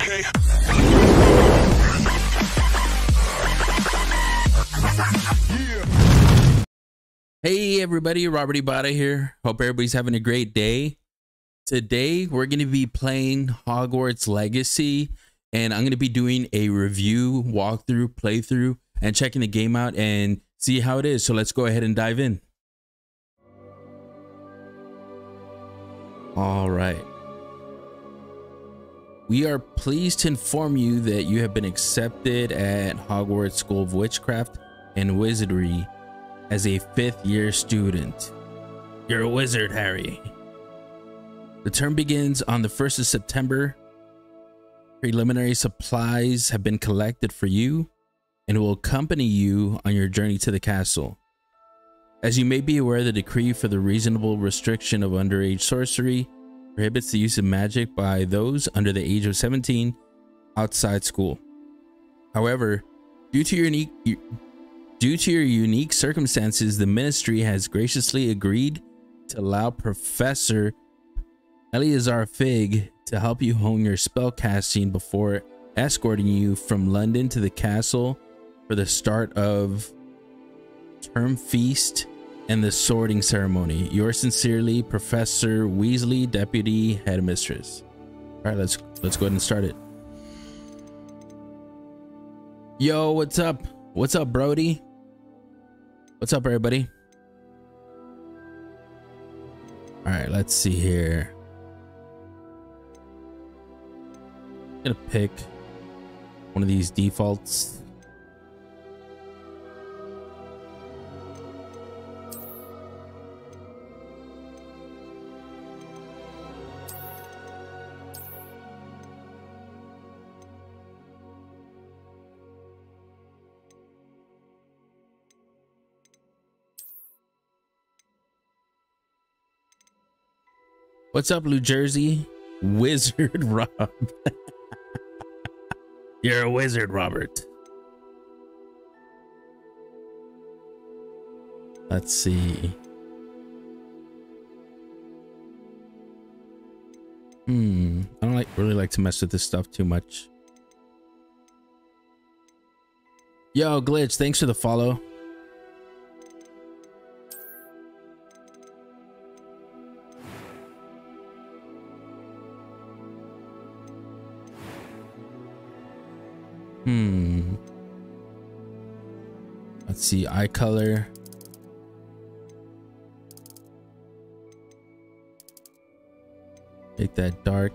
Okay. Hey everybody, Robert Ybarra here. Hope everybody's having a great day. Today we're going to be playing Hogwarts Legacy and I'm going to be doing a review, walkthrough, playthrough and checking the game out and see how it is. So let's go ahead and dive in. All right. We are pleased to inform you that you have been accepted at Hogwarts School of Witchcraft and Wizardry as a fifth year student. You're a wizard, Harry. The term begins on the 1st of September. Preliminary supplies have been collected for you and will accompany you on your journey to the castle. As you may be aware, the decree for the reasonable restriction of underage sorcery prohibits the use of magic by those under the age of 17 outside school. However, due to your unique due to your unique circumstances, the ministry has graciously agreed to allow Professor Eleazar Fig to help you hone your spell casting before escorting you from London to the castle for the start of term feast and the sorting ceremony. Yours sincerely, Professor Weasley, Deputy Headmistress. All right, let's let's go ahead and start it. Yo, what's up? What's up, Brody? What's up, everybody? All right, let's see here. I'm gonna pick one of these defaults. What's up, New Jersey? Wizard Rob. You're a wizard, Robert. Let's see. Hmm. I don't like really like to mess with this stuff too much. Yo, Glitch, thanks for the follow. Let's see, eye color. Make that dark.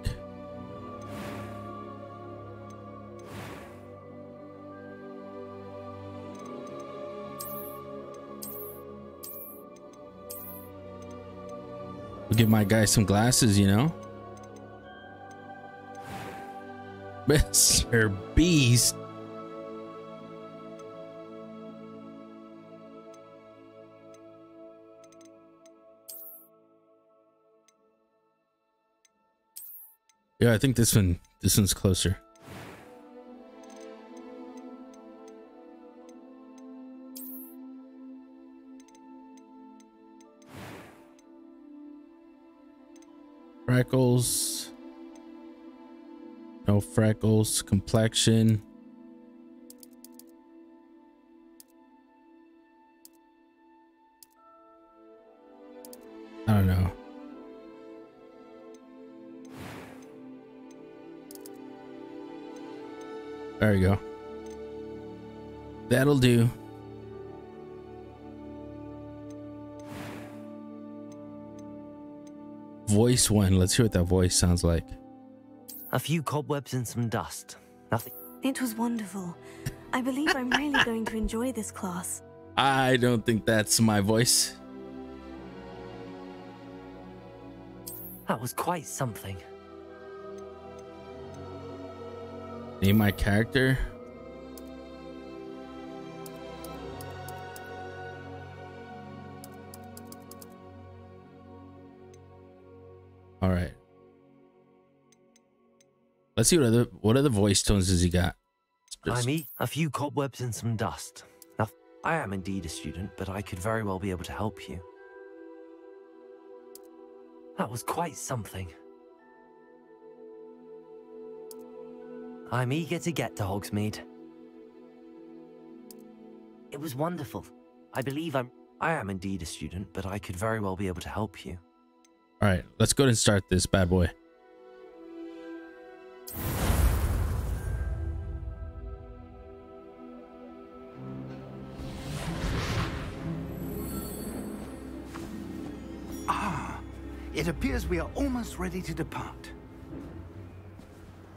We'll give my guy some glasses, you know? Mr. Beast. Yeah, I think this one this one's closer. Freckles. No freckles, complexion. I don't know. There you go. That'll do. Voice one. Let's hear what that voice sounds like. A few cobwebs and some dust. Nothing. It was wonderful. I believe I'm really going to enjoy this class. I don't think that's my voice. That was quite something. Name my character. All right. Let's see what other what other voice tones does he got. I meet a few cobwebs and some dust. Now, I am indeed a student, but I could very well be able to help you. That was quite something. I'm eager to get to Hogsmeade. It was wonderful. I believe I'm... I am indeed a student, but I could very well be able to help you. All right, let's go ahead and start this bad boy. Ah, it appears we are almost ready to depart.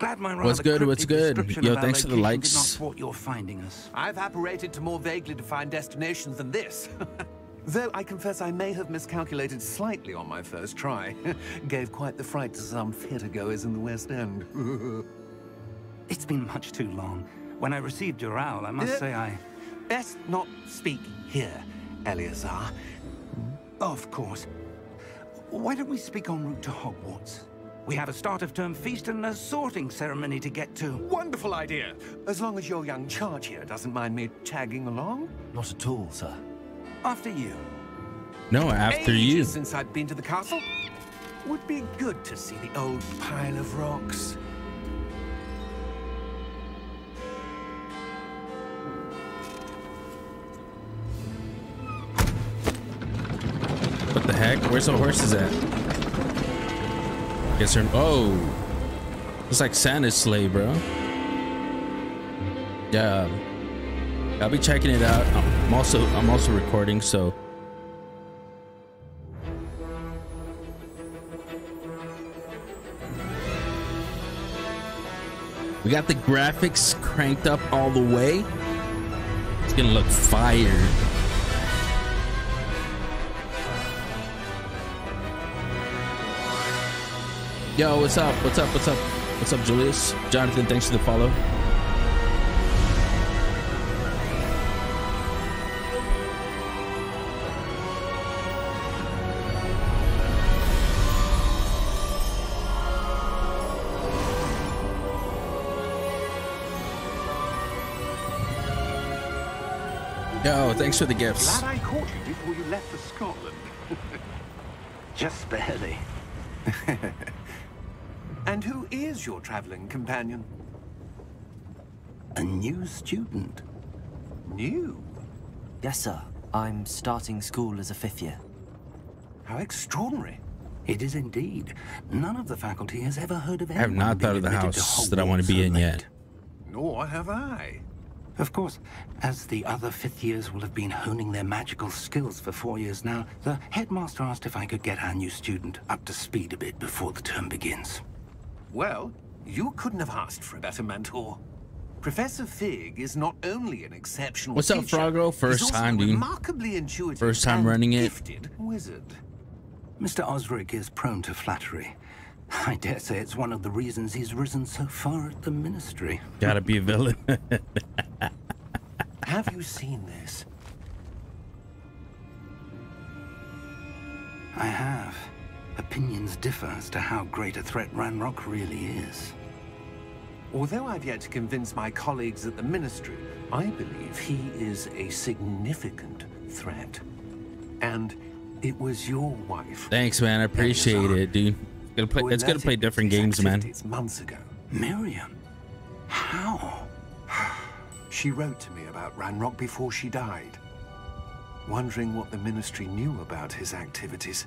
Glad my What's good, what's good? Yo, thanks for the location likes. Did not your finding us. I've apparated to more vaguely defined destinations than this. Though I confess I may have miscalculated slightly on my first try. Gave quite the fright to some theatre-goers in the West End. It's been much too long. When I received your owl, I must Uh, say I... Best not speak here, Eleazar. Of course. Why don't we speak en route to Hogwarts? We have a start of term feast and a sorting ceremony to get to. Wonderful idea! As long as your young charge here doesn't mind me tagging along. Not at all, sir. After you. No, after Ages you. since I've been to the castle. Would be good to see the old pile of rocks. What the heck? Where's the horses at? Guess they're. Oh, it's like Santa's sleigh, bro. Yeah, I'll be checking it out. I'm also I'm also recording, so. We got the graphics cranked up all the way. It's gonna look fire. Yo, what's up? What's up? What's up? What's up, Julius? Jonathan, thanks for the follow. Yo, thanks for the gifts. Glad I caught you before you left for Scotland. Just barely. And who is your traveling companion? A new student. New? Yes, sir. I'm starting school as a fifth year. How extraordinary. It is indeed. None of the faculty has ever heard of anyone I have anyone not thought being of the admitted to house that I want to be in yet. Nor have I. Of course, as the other fifth years will have been honing their magical skills for four years now, the headmaster asked if I could get our new student up to speed a bit before the term begins. Well, you couldn't have asked for a better mentor. Professor Fig is not only an exceptional What's up, teacher, Froggo? he's First also time, a dude. remarkably intuitive First time and running it. gifted wizard. Mr. Osric is prone to flattery. I dare say it's one of the reasons he's risen so far at the ministry. Gotta be a villain. Have you seen this? I have. Opinions differ as to how great a threat Ranrock really is. Although I've yet to convince my colleagues at the Ministry, I believe he is a significant threat. And it was your wife. Thanks, man. I appreciate it, dude. It's gonna play. It's gonna play different me games, man. activities Months ago. Miriam? How? She wrote to me about Ranrock before she died, wondering what the Ministry knew about his activities.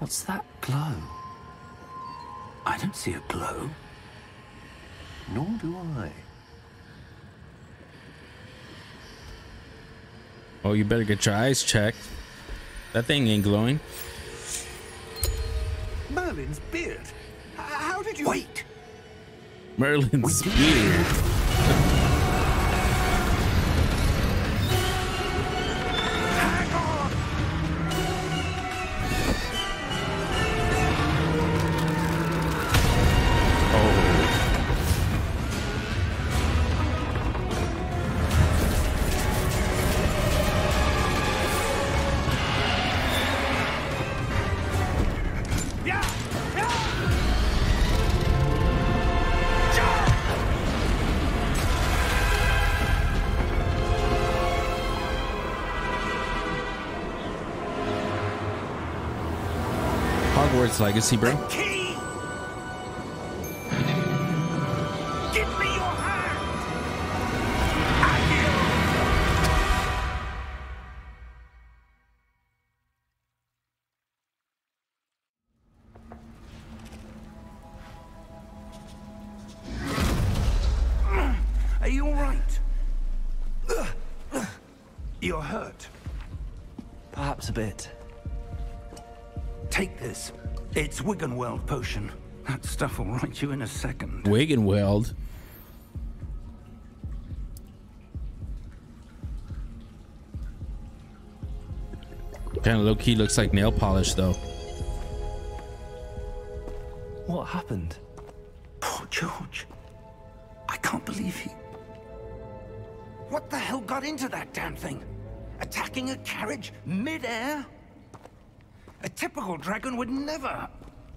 What's that glow? I don't see a glow. Nor do I. Oh, you better get your eyes checked. That thing ain't glowing. Merlin's beard. How did you... Wait! Merlin's beard. Hogwarts Legacy, bro. It's Wiggenweld potion. That stuff will right you in a second. Wiggenweld. Kind of low key looks like nail polish though. What happened? Poor George. I can't believe he... What the hell got into that damn thing? Attacking a carriage mid-air? A typical dragon would never...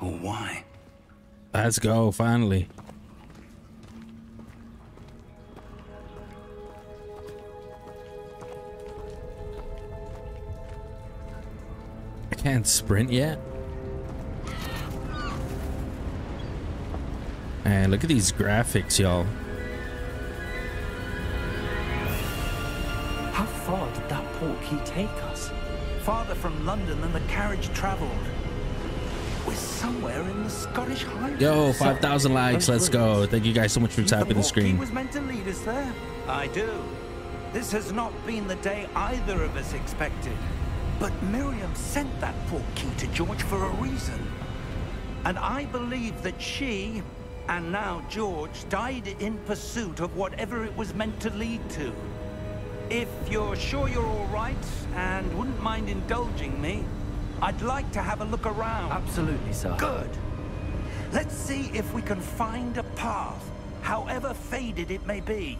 Or why. Let's go, finally. I can't sprint yet. Man, look at these graphics, y'all. How far did that port key take us? Farther from London than the carriage traveled. We're somewhere in the Scottish Highlands. Yo, 5,000 likes. Let's go. Thank you guys so much for tapping the screen. was meant to lead us there. I do. This has not been the day either of us expected. But Miriam sent that port key to George for a reason. And I believe that she, and now George, died in pursuit of whatever it was meant to lead to. If you're sure you're all right and wouldn't mind indulging me, I'd like to have a look around. Absolutely, sir. Good. Let's see if we can find a path, however faded it may be.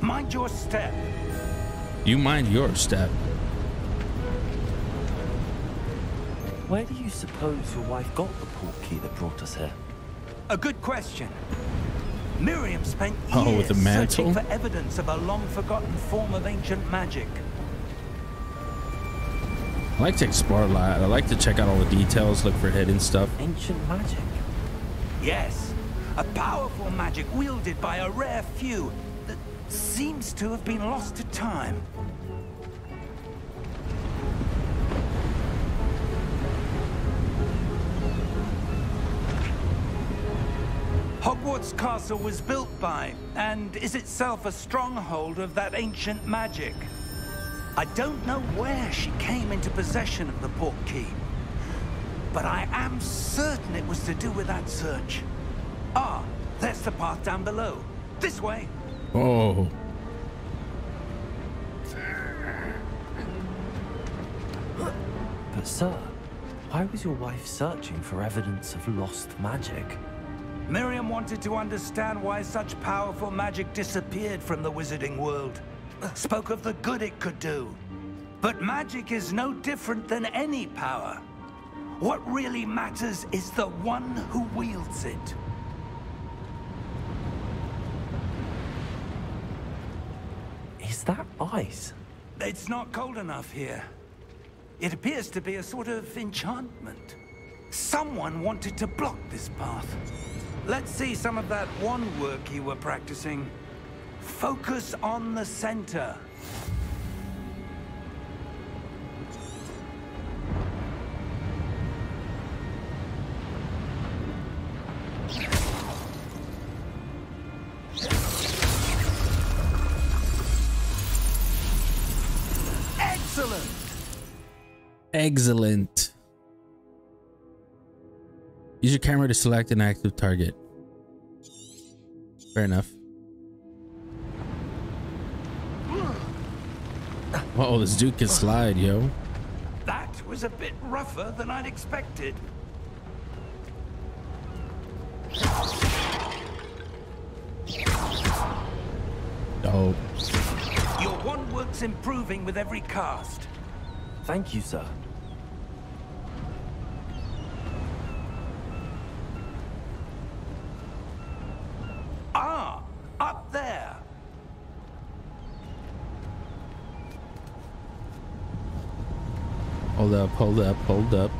Mind your step. You mind your step. Where do you suppose your wife got the port key that brought us here? A good question. Miriam spent years Oh, with the searching mantle? for evidence of a long-forgotten form of ancient magic. I like to explore a lot. I like to check out all the details, look for hidden stuff. Ancient magic. Yes, a powerful magic wielded by a rare few that seems to have been lost to time. Hogwarts Castle was built by, and is itself a stronghold of that ancient magic. I don't know where she came into possession of the port key, but I am certain it was to do with that search. Ah, there's the path down below. This way. Oh, But, sir, why was your wife searching for evidence of lost magic? Miriam wanted to understand why such powerful magic disappeared from the wizarding world. Spoke of the good it could do. But magic is no different than any power. What really matters is the one who wields it. Is that ice? It's not cold enough here. It appears to be a sort of enchantment. Someone wanted to block this path. Let's see some of that wand work you were practicing. Focus on the center. Excellent! Excellent. Use your camera to select an active target. Fair enough. Whoa, this dude can slide, yo. That was a bit rougher than I'd expected. Dope. Your wand work's improving with every cast. Thank you, sir. Ah, up there. Hold up, hold up, hold up.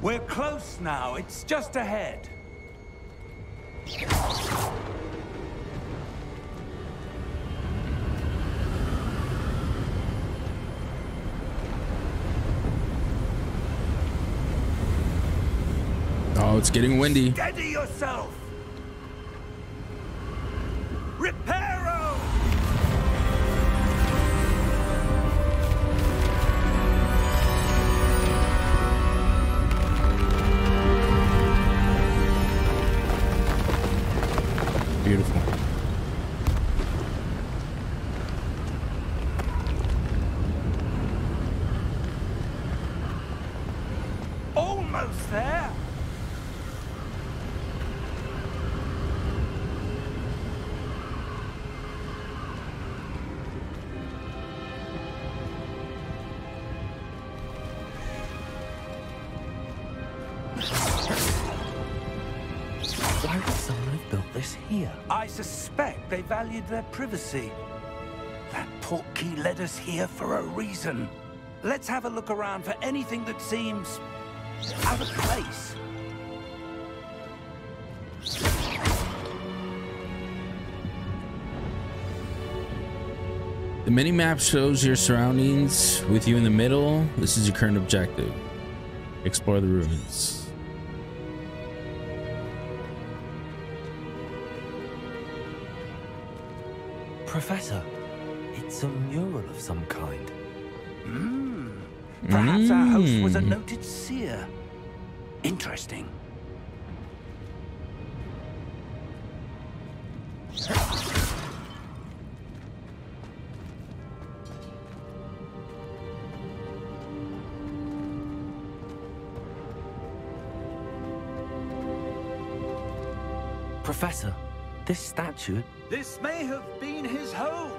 We're close now. It's just ahead. Getting windy. Steady yourself. Privacy. That portkey led us here for a reason. Let's have a look around for anything that seems out of place. The mini map shows your surroundings with you in the middle. This is your current objective. Explore the ruins. This statue, This may have been his home.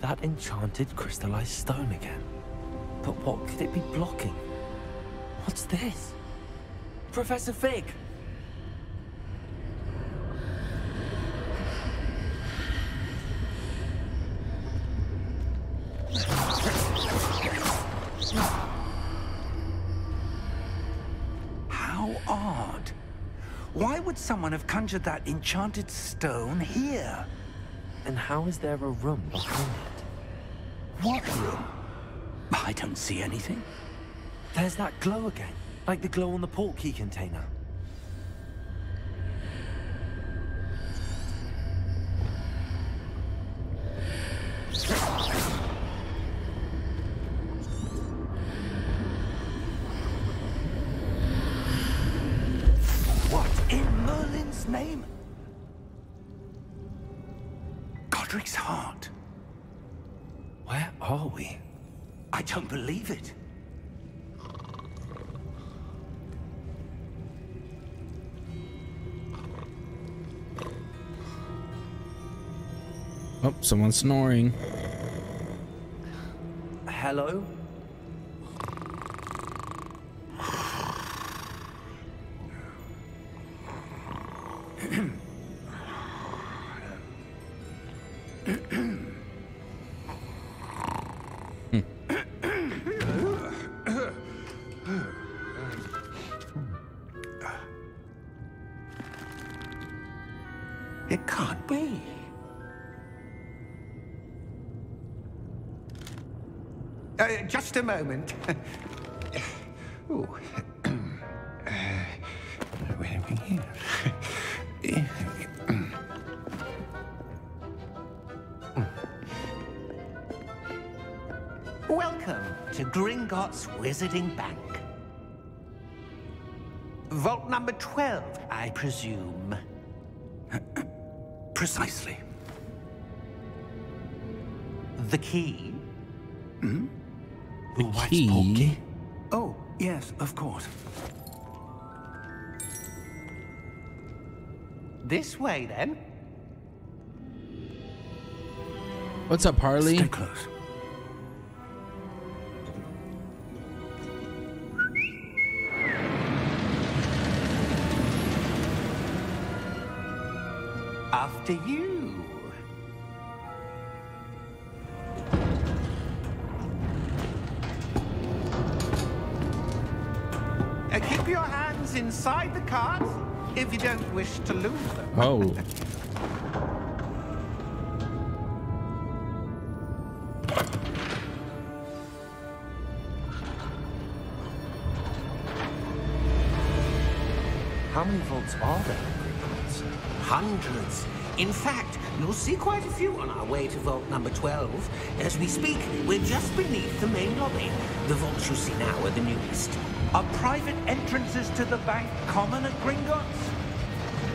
that enchanted crystallized stone again. But what could it be blocking? What's this? Professor Fig! How odd. Why would someone have conjured that enchanted stone here? And how is there a room behind it? What room? I don't see anything. There's that glow again, like the glow on the portkey container. Someone's snoring. Hello? A moment. Ooh. Uh, where are we here? Welcome to Gringotts Wizarding Bank. Vault number 12, I presume. Precisely. The key? The wife's key. portkey? Oh, yes, of course. This way, then. What's up, Harley? Stay close. After you. If you don't wish to lose them. Oh. How many vaults are there? Hundreds. In fact, you'll see quite a few on our way to vault number 12. As we speak, we're just beneath the main lobby. The vaults you see now are the newest. Are private entrances to the bank common at Gringotts?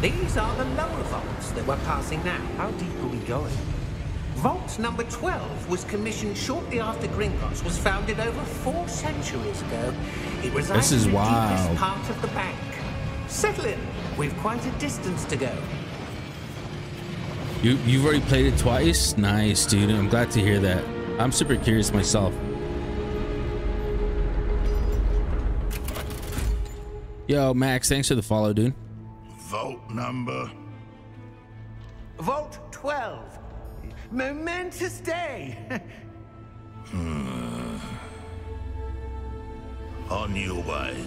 These are the lower vaults that we're passing now. How deep are we going? Vault number 12 was commissioned shortly after Gringotts was founded over four centuries ago. It resides is in the wild. deepest part of the bank. Settle in. We've quite a distance to go. You you've already played it twice? Nice, dude. I'm glad to hear that. I'm super curious myself. Yo, Max, thanks for the follow, dude. Number. Vault 12. Momentous day. Hmm. On your way.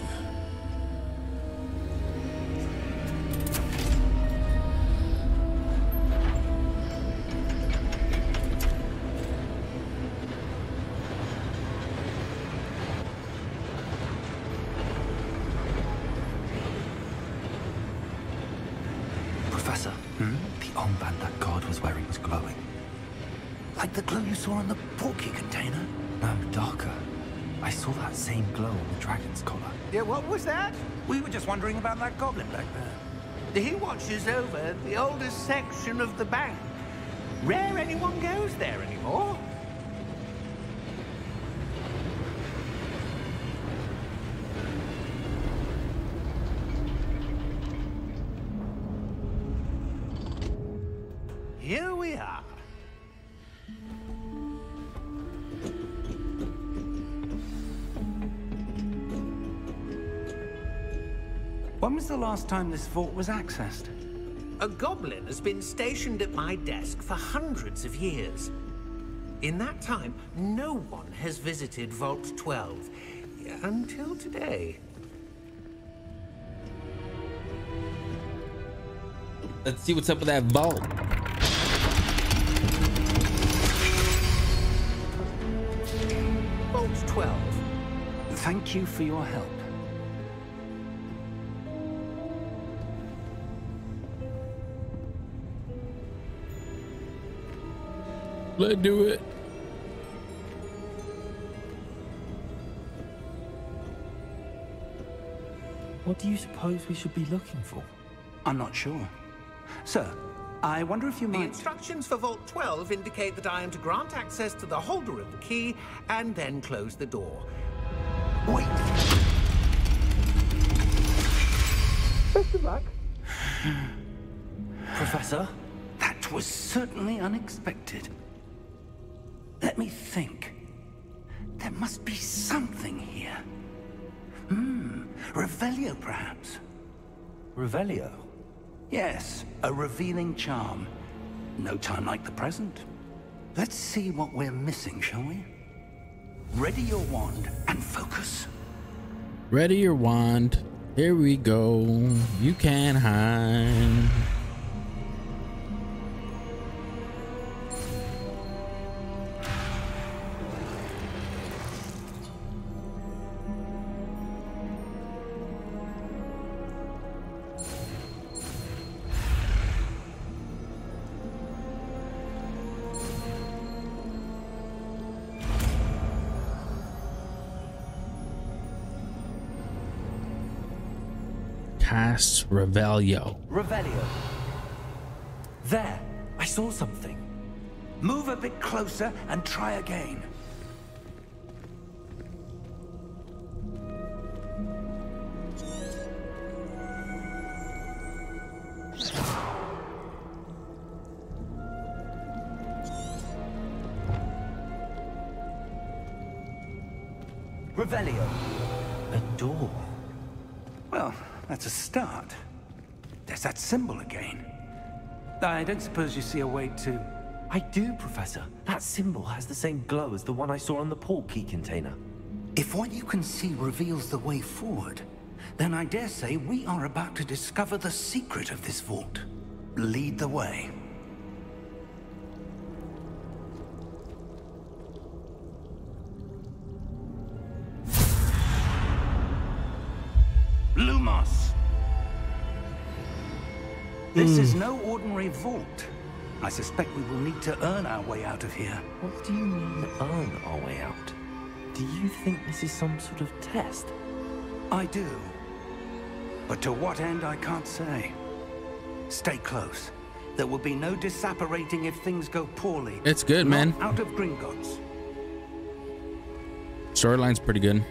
Wondering about that goblin back there. He watches over the oldest section of the bank. Rare anyone goes there anymore. When was the last time this vault was accessed? A goblin has been stationed at my desk for hundreds of years. In that time, no one has visited Vault 12 until today. Let's see what's up with that vault. Vault 12. Thank you for your help. Let's do it. What do you suppose we should be looking for? I'm not sure. Sir, I wonder if you might... The instructions for Vault 12 indicate that I am to grant access to the holder of the key and then close the door. Wait! Professor? That was certainly unexpected. Let me think. There must be something here. Hmm, Revelio perhaps? Revelio? Yes, a revealing charm. No time like the present. Let's see what we're missing, shall we? Ready your wand and focus. Ready your wand. Here we go. You can hide. Revelio. Revelio. There! I saw something. Move a bit closer and try again. I don't suppose you see a way to... I do, Professor. That symbol has the same glow as the one I saw on the port key container. If what you can see reveals the way forward, then I dare say we are about to discover the secret of this vault. Lead the way. This is hmm. no ordinary vault. I suspect we will need to earn our way out of here. What do you mean, earn our way out? Do you think this is some sort of test? I do. But to what end, I can't say. Stay close. There will be no disapparating if things go poorly. It's good, Not man. Out of Gringotts. Storyline's pretty good.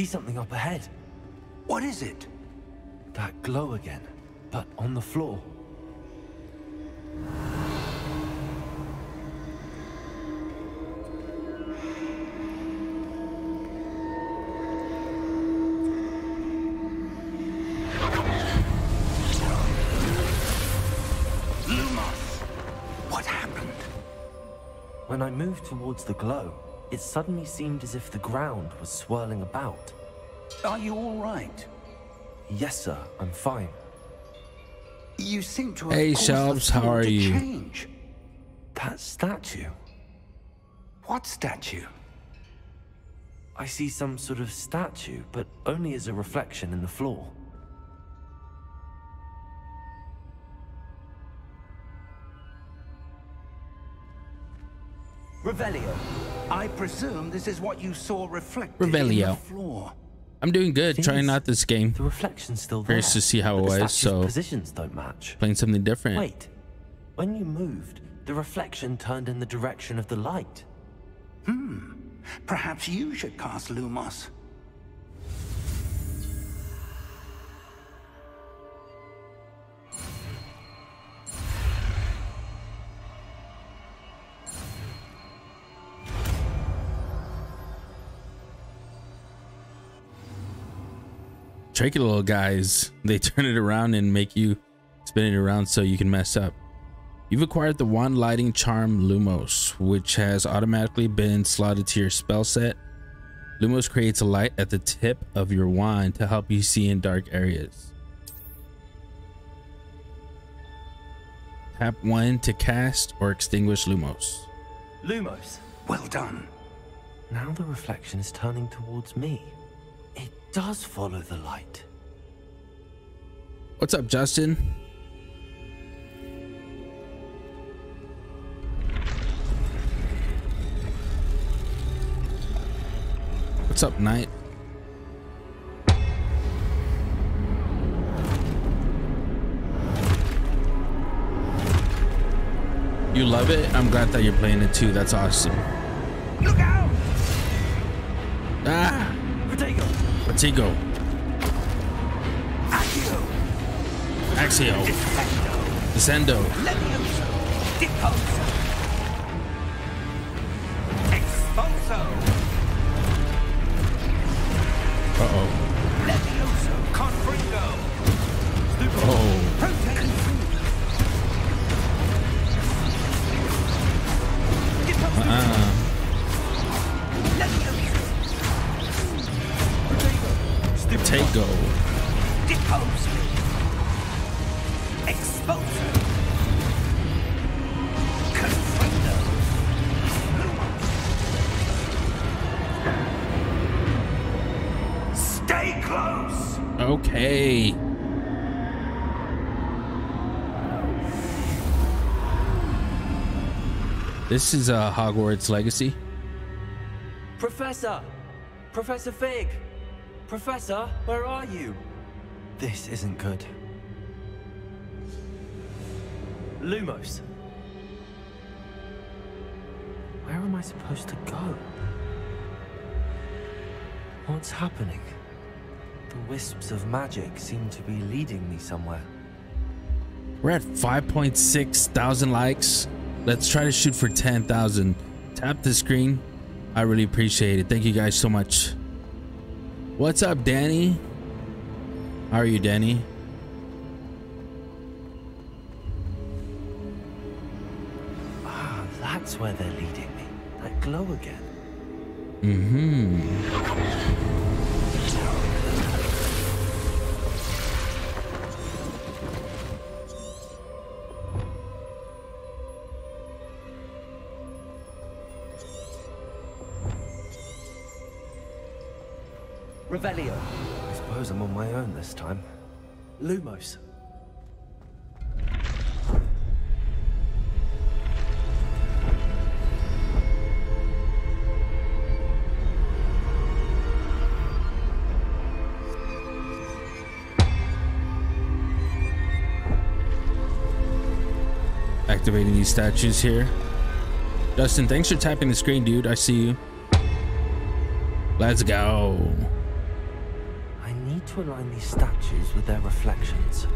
See something up ahead. What is it? That glow again, but on the floor. Lumos! What happened? When I moved towards the glow, it suddenly seemed as if the ground was swirling about. Are you all right? Yes, sir, I'm fine. You seem to have Hey, caused the Shelves, how are to you? Change. That statue. What statue? I see some sort of statue, but only as a reflection in the floor. Revelio. I presume this is what you saw reflected in Revelio. the floor. I'm doing good. Thing Trying is, out this game. The reflection's still there. Curious to see how it was, so- positions don't match. Playing something different. Wait. When you moved, the reflection turned in the direction of the light. Hmm. Perhaps you should cast Lumos. Tricky little guys. They turn it around and make you spin it around so you can mess up. You've acquired the Wand Lighting Charm Lumos, which has automatically been slotted to your spell set. Lumos creates a light at the tip of your wand to help you see in dark areas. Tap 1 to cast or extinguish Lumos. Lumos. Well done. Now the reflection is turning towards me. It does follow the light. What's up, Justin? What's up, Knight? You love it? I'm glad that you're playing it too. That's awesome. Look out! Ah! Protego! Vertigo. Accio! Axio. Descendo. Uh-oh. Levioso! Confringo! Oh. This is uh, Hogwarts Legacy. Professor! Professor Fig! Professor, where are you? This isn't good. Lumos. Where am I supposed to go? What's happening? The wisps of magic seem to be leading me somewhere. We're at 5.6 thousand likes. Let's try to shoot for 10,000. Tap the screen. I really appreciate it. Thank you guys so much. What's up, Danny? How are you, Danny? Ah, that's where they're leading me. That glow again. Mm-hmm. This time. Lumos. Activating these statues here. Dustin, thanks for tapping the screen, dude. I see you. Let's go. To align these statues with their reflections.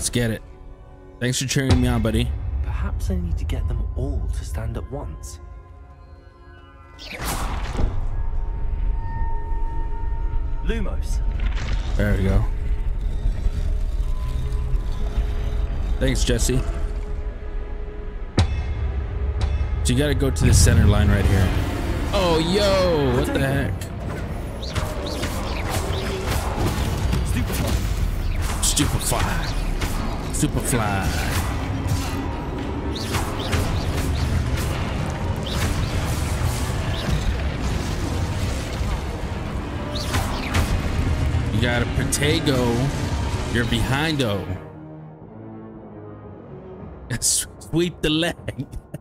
Let's get it. Thanks for cheering me on, buddy. Perhaps I need to get them all to stand at once. Lumos. There we go. Thanks, Jesse. So you gotta go to the center line right here. Oh, yo, what the heck? Stupefy. Superfly. You got a Protego. You're behindo. Sweep the leg.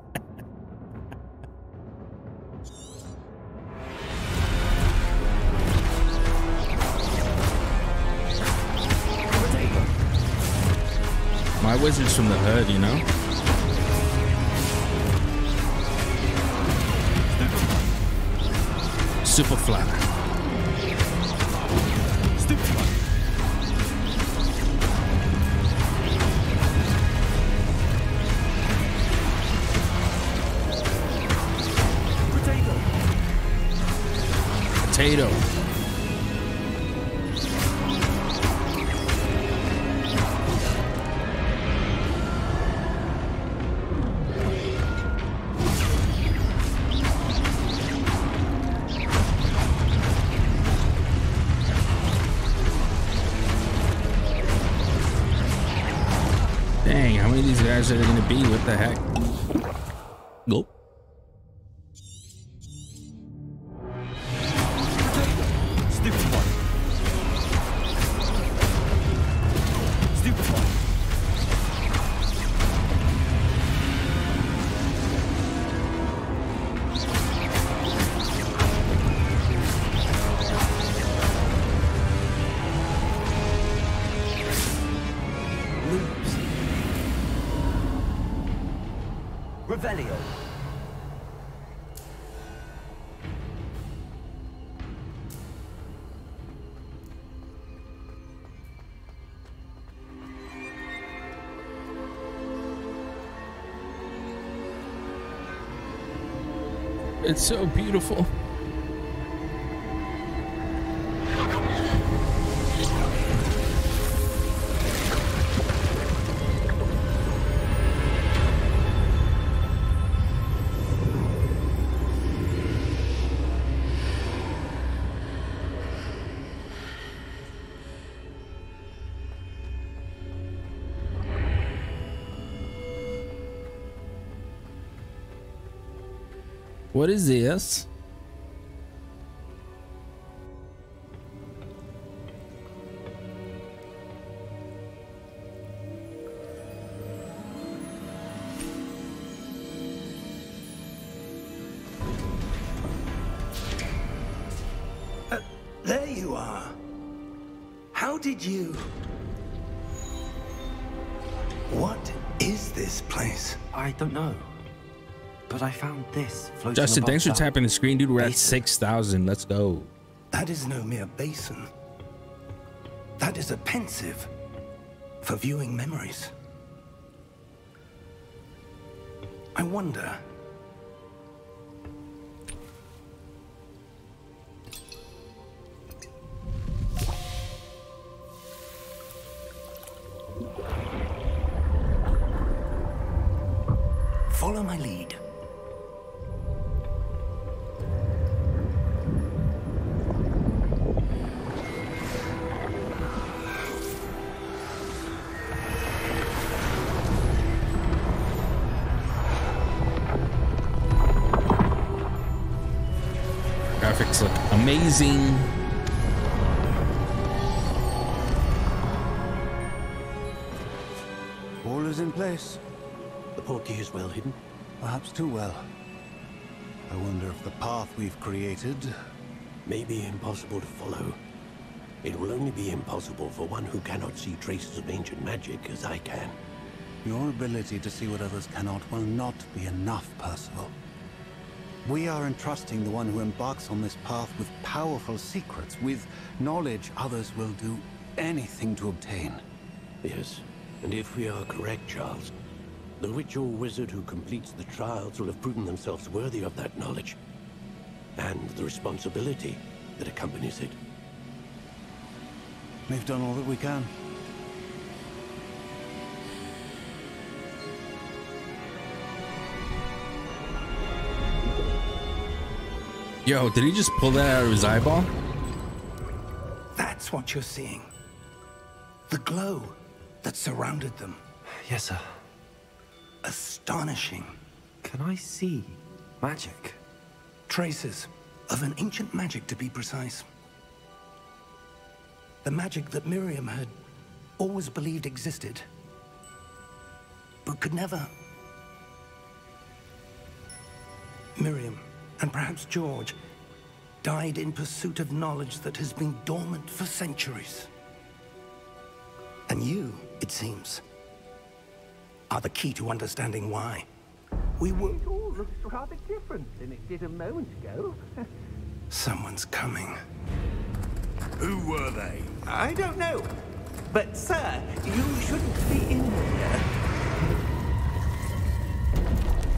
wizards from the hood, you know? Superfly. Potato. Potato. These guys are there gonna be? What the heck? So beautiful. What is this? Uh, there you are. How did you... What is this place? I don't know. But I found this floating Justin, thanks for tapping the screen, dude. We're at 6,000. Let's go. That is no mere basin. That is a Pensieve for viewing memories. I wonder. Follow my lead. Amazing. All is in place. The portkey is well hidden. Perhaps too well. I wonder if the path we've created... May be impossible to follow. It will only be impossible for one who cannot see traces of ancient magic as I can. Your ability to see what others cannot will not be enough, Percival. We are entrusting the one who embarks on this path with powerful secrets, with knowledge others will do anything to obtain. Yes, and if we are correct, Charles, the witch or wizard who completes the trials will have proven themselves worthy of that knowledge. And the responsibility that accompanies it. We've done all that we can. Yo, did he just pull that out of his eyeball? That's what you're seeing. The glow that surrounded them. Yes, sir. Astonishing. Can I see magic? Traces of an ancient magic, to be precise. The magic that Miriam had always believed existed, but could never. Miriam, and perhaps George, died in pursuit of knowledge that has been dormant for centuries. And you, it seems, are the key to understanding why. We were. It all looks rather different than it did a moment ago. Someone's coming. Who were they? I don't know. But, sir, you shouldn't be in here.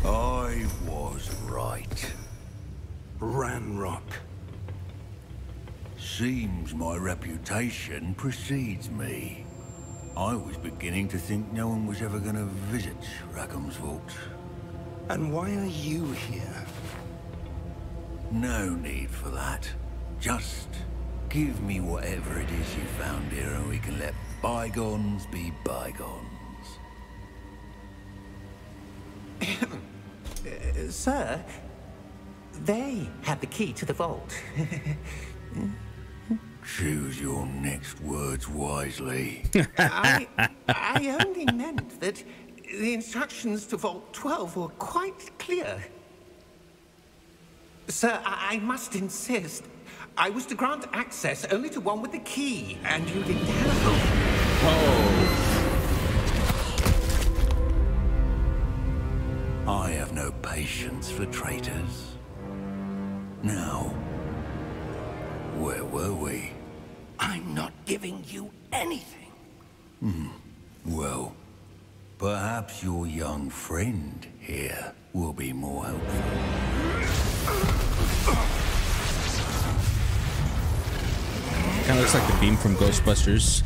I was right. Ranrock. Seems my reputation precedes me. I was beginning to think no one was ever going to visit Rackham's Vault. And why are you here? No need for that. Just give me whatever it is you found here and we can let bygones be bygones. Uh, sir, they had the key to the vault. Choose your next words wisely. I, I only meant that the instructions to Vault 12 were quite clear. Sir, I, I must insist. I was to grant access only to one with the key, and you didn't have. Oh. I have no patience for traitors. Now, where were we? I'm not giving you anything. Hmm. Well, perhaps your young friend here will be more helpful. Kind of looks like the beam from Ghostbusters.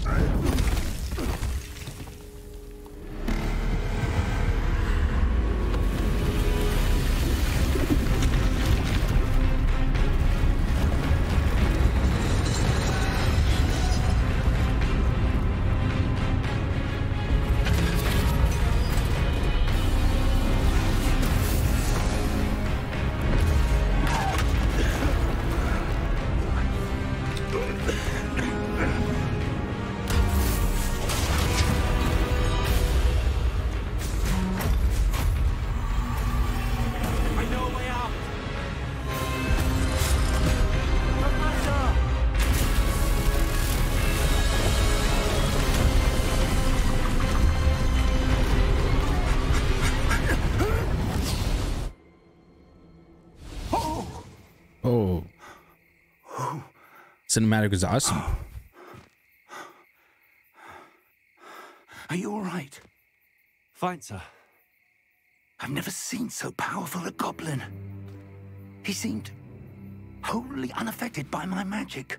Cinematic is awesome. Are you all right? Fine, sir. I've never seen so powerful a goblin. He seemed wholly unaffected by my magic.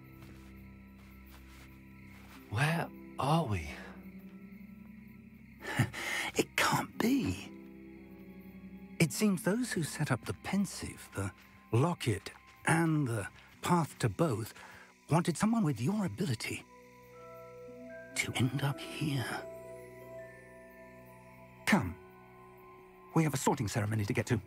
Where are we? It can't be. It seems those who set up the Pensieve, the locket, and the path to both wanted someone with your ability to end up here. Come. We have a sorting ceremony to get to.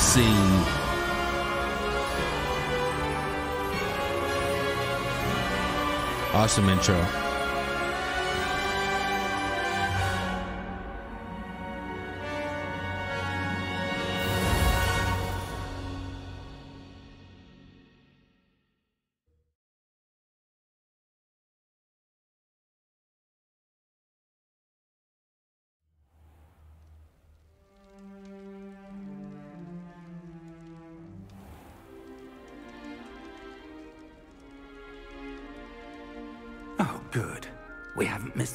Legacy. Awesome intro.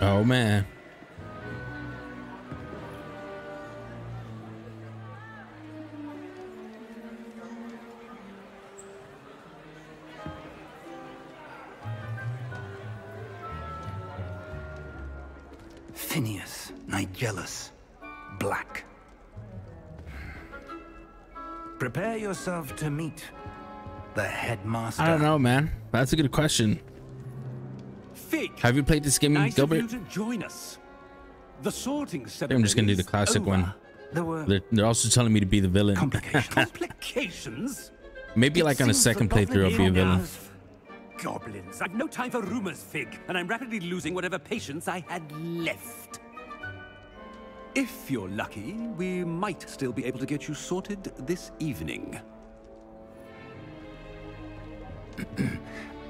Oh man. Phineas, Nigellus, Black. Prepare yourself to meet the headmaster. I don't know, man. That's a good question. Have you played this game, nice Gilbert? of you to join us. The sorting I'm just gonna do the classic over. one. There were They're, they're also telling me to be the villain. Complications? Maybe It like on a second playthrough, I'll be a villain. Goblins. I've no time for rumors, Fig, and I'm rapidly losing whatever patience I had left. If you're lucky, we might still be able to get you sorted this evening.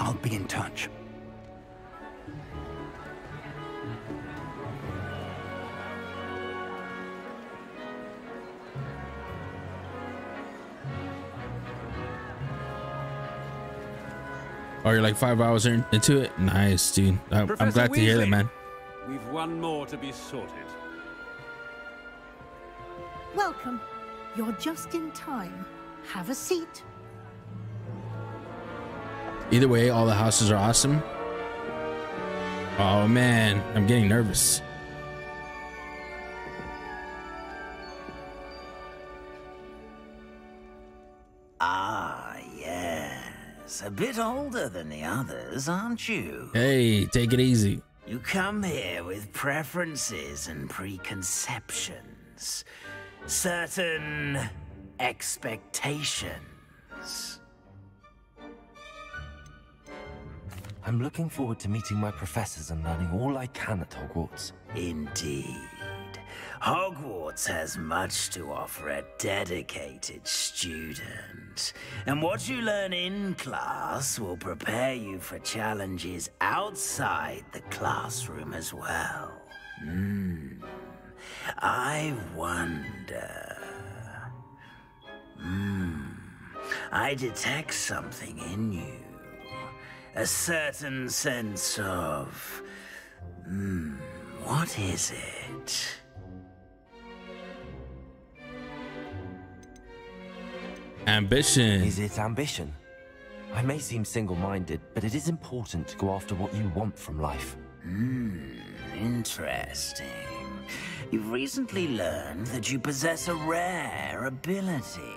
I'll be in touch. Oh, you're like five hours in- into it? Nice, dude. I, I'm Professor glad to hear that, man. We've one more to be sorted. Welcome. You're just in time. Have a seat. Either way, all the houses are awesome. Oh man, I'm getting nervous. Yes. A bit older than the others, aren't you? Hey, take it easy. You come here with preferences and preconceptions, certain expectations. I'm looking forward to meeting my professors and learning all I can at Hogwarts. Indeed. Hogwarts has much to offer a dedicated student. And what you learn in class will prepare you for challenges outside the classroom as well. Hmm. I wonder. Hmm. I detect something in you. A certain sense of. Hmm. What is it? Ambition. Is it ambition? I may seem single minded, but it is important to go after what you want from life. Hmm, interesting. You've recently learned that you possess a rare ability.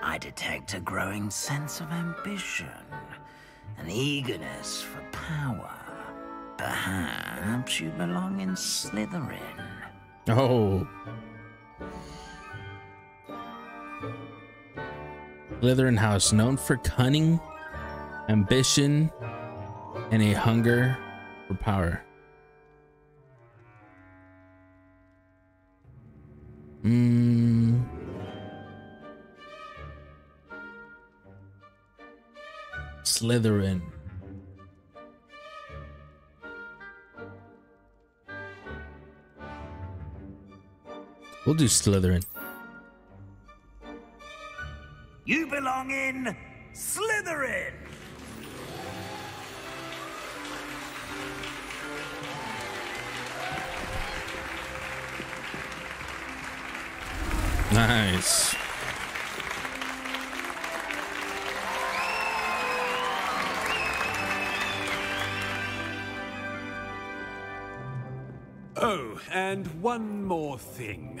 I detect a growing sense of ambition, an eagerness for power. Perhaps you belong in Slytherin. Oh. Slytherin House, known for cunning, ambition, and a hunger for power. Hmm. Slytherin. We'll do Slytherin. You belong in Slytherin! Nice. Oh, and one more thing.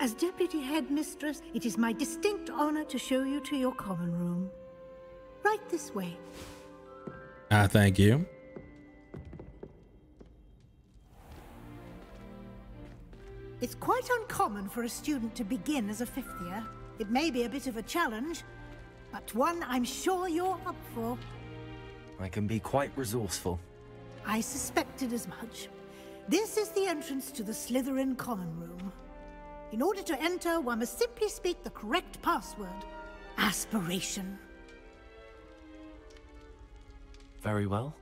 As Deputy Headmistress, it is my distinct honor to show you to your common room. Right this way. Ah, thank you. It's quite uncommon for a student to begin as a fifth year. It may be a bit of a challenge, but one I'm sure you're up for. I can be quite resourceful. I suspected as much. This is the entrance to the Slytherin common room. In order to enter, one must simply speak the correct password. Aspiration. Very well.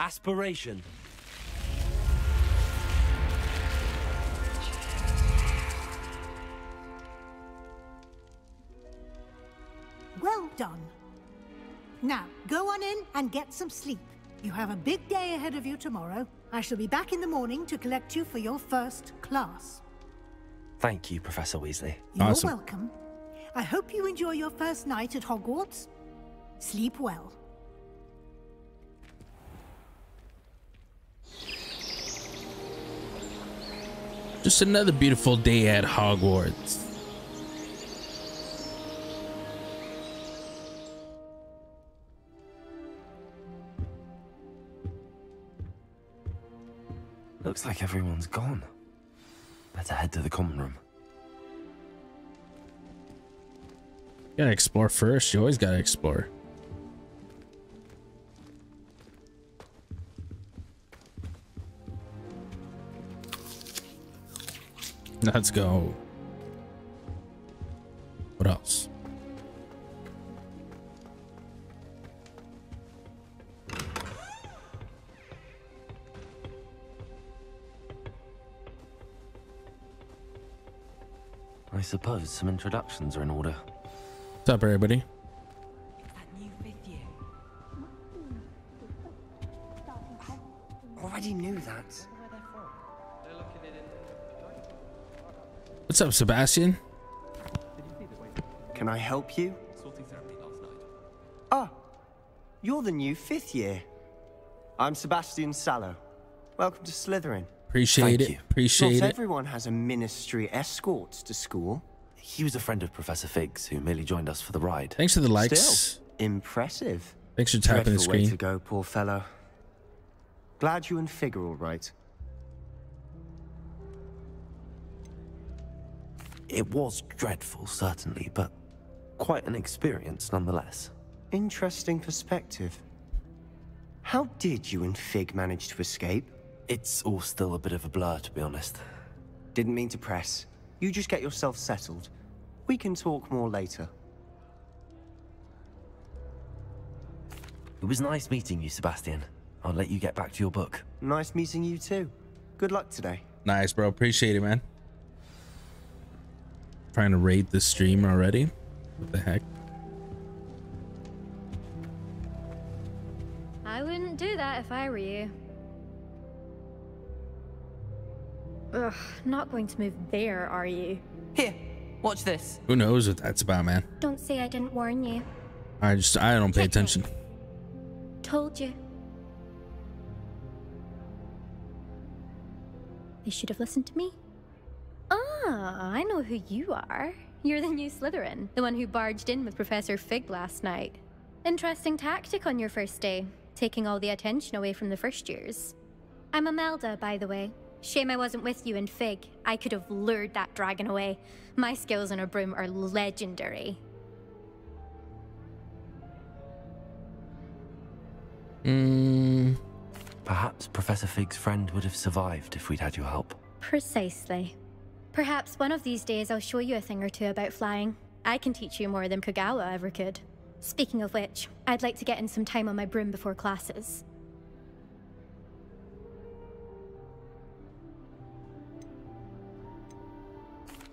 Aspiration. Well done. Now, go on in and get some sleep. You have a big day ahead of you tomorrow. I shall be back in the morning to collect you for your first class. Thank you, Professor Weasley. You're welcome. I hope you enjoy your first night at Hogwarts. Sleep well. Just another beautiful day at Hogwarts. Looks like everyone's gone. Better head to the common room. Gotta explore first. You always gotta explore. Let's go. What else? I suppose some introductions are in order. What's up, everybody? Already knew that. What's up, Sebastian? Can I help you? Ah, you're the new fifth year. I'm Sebastian Sallow. Welcome to Slytherin. Appreciate Thank it. you. Appreciate Not it. everyone has a ministry escort to school. He was a friend of Professor Fig's who merely joined us for the ride. Thanks for the likes. Still, impressive. Thanks for tapping the Dreadful way screen. to go, poor fellow. Glad you and Fig are all right. It was dreadful, certainly, but quite an experience nonetheless. Interesting perspective. How did you and Fig manage to escape? It's all still a bit of a blur, to be honest. Didn't mean to press. You just get yourself settled. We can talk more later. It was nice meeting you, Sebastian. I'll let you get back to your book. Nice meeting you too. Good luck today. Nice, bro. Appreciate it, man. Trying to raid the stream already. What the heck? I wouldn't do that if I were you. Ugh, not going to move there, are you? Here, watch this. Who knows what that's about, man? Don't say I didn't warn you. I just I don't pay attention. Told you. They should have listened to me. Ah, I know who you are. You're the new Slytherin, the one who barged in with Professor Fig last night. Interesting tactic on your first day, taking all the attention away from the first years. I'm Imelda, by the way. Shame I wasn't with you in Fig. I could have lured that dragon away. My skills on a broom are legendary. Mm, Perhaps Professor Fig's friend would have survived if we'd had your help. Precisely. Perhaps one of these days I'll show you a thing or two about flying. I can teach you more than Kogawa ever could. Speaking of which, I'd like to get in some time on my broom before classes.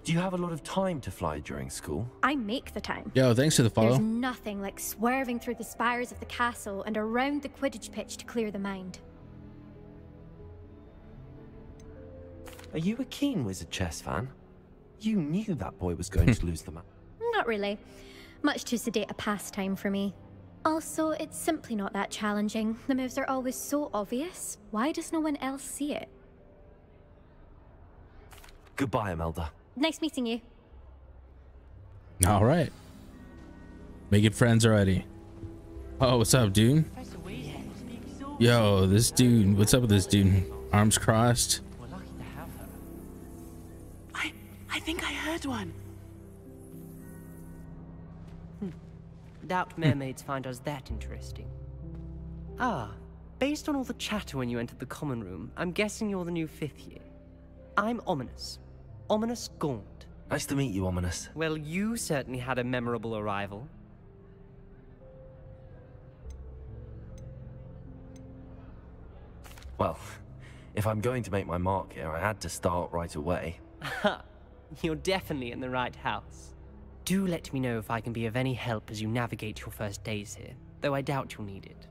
Do you have a lot of time to fly during school? I make the time. Yo, thanks for the There's nothing like swerving through the spires of the castle and around the Quidditch pitch to clear the mind. Are you a keen Wizard Chess fan? You knew that boy was going to lose the match. Not really. Much too sedate a pastime for me. Also, it's simply not that challenging. The moves are always so obvious. Why does no one else see it? Goodbye, Imelda. Nice meeting you. All right. Making friends already. Oh, what's up, dude? Yo, this dude. What's up with this dude? Arms crossed. I I think I heard one. Hmm. Doubt mermaids find us that interesting. Ah, based on all the chatter when you entered the common room, I'm guessing you're the new fifth year. I'm Ominis. Ominis Gaunt. Nice to meet you, Ominis. Well, you certainly had a memorable arrival. Well, if I'm going to make my mark here, I had to start right away. Ha! You're definitely in the right house. Do let me know if I can be of any help as you navigate your first days here, though I doubt you'll need it.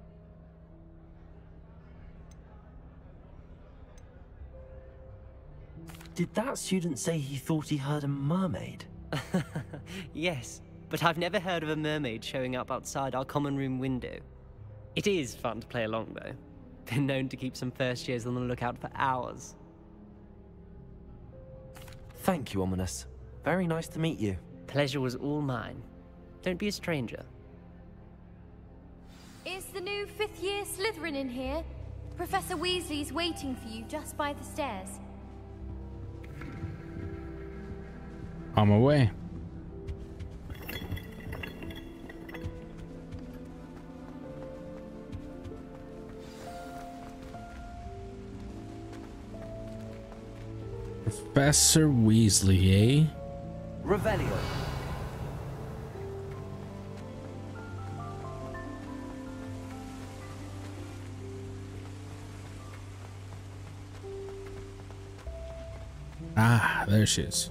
Did that student say he thought he heard a mermaid? yes, but I've never heard of a mermaid showing up outside our common room window. It is fun to play along, though. Been known to keep some first years on the lookout for hours. Thank you, Ominis. Very nice to meet you. Pleasure was all mine. Don't be a stranger. Is the new fifth year Slytherin in here? Professor Weasley's waiting for you just by the stairs. On my way. Professor Weasley, eh? Revelio. Ah, there she is.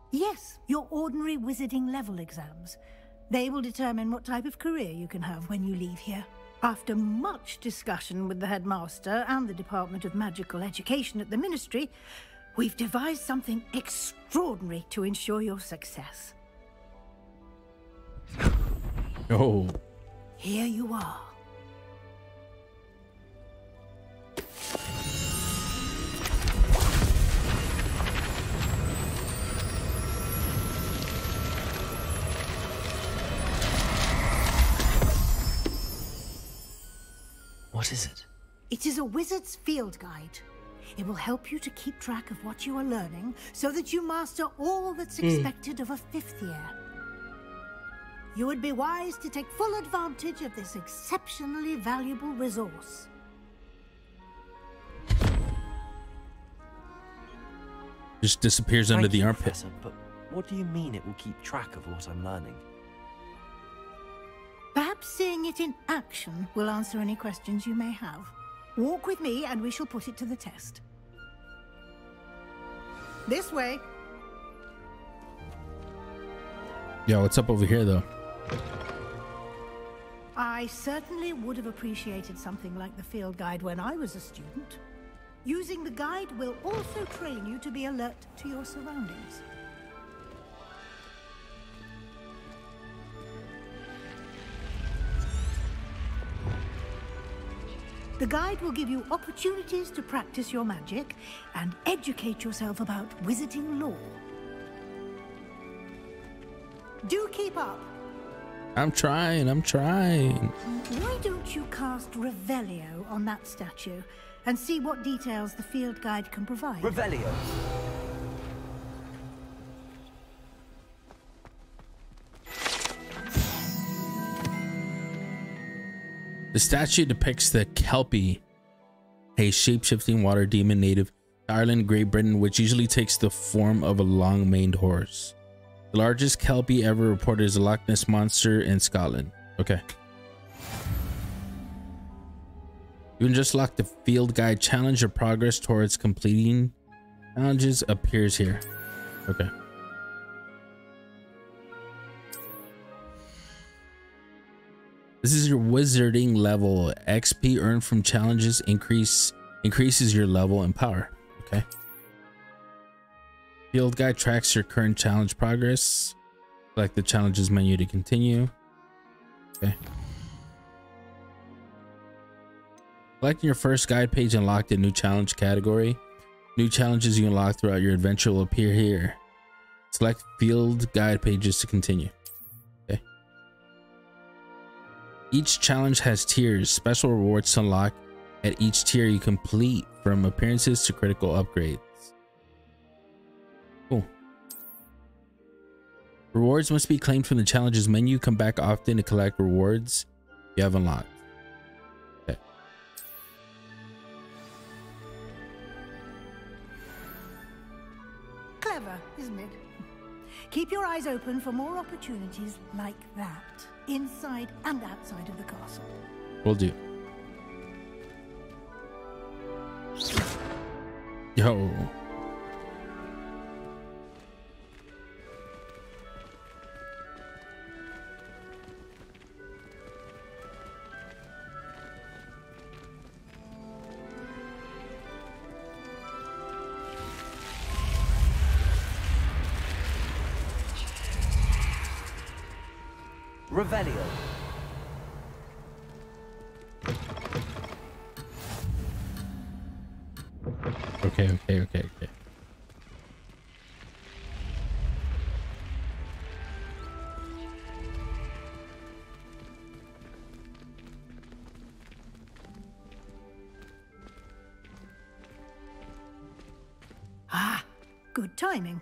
Yes, your ordinary wizarding level exams. They will determine what type of career you can have when you leave here. After much discussion with the headmaster and the Department of Magical Education at the Ministry, we've devised something extraordinary to ensure your success. Oh. Here you are. What is it? It is a wizard's field guide. It will help you to keep track of what you are learning so that you master all that's Hmm. expected of a fifth year. You would be wise to take full advantage of this exceptionally valuable resource. Just disappears under Thank the you, armpit. Professor, but what do you mean it will keep track of what I'm learning? Perhaps seeing it in action will answer any questions you may have. Walk with me and we shall put it to the test. This way. Yeah, what's up over here though? I certainly would have appreciated something like the field guide when I was a student. Using the guide will also train you to be alert to your surroundings. The guide will give you opportunities to practice your magic and educate yourself about wizarding lore. Do keep up. I'm trying, I'm trying. Why don't you cast Revelio on that statue and see what details the field guide can provide? Revelio. The statue depicts the Kelpie, a shape-shifting water demon native to Ireland, Great Britain, which usually takes the form of a long-maned horse. The largest Kelpie ever reported is a Loch Ness monster in Scotland. Okay. You can just lock the field guide challenge. Your progress towards completing challenges appears here. Okay. This is your wizarding level. XP earned from challenges increase increases your level and power. Okay. Field guide tracks your current challenge progress. Select the challenges menu to continue. Okay. Selecting your first guide page unlocked a new challenge category. New challenges you unlock throughout your adventure will appear here. Select field guide pages to continue. Each challenge has tiers, special rewards to unlock at each tier you complete from appearances to critical upgrades. Cool. Rewards must be claimed from the challenges menu. Come back often to collect rewards you have unlocked. Clever, isn't it? Keep your eyes open for more opportunities like that, inside and outside of the castle. Will do. Yo. Revelio. Okay, okay, okay, okay. Ah, good timing.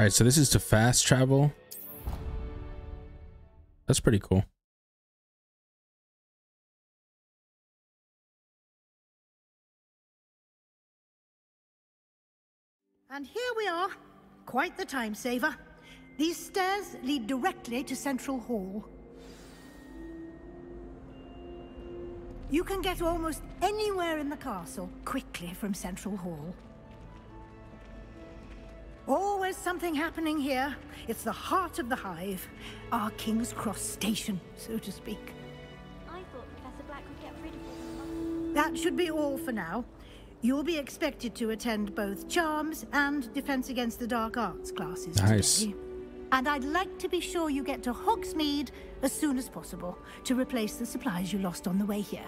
All right, so this is to fast travel. That's pretty cool. And here we are. Quite the time saver. These stairs lead directly to Central Hall. You can get almost anywhere in the castle quickly from Central Hall. Always something happening here. It's the heart of the hive. Our King's Cross station, so to speak. I thought Professor Black would get rid of all That should be all for now. You'll be expected to attend both Charms and Defense Against the Dark Arts classes Nice. today. And I'd like to be sure you get to Hogsmeade as soon as possible to replace the supplies you lost on the way here.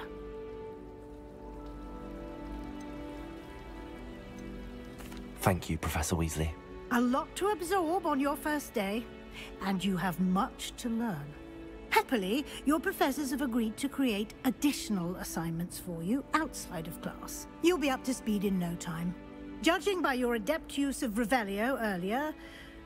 Thank you, Professor Weasley. A lot to absorb on your first day, and you have much to learn. Happily, your professors have agreed to create additional assignments for you outside of class. You'll be up to speed in no time. Judging by your adept use of Revelio earlier,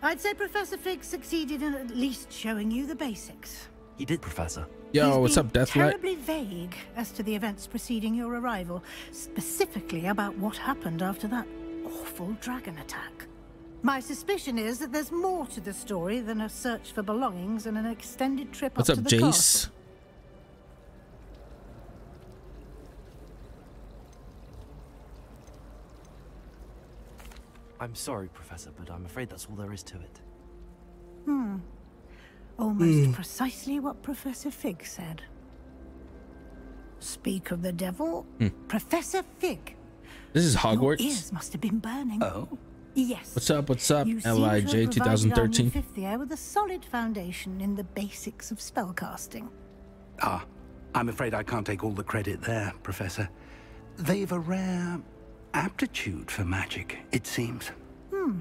I'd say Professor Fig succeeded in at least showing you the basics. He did, Professor. Yo, He's what's been up, Deathlight? Terribly vague as to the events preceding your arrival, specifically about what happened after that awful dragon attack. My suspicion is that there's more to the story than a search for belongings and an extended trip What's up, up, to the Jace? castle. I'm sorry, Professor, but I'm afraid that's all there is to it. Hmm. Almost Hmm. precisely what Professor Fig said. Speak of the devil, Hmm. Professor Fig, This is Hogwarts. Your Hogwarts. ears must have been burning. Oh. Yes. What's up? What's up? You seem to have Lij provided our new 2013. fifth year with a solid foundation in the basics of spellcasting. Ah, I'm afraid I can't take all the credit there, Professor. They've a rare aptitude for magic, it seems. Hmm.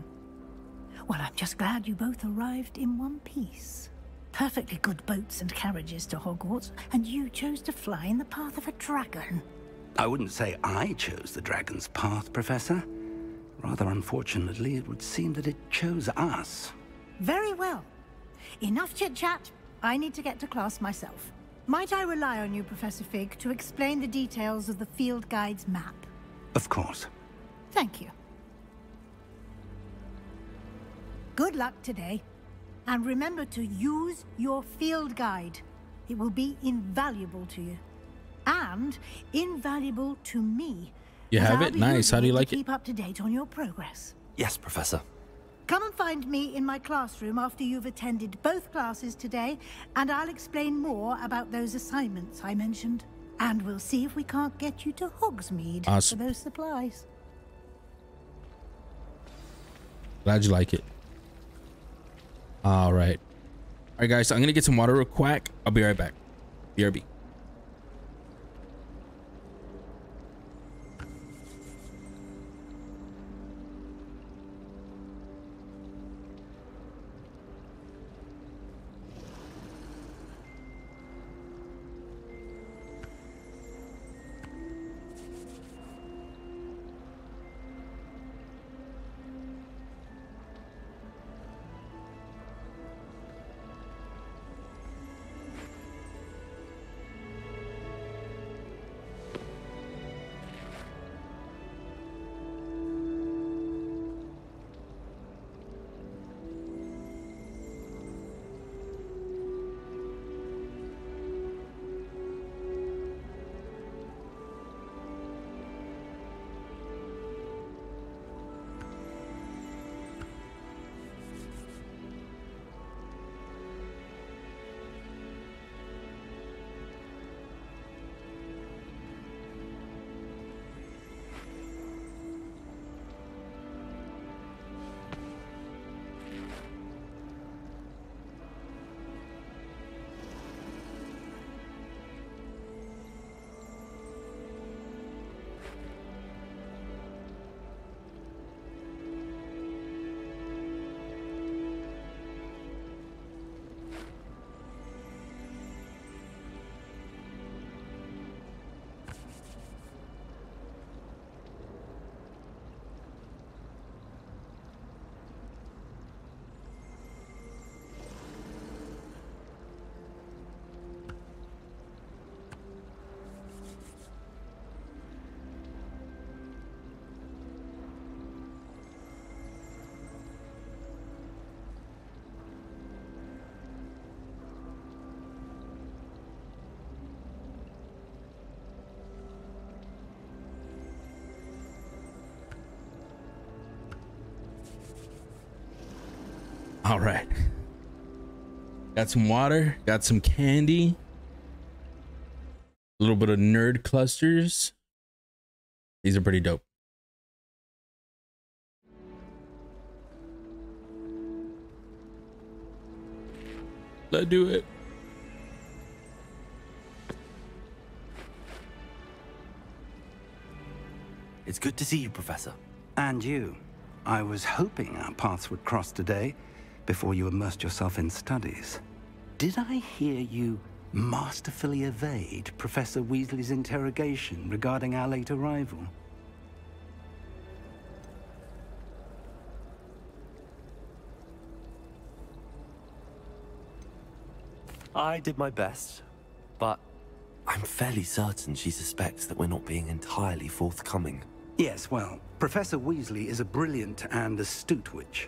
Well, I'm just glad you both arrived in one piece. Perfectly good boats and carriages to Hogwarts, and you chose to fly in the path of a dragon. I wouldn't say I chose the dragon's path, Professor. Rather unfortunately, it would seem that it chose us. Very well. Enough chit-chat. I need to get to class myself. Might I rely on you, Professor Fig, to explain the details of the field guide's map? Of course. Thank you. Good luck today. And remember to use your field guide. It will be invaluable to you. And invaluable to me. You have it? Nice. How do you to like it? Keep up to date on your progress. Yes, Professor. Come and find me in my classroom after you've attended both classes today, and I'll explain more about those assignments I mentioned. And we'll see if we can't get you to Hogsmeade Awesome. for those supplies. Glad you like it. All right. All right, guys. I'm gonna get some water real quick. I'll be right back. BRB. Got some water, got some candy, a little bit of nerd clusters. These are pretty dope. Let's do it. It's good to see you, Professor. And you. I was hoping our paths would cross today before you immersed yourself in studies. Did I hear you masterfully evade Professor Weasley's interrogation regarding our late arrival? I did my best, but I'm fairly certain she suspects that we're not being entirely forthcoming. Yes, well, Professor Weasley is a brilliant and astute witch.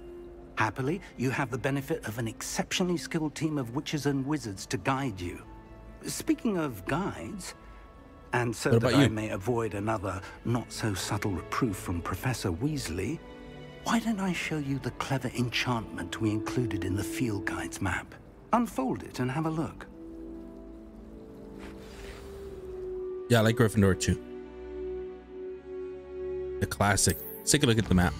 Happily, you have the benefit of an exceptionally skilled team of witches and wizards to guide you. Speaking of guides, and so that about I may avoid another not so subtle reproof from Professor Weasley, why don't I show you the clever enchantment we included in the field guide's map? Unfold it and have a look. Yeah, I like Gryffindor too. The classic. Let's take a look at the map.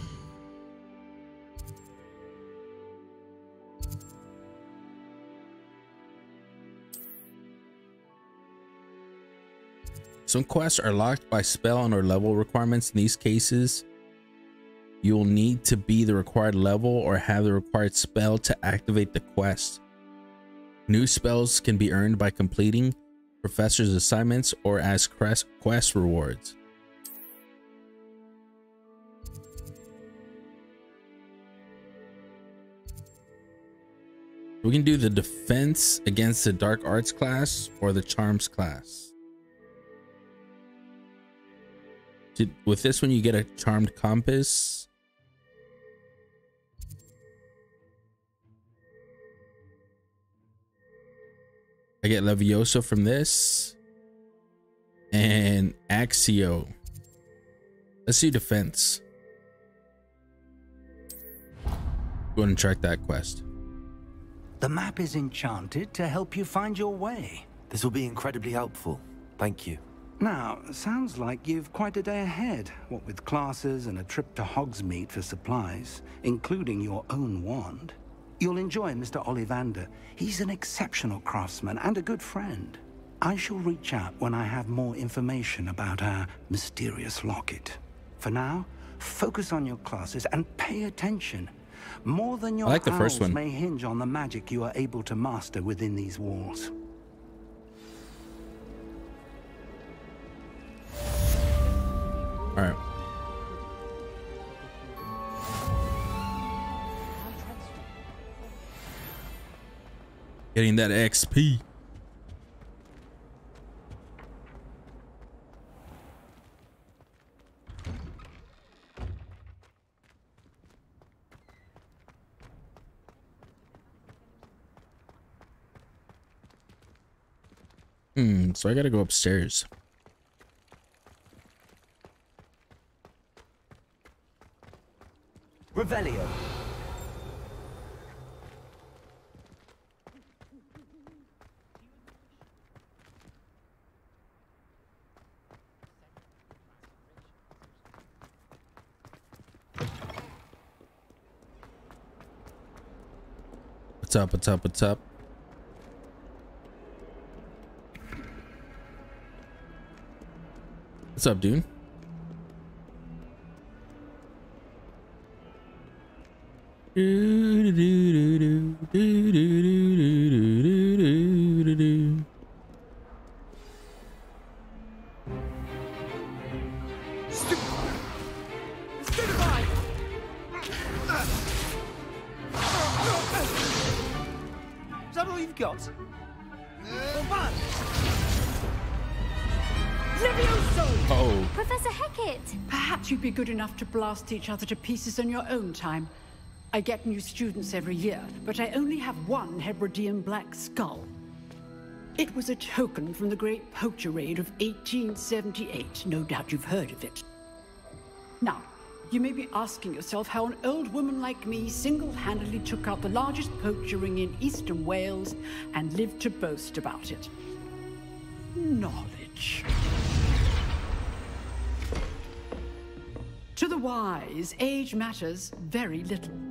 Some quests are locked by spell and or level requirements. In these cases, you will need to be the required level or have the required spell to activate the quest. New spells can be earned by completing professor's assignments or as quest, quest rewards. We can do the defense against the dark arts class or the charms class. Did- With this one, you get a charmed compass. I get Levioso from this. And Accio. Let's do defense. Go and track that quest. The map is enchanted to help you find your way. This will be incredibly helpful. Thank you. Now, sounds like you've quite a day ahead, what with classes and a trip to Hogsmeade for supplies, including your own wand. You'll enjoy Mr. Ollivander. He's an exceptional craftsman and a good friend. I shall reach out when I have more information about our mysterious locket. For now, focus on your classes and pay attention. More than your I like the first one. may hinge on the magic you are able to master within these walls. All right. Getting that XP. Hmm, so I gotta go upstairs. Revelio. What's up? What's up? What's up? What's up, dude? Perhaps you'd be good enough to blast each other to pieces on your own time. I get new students every year, but I only have one Hebridean black skull. It was a token from the Great Poacher Raid of 1878. No doubt you've heard of it. Now, you may be asking yourself how an old woman like me single-handedly took out the largest poacher ring in eastern Wales and lived to boast about it. Knowledge. To the wise, age matters very little.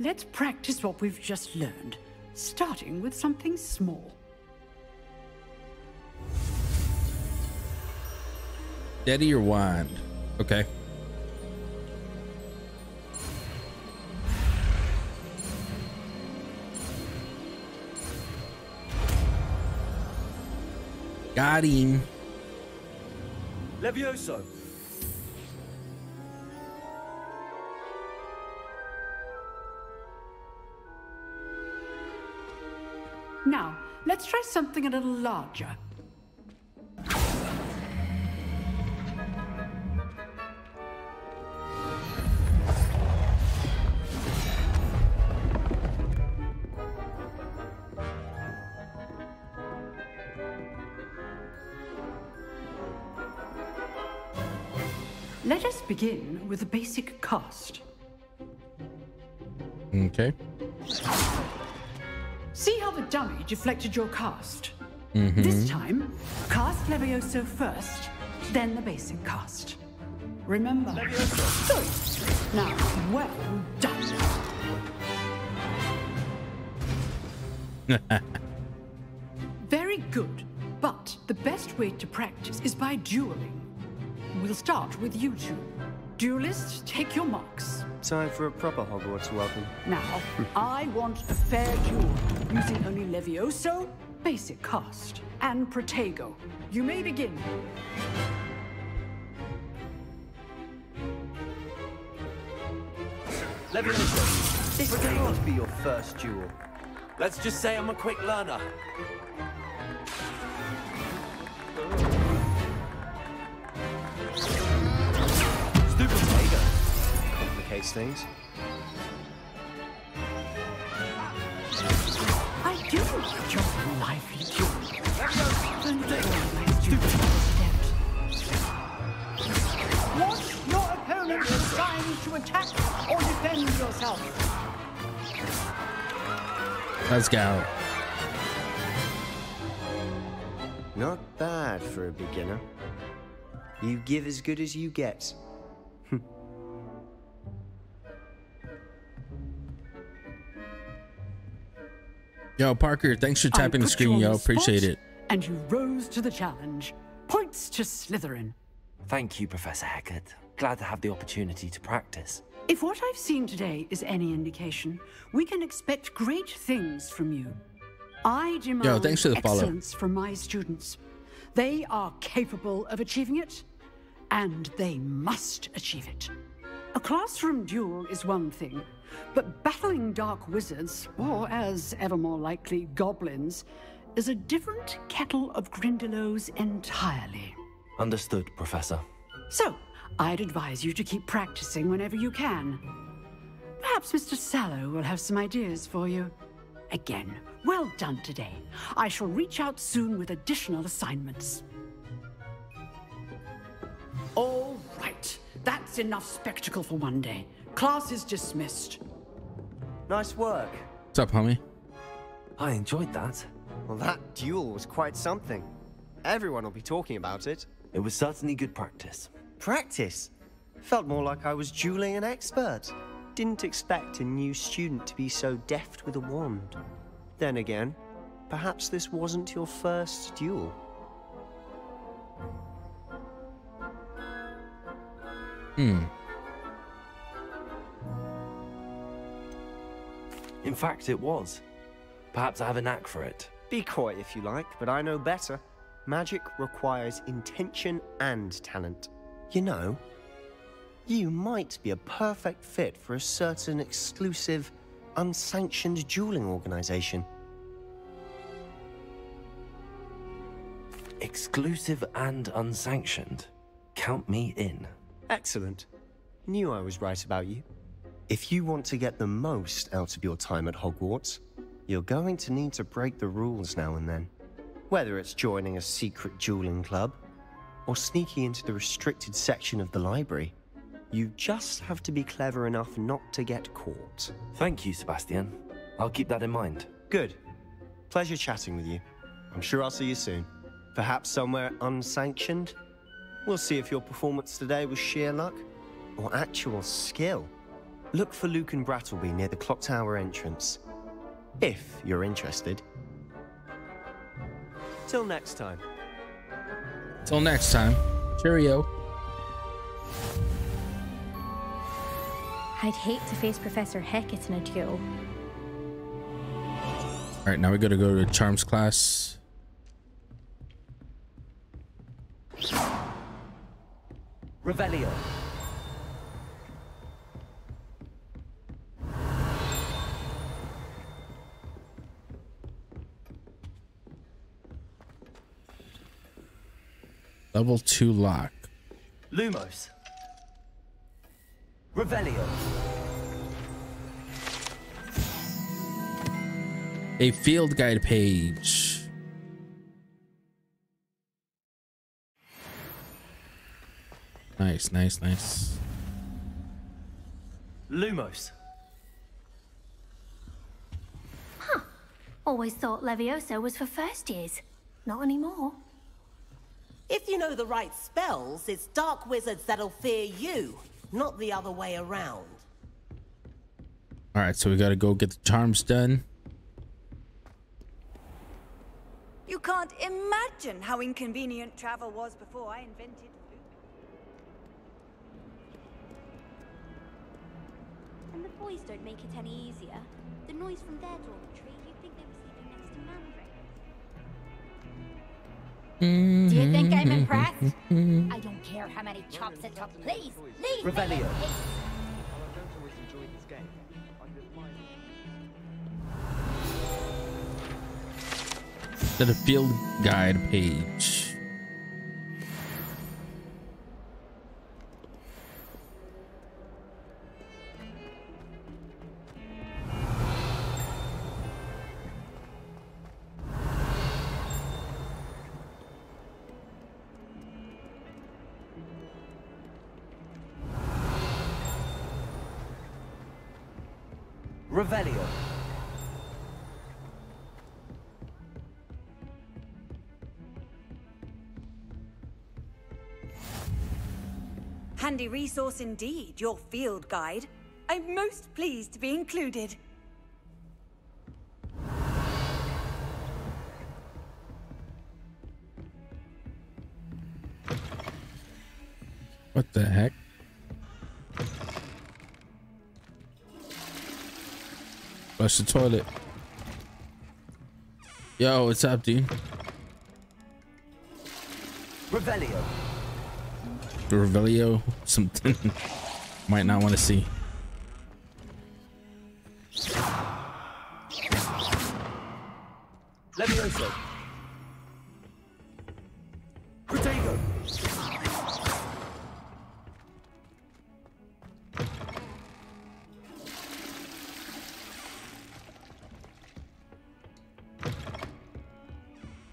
let's practice what we've just learned, starting with something small. Steady your wand. Okay. Got him. Levioso. Try something a little larger. Let us begin with the basic cast. Okay. Deflected your cast? Mhm. This time, cast Levioso first, then the basic cast. Remember? Good. Now, well done. Very good. But the best way to practice is by dueling. We'll start with you two. Duelists, take your marks. Time for a proper Hogwarts welcome. Now, I want a fair duel, using only Levioso, basic cast, and Protego. You may begin. Levioso. This can't be your first duel. Let's just say I'm a quick learner. Complicates things. I do like your lively duel. Watch your opponent decide to attack or defend yourself. Let's go. Not bad for a beginner. You give as good as you get. Yo, Parker, thanks for tapping the screen, yo. the Appreciate spot, it. And you rose to the challenge. Points to Slytherin. Thank you, Professor Haggard. Glad to have the opportunity to practice. If what I've seen today is any indication, we can expect great things from you. I demand thanks for the follow. excellence from my students. They are capable of achieving it, and they must achieve it. A classroom duel is one thing, but battling dark wizards, or as ever more likely, goblins, is a different kettle of Grindylows entirely. Understood, Professor. So, I'd advise you to keep practicing whenever you can. Perhaps Mr. Sallow will have some ideas for you. Again, well done today. I shall reach out soon with additional assignments. All right, that's enough spectacle for one day. Class is dismissed. Nice work. What's up, homie? I enjoyed that. Well, that duel was quite something. Everyone will be talking about it. It was certainly good practice. Practice? Felt more like I was dueling an expert. Didn't expect a new student to be so deft with a wand. Then again, perhaps this wasn't your first duel. Hmm. In fact, it was. Perhaps I have a knack for it. Be coy if you like, but I know better. Magic requires intention and talent. You know, you might be a perfect fit for a certain exclusive, unsanctioned dueling organization. Exclusive and unsanctioned. Count me in. Excellent. Knew I was right about you. If you want to get the most out of your time at Hogwarts, you're going to need to break the rules now and then. Whether it's joining a secret dueling club, or sneaking into the restricted section of the library, you just have to be clever enough not to get caught. Thank you, Sebastian. I'll keep that in mind. Good. Pleasure chatting with you. I'm sure I'll see you soon. Perhaps somewhere unsanctioned? We'll see if your performance today was sheer luck or actual skill. Look for Lucan Brattleby near the clock tower entrance. If you're interested. Till next time. Till next time. Cheerio. I'd hate to face Professor Hecat in a duel. All right, now we gotta go to charms class. Revelio. Level two lock. Lumos. Revelio. A field guide page. Nice, nice, nice. Lumos. Huh. Always thought Levioso was for first years. Not anymore. If you know the right spells, it's dark wizards that'll fear you, not the other way around. All right, so we gotta go get the charms done. You can't imagine how inconvenient travel was before I invented And the boys don't make it any easier. The noise from their dormitory, Do you think I'm mm-hmm. impressed? Mm-hmm. I don't care how many chops it took. Please, leave me Revelio. peace. To the field guide page. Resource indeed, your field guide. I'm most pleased to be included. What the heck? Flush the toilet. Yo, what's up, dude? Revelio. Revelio, something might not want to see. Levioso. Protego.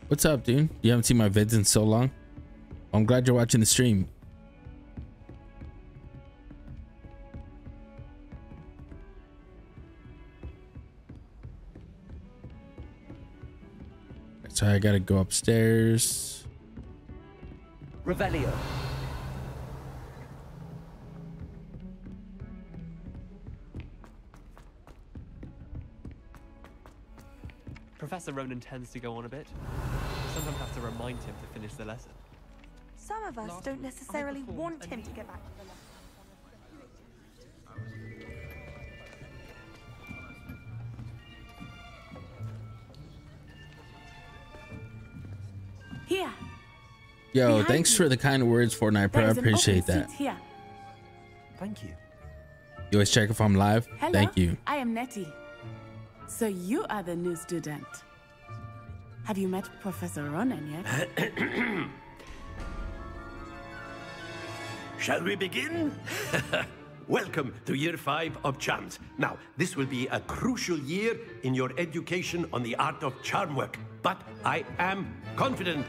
What's up, dude? You haven't seen my vids in so long. I'm glad you're watching the stream. I gotta go upstairs. Revelio. Professor Ronen tends to go on a bit. We sometimes have to remind him to finish the lesson. Some of us don't necessarily want him to get back to the Yo, Behind thanks you. for the kind words, Fortnite. Pro. I appreciate that. Here. Thank you. You always check if I'm live. Hello. Thank you. I am Natty. So you are the new student. Have you met Professor Ronen yet? Shall we begin? Welcome to year five of charms. Now, this will be a crucial year in your education on the art of charm work. But I am confident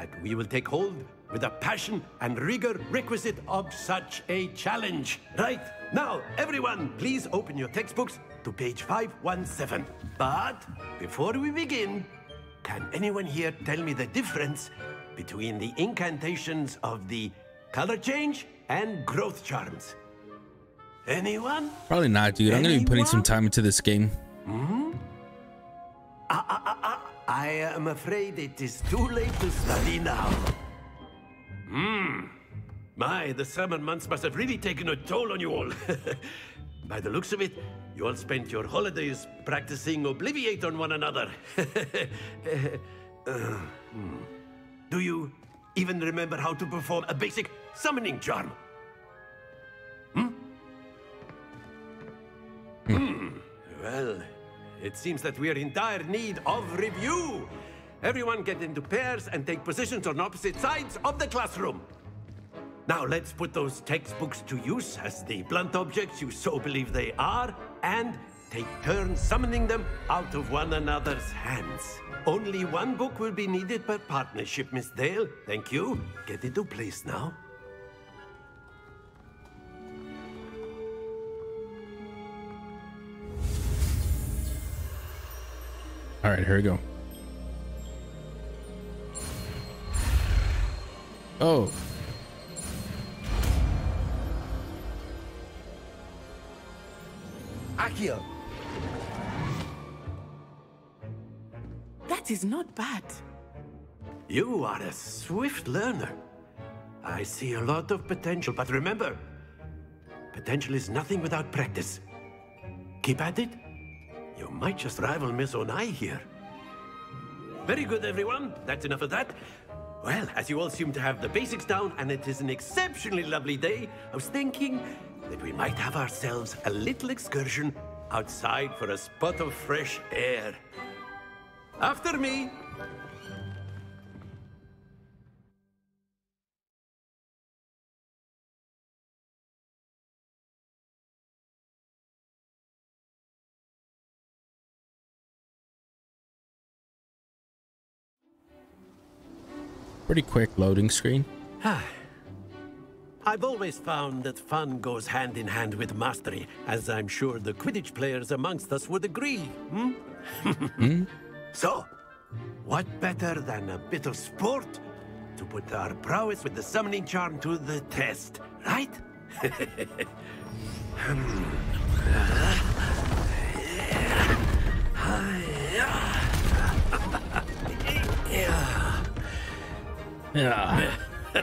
that we will take hold with the passion and rigor requisite of such a challenge. Right, now, everyone, please open your textbooks to page 517. But before we begin, can anyone here tell me the difference between the incantations of the color change and growth charms? Anyone? Probably not, dude. I'm gonna be putting some time into this game. Hmm? I am afraid it is too late to study now. Hmm. My, the summer months must have really taken a toll on you all. By the looks of it, you all spent your holidays practicing Obliviate on one another. Uh, hmm. Do you even remember how to perform a basic summoning charm? Hmm? Hmm. Well, it seems that we are in dire need of review. Everyone get into pairs and take positions on opposite sides of the classroom. Now let's put those textbooks to use as the blunt objects you so believe they are, and take turns summoning them out of one another's hands. Only one book will be needed per partnership, Miss Dale. Thank you. Get into place now. All right, here we go. Oh. Accio. That is not bad. You are a swift learner. I see a lot of potential, but remember, potential is nothing without practice. Keep at it. You might just rival Miss Onai here. Very good, everyone. That's enough of that. Well, as you all seem to have the basics down, and it is an exceptionally lovely day, I was thinking that we might have ourselves a little excursion outside for a spot of fresh air. After me. Pretty quick loading screen. I've always found that fun goes hand in hand with mastery, as I'm sure the Quidditch players amongst us would agree. Hmm? Hmm? So, what better than a bit of sport to put our prowess with the summoning charm to the test, right? Yeah.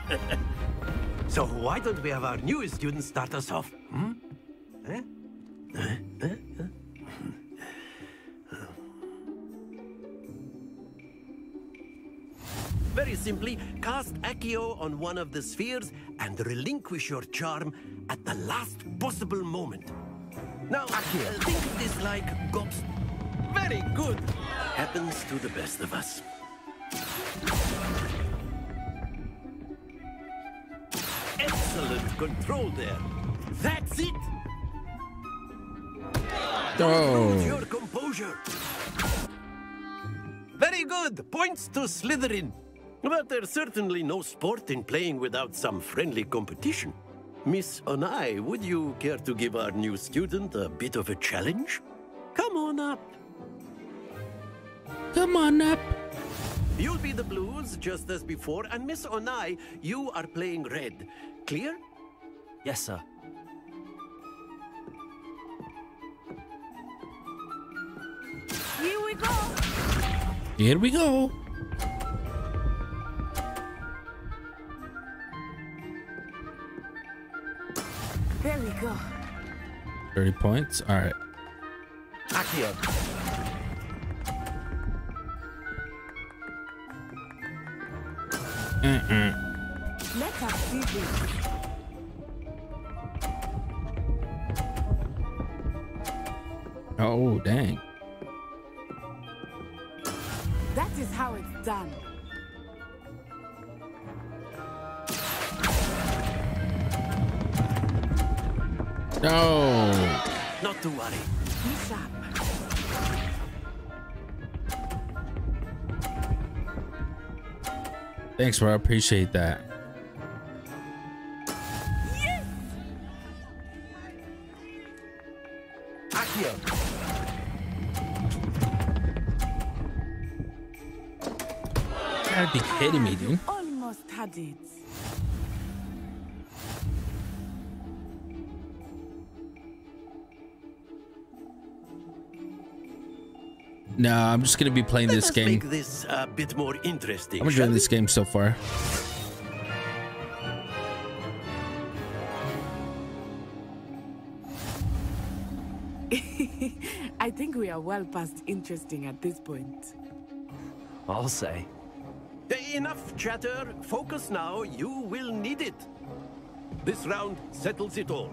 so why don't we have our newest student start us off? Hmm? Eh? Eh? Eh? Very simply, cast Accio on one of the spheres and relinquish your charm at the last possible moment. Now, uh, think of this like Gobs. Very good. Happens to the best of us. Control there. That's it. Oh. Lose your composure. Very good. Points to Slytherin. But there's certainly no sport in playing without some friendly competition. Miss Onai, would you care to give our new student a bit of a challenge? Come on up. Come on up. You'll be the blues just as before, and Miss Onai, you are playing red. Clear? Yes, sir. Here we go. Here we go. There we go. 30 points. All right. Accio. Mm-mm. Let Oh, dang. That is how it's done. No. Not to worry. Be sharp. Thanks, bro. I appreciate that. hitting me, dude. Almost had it. No, I'm just gonna be playing Let this game. Make this a bit more interesting. I'm enjoying this game so far. I think we are well past interesting at this point. I'll say. Enough chatter. Focus now. You will need it. This round settles it all.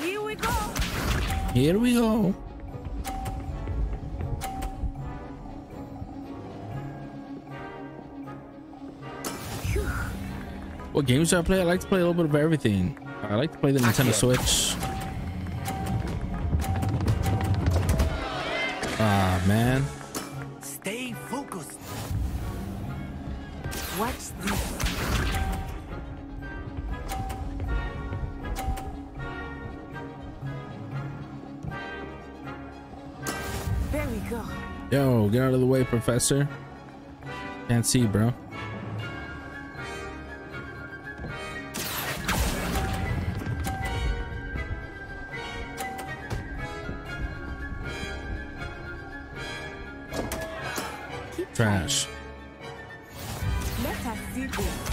Here we go. Here we go. What games do I play? I like to play a little bit of everything. I like to play the Nintendo Switch. Ah, man. Yo, get out of the way, Professor. Can't see, bro. Trash. Let us see this.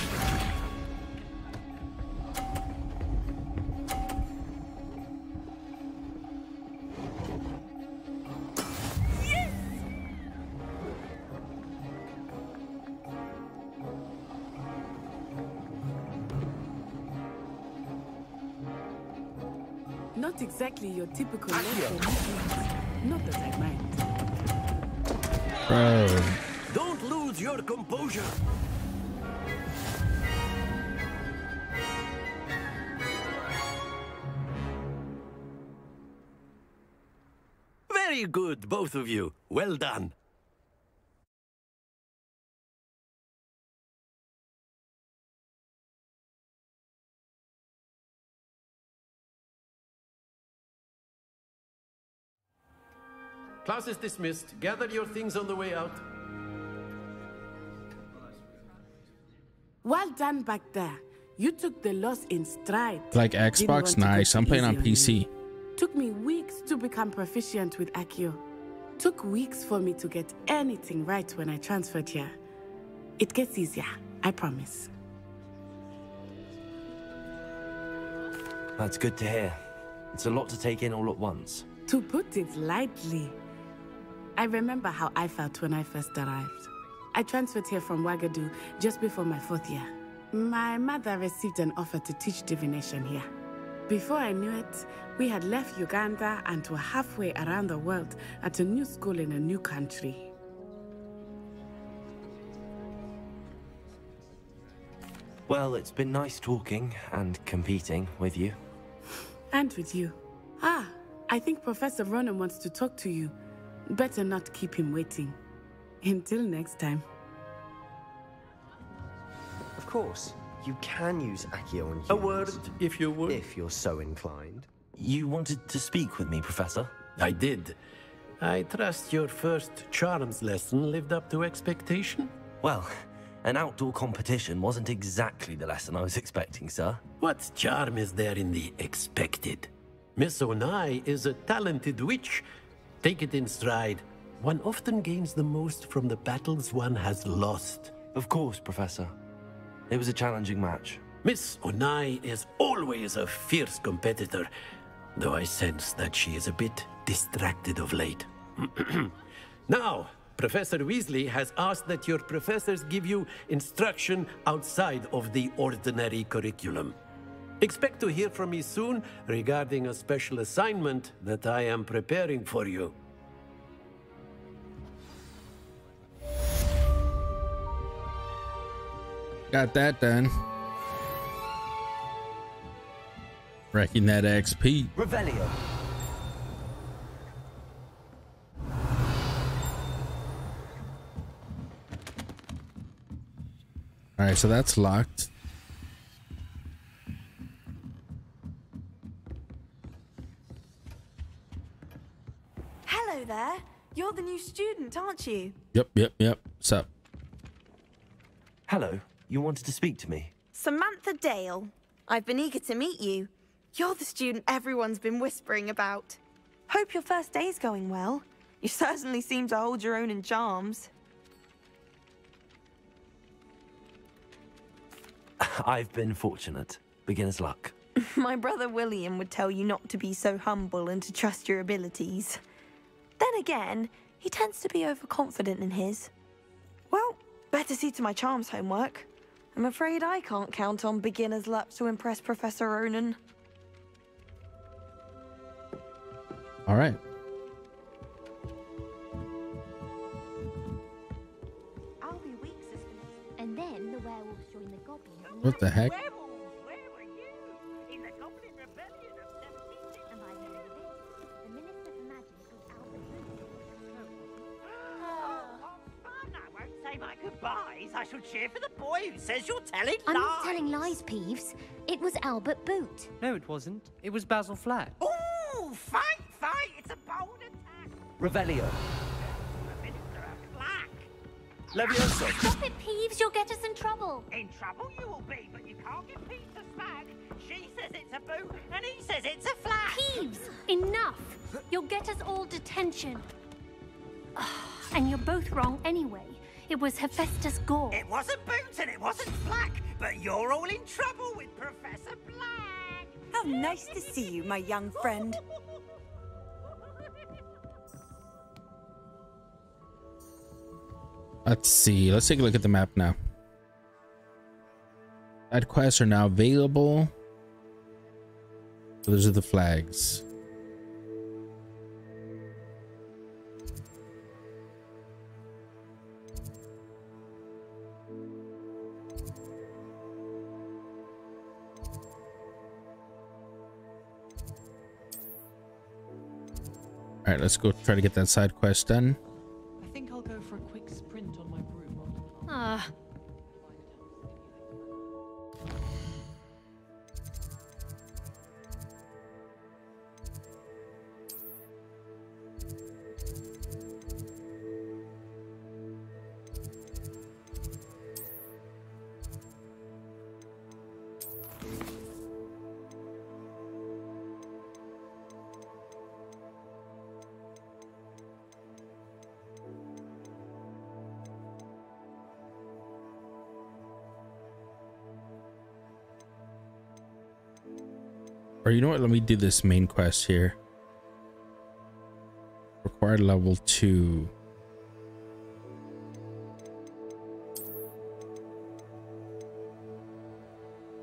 Very good, both of you. Well done. Class is dismissed. Gather your things on the way out. Well done back there. You took the loss in stride. Like Xbox? Nice. I'm playing on you. PC. Took me weeks to become proficient with Accio. Took weeks for me to get anything right when I transferred here. It gets easier, I promise. That's good to hear. It's a lot to take in all at once. To put it lightly, I remember how I felt when I first arrived. I transferred here from Uagadou just before my fourth year. My mother received an offer to teach divination here. Before I knew it, we had left Uganda and were halfway around the world at a new school in a new country. Well, it's been nice talking and competing with you. And with you. Ah, I think Professor Ronen wants to talk to you. Better not keep him waiting. Until next time. Of course, you can use Accio on humans. A word, if you would. If you're so inclined. You wanted to speak with me, Professor? I did. I trust your first charms lesson lived up to expectation? Well, an outdoor competition wasn't exactly the lesson I was expecting, sir. What charm is there in the expected? Miss Onai is a talented witch. Take it in stride. One often gains the most from the battles one has lost. Of course, Professor. It was a challenging match. Miss Onai is always a fierce competitor, though I sense that she is a bit distracted of late. now, Professor Weasley has asked that your professors give you instruction outside of the ordinary curriculum. Expect to hear from me soon regarding a special assignment that I am preparing for you. Got that done. Wrecking that XP. Revelio. All right, so that's locked. Hello there. You're the new student, aren't you? Yep, yep, yep. What's up? Hello. You wanted to speak to me? Samantha Dale. I've been eager to meet you. You're the student everyone's been whispering about. Hope your first day's going well. You certainly seem to hold your own in charms. I've been fortunate. Beginner's luck. My brother William would tell you not to be so humble and to trust your abilities. Then again, he tends to be overconfident in his. Well, better see to my charms homework. I'm afraid I can't count on beginner's luck to impress Professor Ronen. All right. I'll be weeks I shall cheer for the boy who says you're telling I'm lies. not telling lies, Peeves. It was Albert Boot. No, it wasn't. It was Basil Flack. Ooh, fight, fight! It's a bold attack. Revelio. Levioso. Stop it, Peeves. You'll get us in trouble. In trouble you will be, but you can't get Pete to smack. She says it's a boot, and he says it's a flat. Peeves, enough! You'll get us all detention. and you're both wrong anyway. It was Hephaestus Gore. It wasn't boot and it wasn't Black, but you're all in trouble with Professor Black. How nice to see you, my young friend. Let's see. Let's take a look at the map now. Side quests are now available. Those are the flags. All right, let's go try to get that side quest done. Me do this main quest here. Required level two.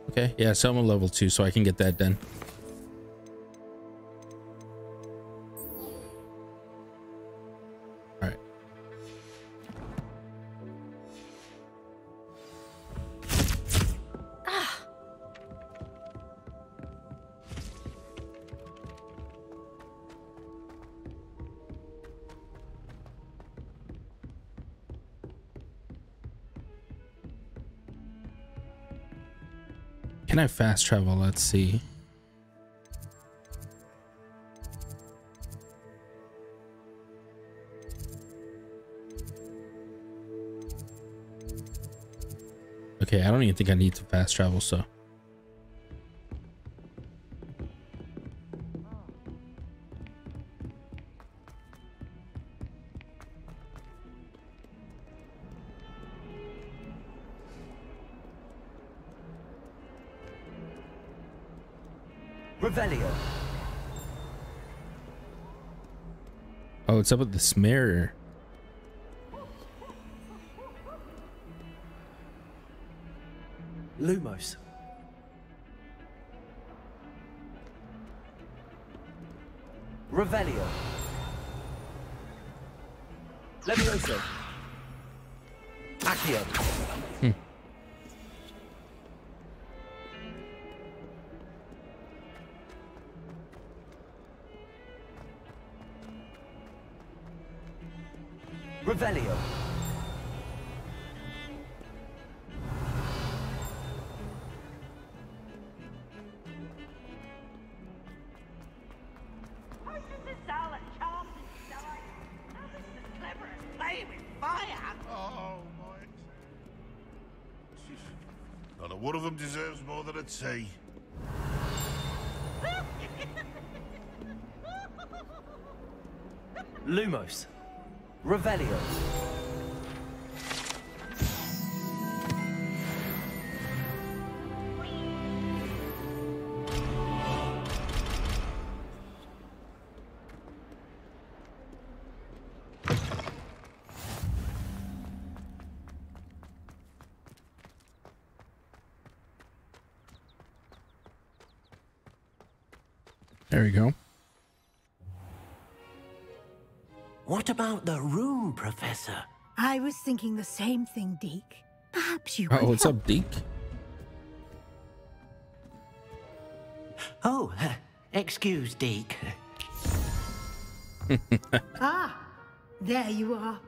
Okay, yeah, so I'm a level two, so I can get that done. Fast travel? Let's see. Okay, I don't even think I need to fast travel, so. It's up with this mirror. Thinking the same thing, Deek. Perhaps you could Oh, what's help. up, Deek? Oh, uh, excuse, Deek. Ah, there you are.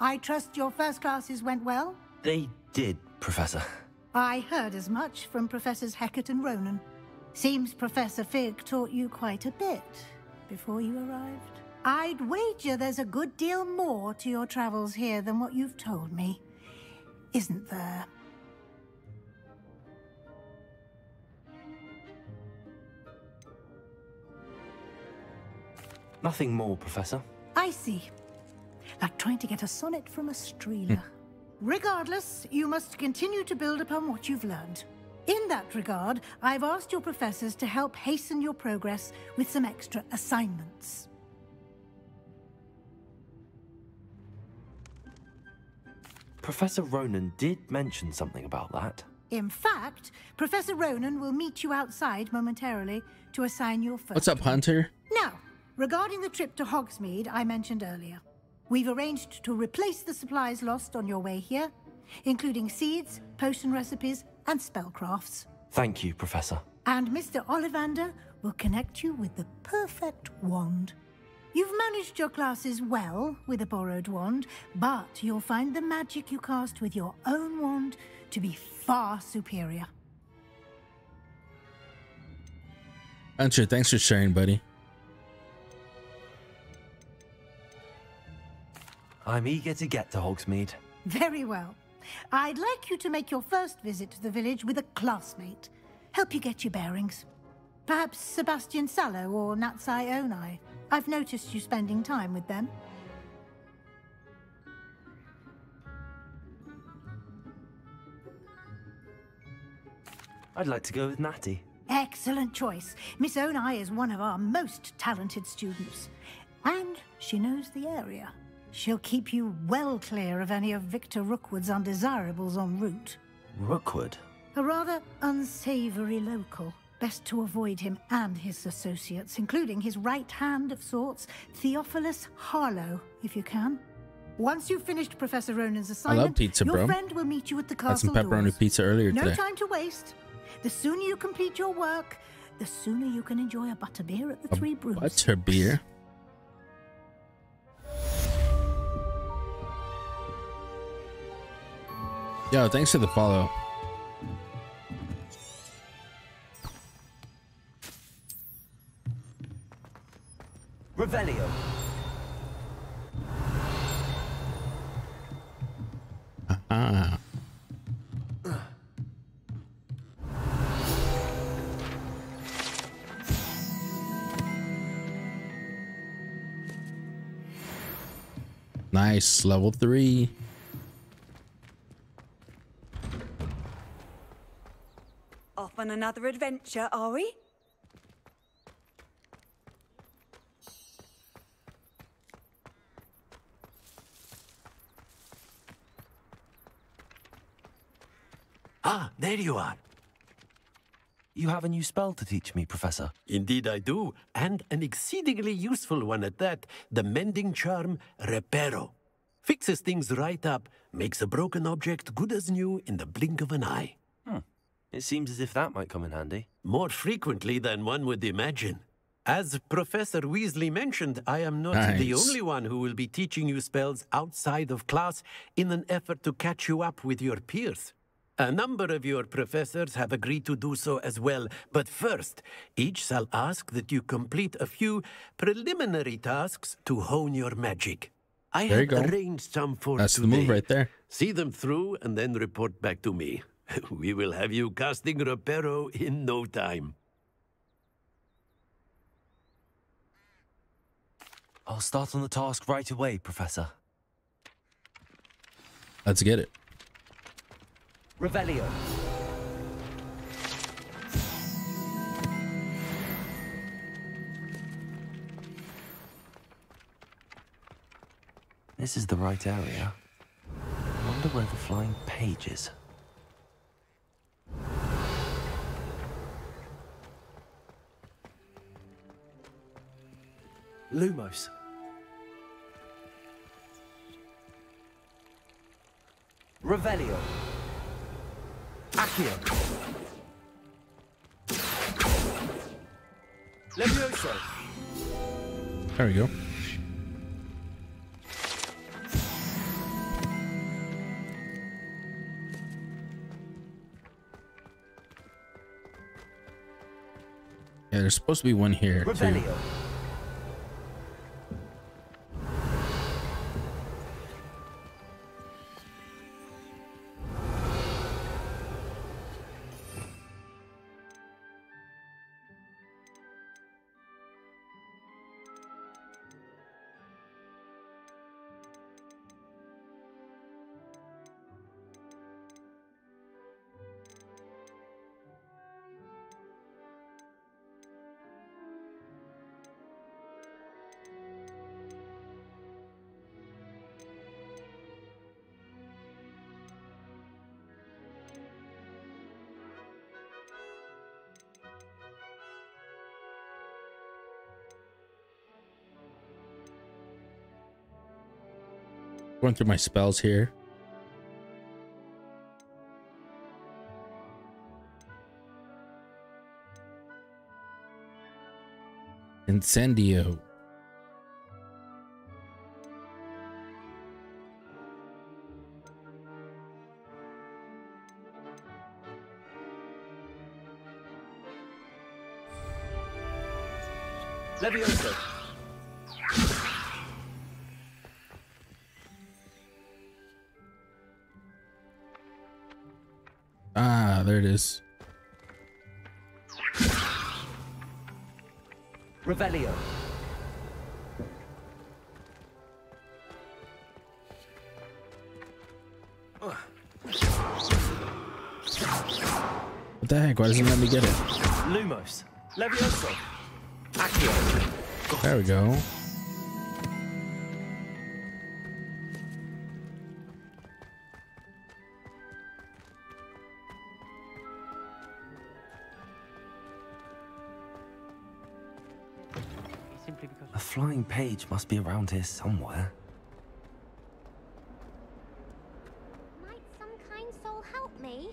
I trust your first classes went well? They did, Professor. I heard as much from Professors Hecat and Ronen. Seems Professor Fig taught you quite a bit before you arrived. I'd wager there's a good deal more to your travels here than what you've told me. Isn't there? Nothing more, Professor. I see. Like trying to get a sonnet from a streeler. Hmm. Regardless, you must continue to build upon what you've learned. In that regard, I've asked your professors to help hasten your progress with some extra assignments. Professor Ronen did mention something about that. In fact, Professor Ronen will meet you outside momentarily to assign your first. What's up, Hunter? Now, regarding the trip to Hogsmeade I mentioned earlier, we've arranged to replace the supplies lost on your way here, including seeds, potion recipes, and spellcrafts. Thank you, Professor. And Mr. Ollivander will connect you with the perfect wand. You've managed your classes well with a borrowed wand, but you'll find the magic you cast with your own wand to be far superior. Hunter, thanks for sharing, buddy. I'm eager to get to Hogsmeade. Very well. I'd like you to make your first visit to the village with a classmate. Help you get your bearings. Perhaps Sebastian Sallow or Natsai Onai. I've noticed you spending time with them. I'd like to go with Natty. Excellent choice. Miss Onai is one of our most talented students. And she knows the area. She'll keep you well clear of any of Victor Rookwood's undesirables en route. Rookwood? A rather unsavory local. Best to avoid him and his associates, including his right hand of sorts, Theophilus Harlow, if you can. Once you've finished Professor Ronen's assignment, pizza, your bro. friend will meet you at the castle Had some pepperoni doors. pizza earlier no today. time to waste. The sooner you complete your work, the sooner you can enjoy a butterbeer at the Three Brews. Butter Yo, thanks for the follow. Revelio. Nice, level three. On another adventure, are we? Ah, there you are. You have a new spell to teach me, Professor. Indeed I do, and an exceedingly useful one at that. The mending charm, Reparo. Fixes things right up, makes a broken object good as new in the blink of an eye. It seems as if that might come in handy. More frequently than one would imagine. As Professor Weasley mentioned, I am not the only one who will be teaching you spells outside of class in an effort to catch you up with your peers. A number of your professors have agreed to do so as well, but first, each shall ask that you complete a few preliminary tasks to hone your magic. I There you have go. arranged some for That's the move right there. See them through and then report back to me. we will have you casting Reparo in no time. I'll start on the task right away, Professor. Let's get it. Revelio. This is the right area. I wonder where the flying page is. Lumos. Revelio. Accio. Levioso. There we go. Yeah, there's supposed to be one here too. Through my spells here. Incendio. Ah, there it is. Revelio. What the heck? Why doesn't let me get it? Lumos. Levioso. Accio. There we go. Page must be around here somewhere. Might some kind soul help me?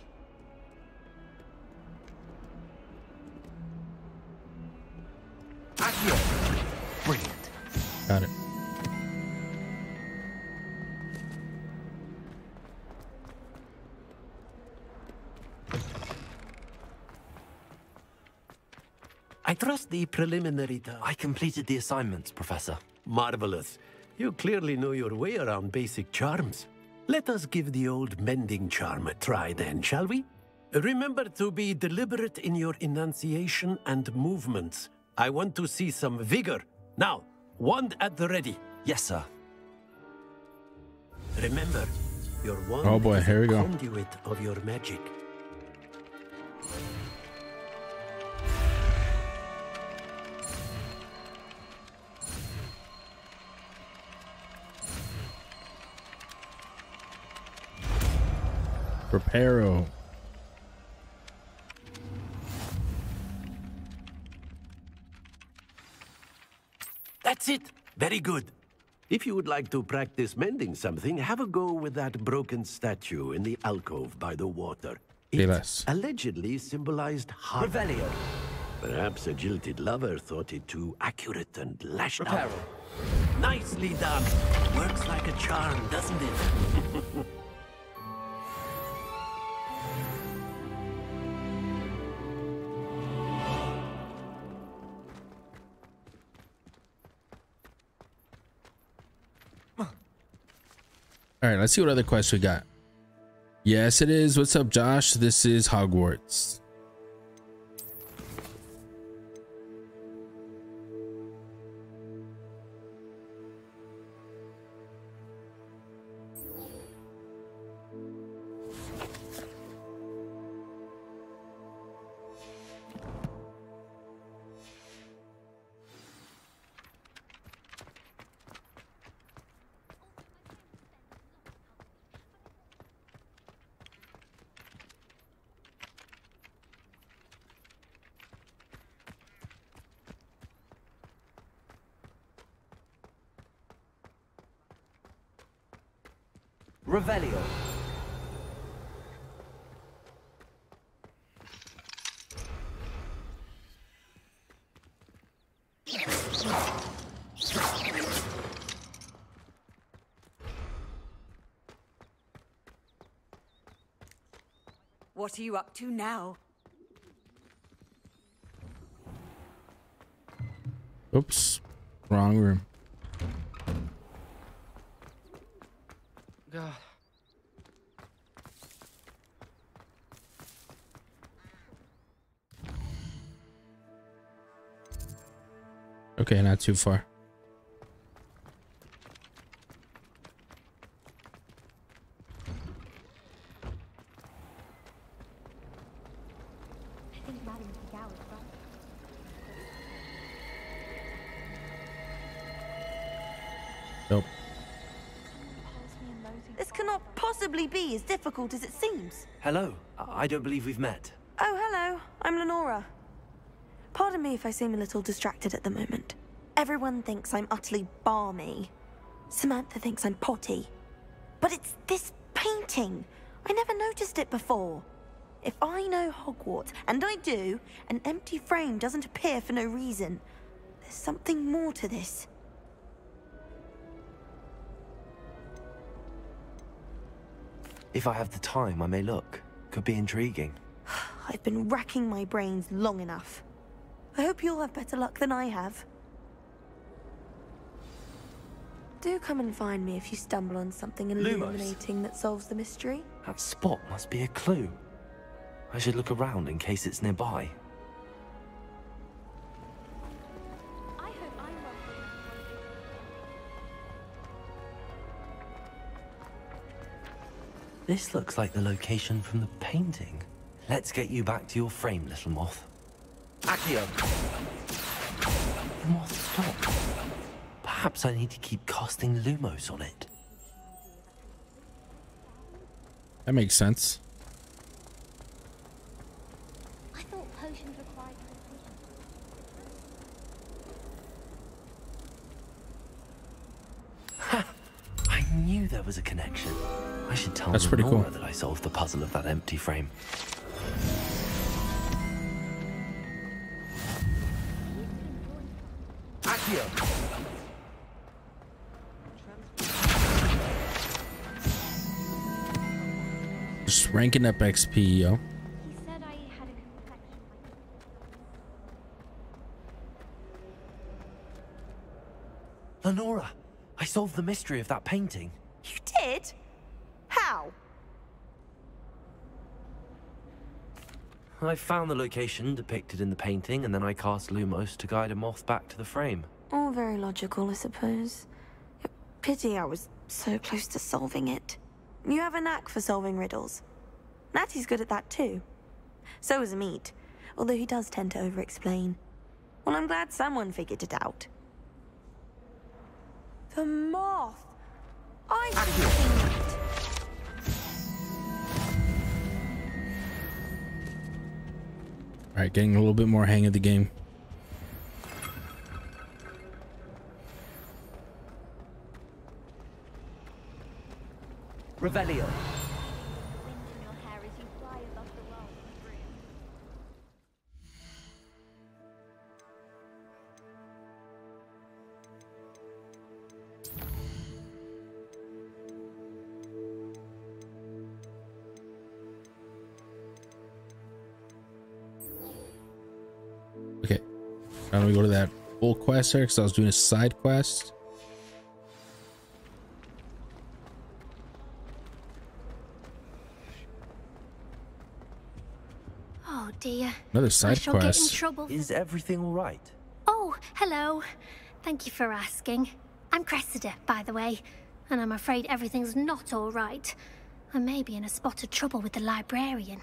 Accio. Brilliant. Got it. I trust the preliminary task. I completed the assignments, Professor. Marvelous. You clearly know your way around basic charms. Let us give the old mending charm a try then, shall we? Remember to be deliberate in your enunciation and movements. I want to see some vigor. Now, wand at the ready. Yes, sir. Remember, your wand Oh boy, is here we go. conduit of your magic. Preparo. That's it. Very good. If you would like to practice mending something, have a go with that broken statue in the alcove by the water. Say It less. allegedly symbolized heart. Revelio. Perhaps a jilted lover thought it too accurate and lashed out. Reparo. Nicely done. Works like a charm, doesn't it? All right, let's see what other quests we got. Yes, it is. What's up, Josh? This is Hogwarts. What are you up to now? Oops. Wrong room. God. Okay, not too far. Don't believe we've met. Oh, hello. I'm Lenora. Pardon me if I seem a little distracted at the moment. Everyone thinks I'm utterly balmy. Samantha thinks I'm potty. But it's this painting. I never noticed it before. If I know Hogwarts, and I do, an empty frame doesn't appear for no reason. There's something more to this. If I have the time, I may look. Could be intriguing. I've been racking my brains long enough. I hope you'll have better luck than I have. Do come and find me if you stumble on something illuminating that solves the mystery. That spot must be a clue. I should look around in case it's nearby. This looks like the location from the painting. Let's get you back to your frame, little moth. Accio! The moth stopped. Perhaps I need to keep casting Lumos on it. That makes sense. I thought potions required precision. I knew there was a connection. I should tell That's pretty Lenora cool. that I solved the puzzle of that empty frame. Accio! Just ranking up XP, yo. He said I had a complexion like Lenora, I solved the mystery of that painting. You did? How? I found the location depicted in the painting, and then I cast Lumos to guide a moth back to the frame. All very logical, I suppose. Pity I was so close to solving it. You have a knack for solving riddles. Natty's good at that too. So is Amit, although he does tend to over-explain. Well, I'm glad someone figured it out. The moth! I All right, getting a little bit more hang of the game. Revelio. Quest here because I was doing a side quest. Oh dear. Another I side shall get in quest. trouble. Is everything all right? Oh, hello. Thank you for asking. I'm Cressida, by the way, and I'm afraid everything's not all right. I may be in a spot of trouble with the librarian.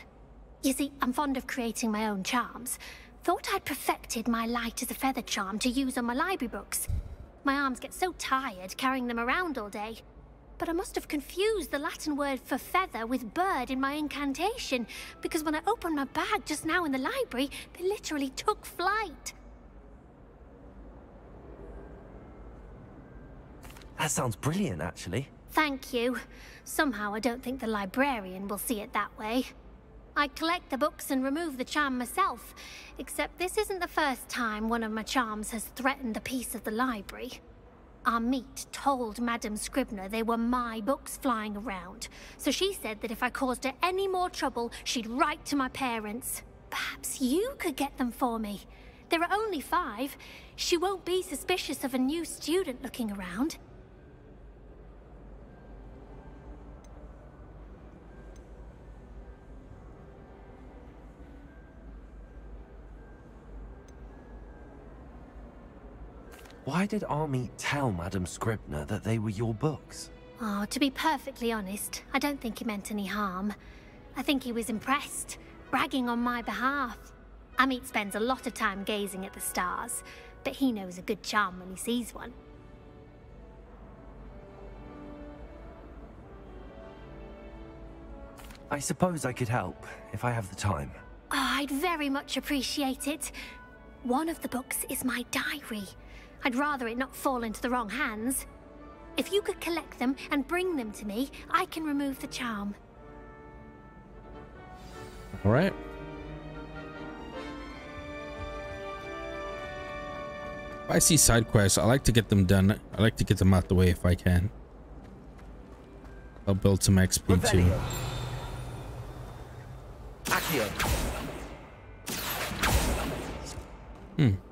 You see, I'm fond of creating my own charms. Thought I'd perfected my light as a feather charm to use on my library books. My arms get so tired carrying them around all day. But I must have confused the Latin word for feather with bird in my incantation, because when I opened my bag just now in the library, they literally took flight. That sounds brilliant, actually. Thank you. Somehow I don't think the librarian will see it that way. I collect the books and remove the charm myself, except this isn't the first time one of my charms has threatened the peace of the library. Amit told Madame Scribner they were my books flying around, so she said that if I caused her any more trouble, she'd write to my parents. Perhaps you could get them for me. There are only five. She won't be suspicious of a new student looking around. Why did Amit tell Madame Scribner that they were your books? Oh, to be perfectly honest, I don't think he meant any harm. I think he was impressed, bragging on my behalf. Amit spends a lot of time gazing at the stars, but he knows a good charm when he sees one. I suppose I could help, if I have the time. Oh, I'd very much appreciate it. One of the books is my diary. I'd rather it not fall into the wrong hands. If you could collect them and bring them to me, I can remove the charm. All right. If I see side quests, I like to get them done. I like to get them out the way if I can. I'll build some XP too. Accio. Hmm.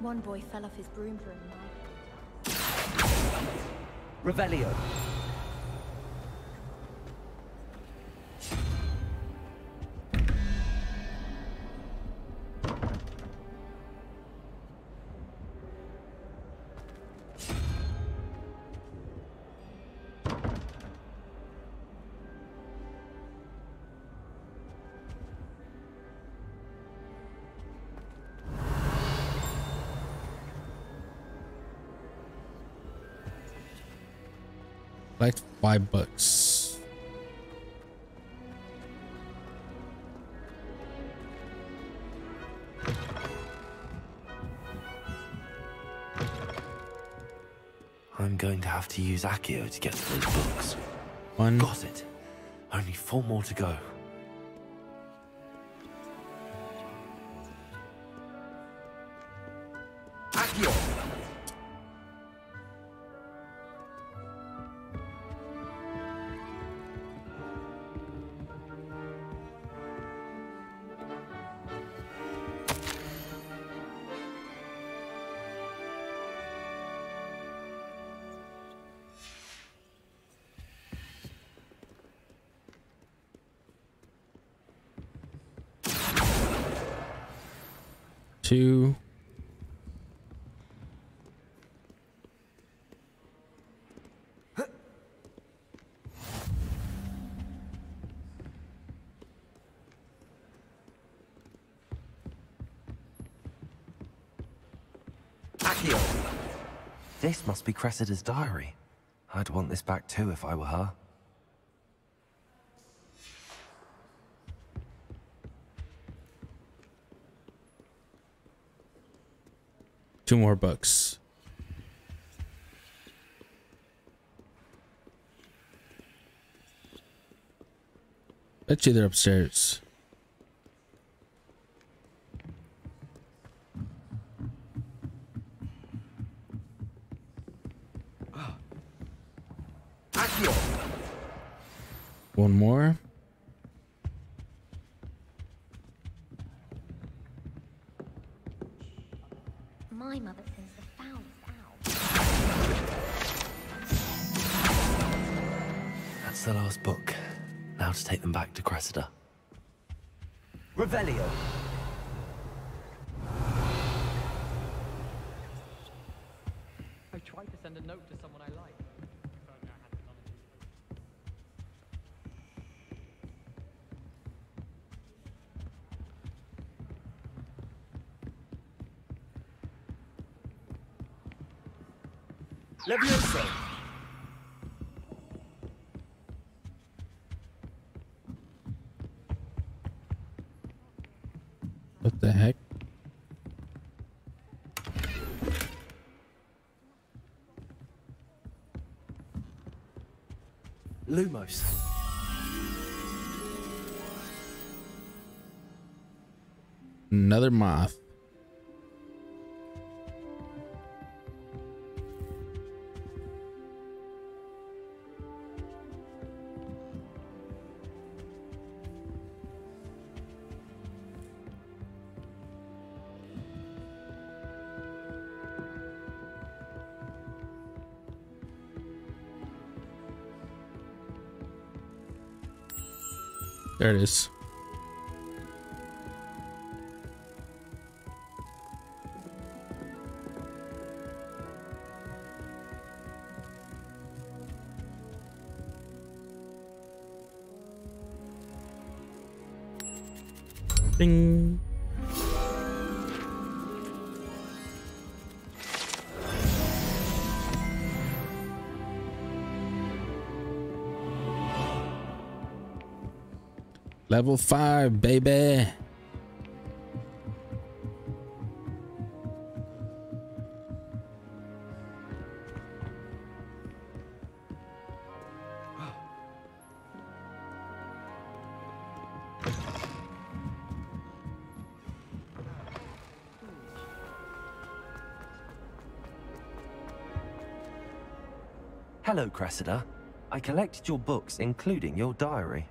One boy fell off his broom for a night. Revelio. Like five bucks. I'm going to have to use Accio to get those books. One. Got it. Only four more to go. This must be Cressida's diary. I'd want this back too if I were her. Two more bucks. Bet you they're upstairs. There it is. Level five, baby. Hello, Cressida. I collected your books, including your diary.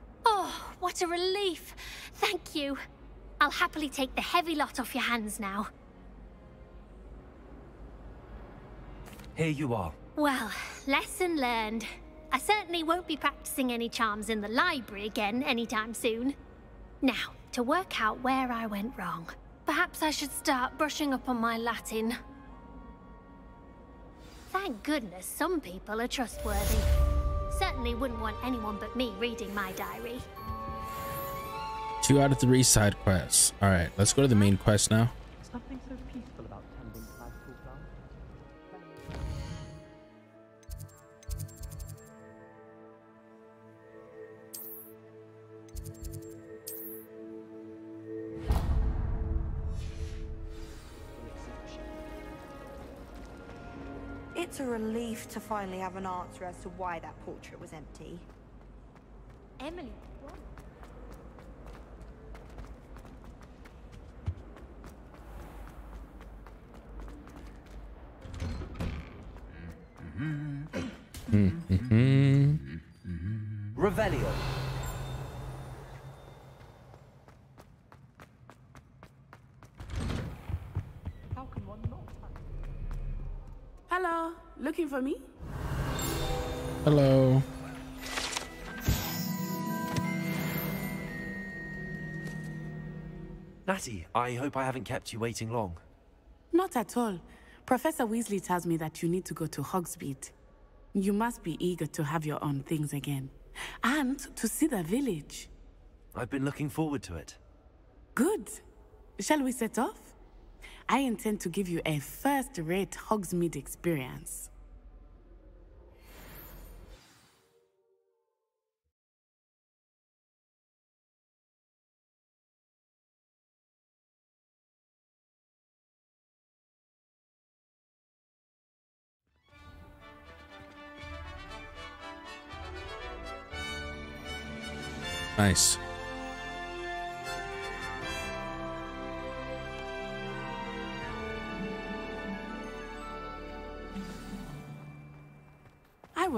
What a relief. Thank you. I'll happily take the heavy lot off your hands now. Here you are. Well, lesson learned. I certainly won't be practicing any charms in the library again anytime soon. Now, to work out where I went wrong. Perhaps I should start brushing up on my Latin. Thank goodness some people are trustworthy. Certainly wouldn't want anyone but me reading my diary. Two out of three side quests. All right, let's go to the main quest now. Something so peaceful about tending magical plants. It's a relief to finally have an answer as to why that portrait was empty. Emily, what? Mm-hmm. Revelio. How can one not? Hello, looking for me? Hello. Natty, I hope I haven't kept you waiting long. Not at all. Professor Weasley tells me that you need to go to Hogsmeade. You must be eager to have your own things again. And to see the village. I've been looking forward to it. Good. Shall we set off? I intend to give you a first-rate Hogsmeade experience. Nice.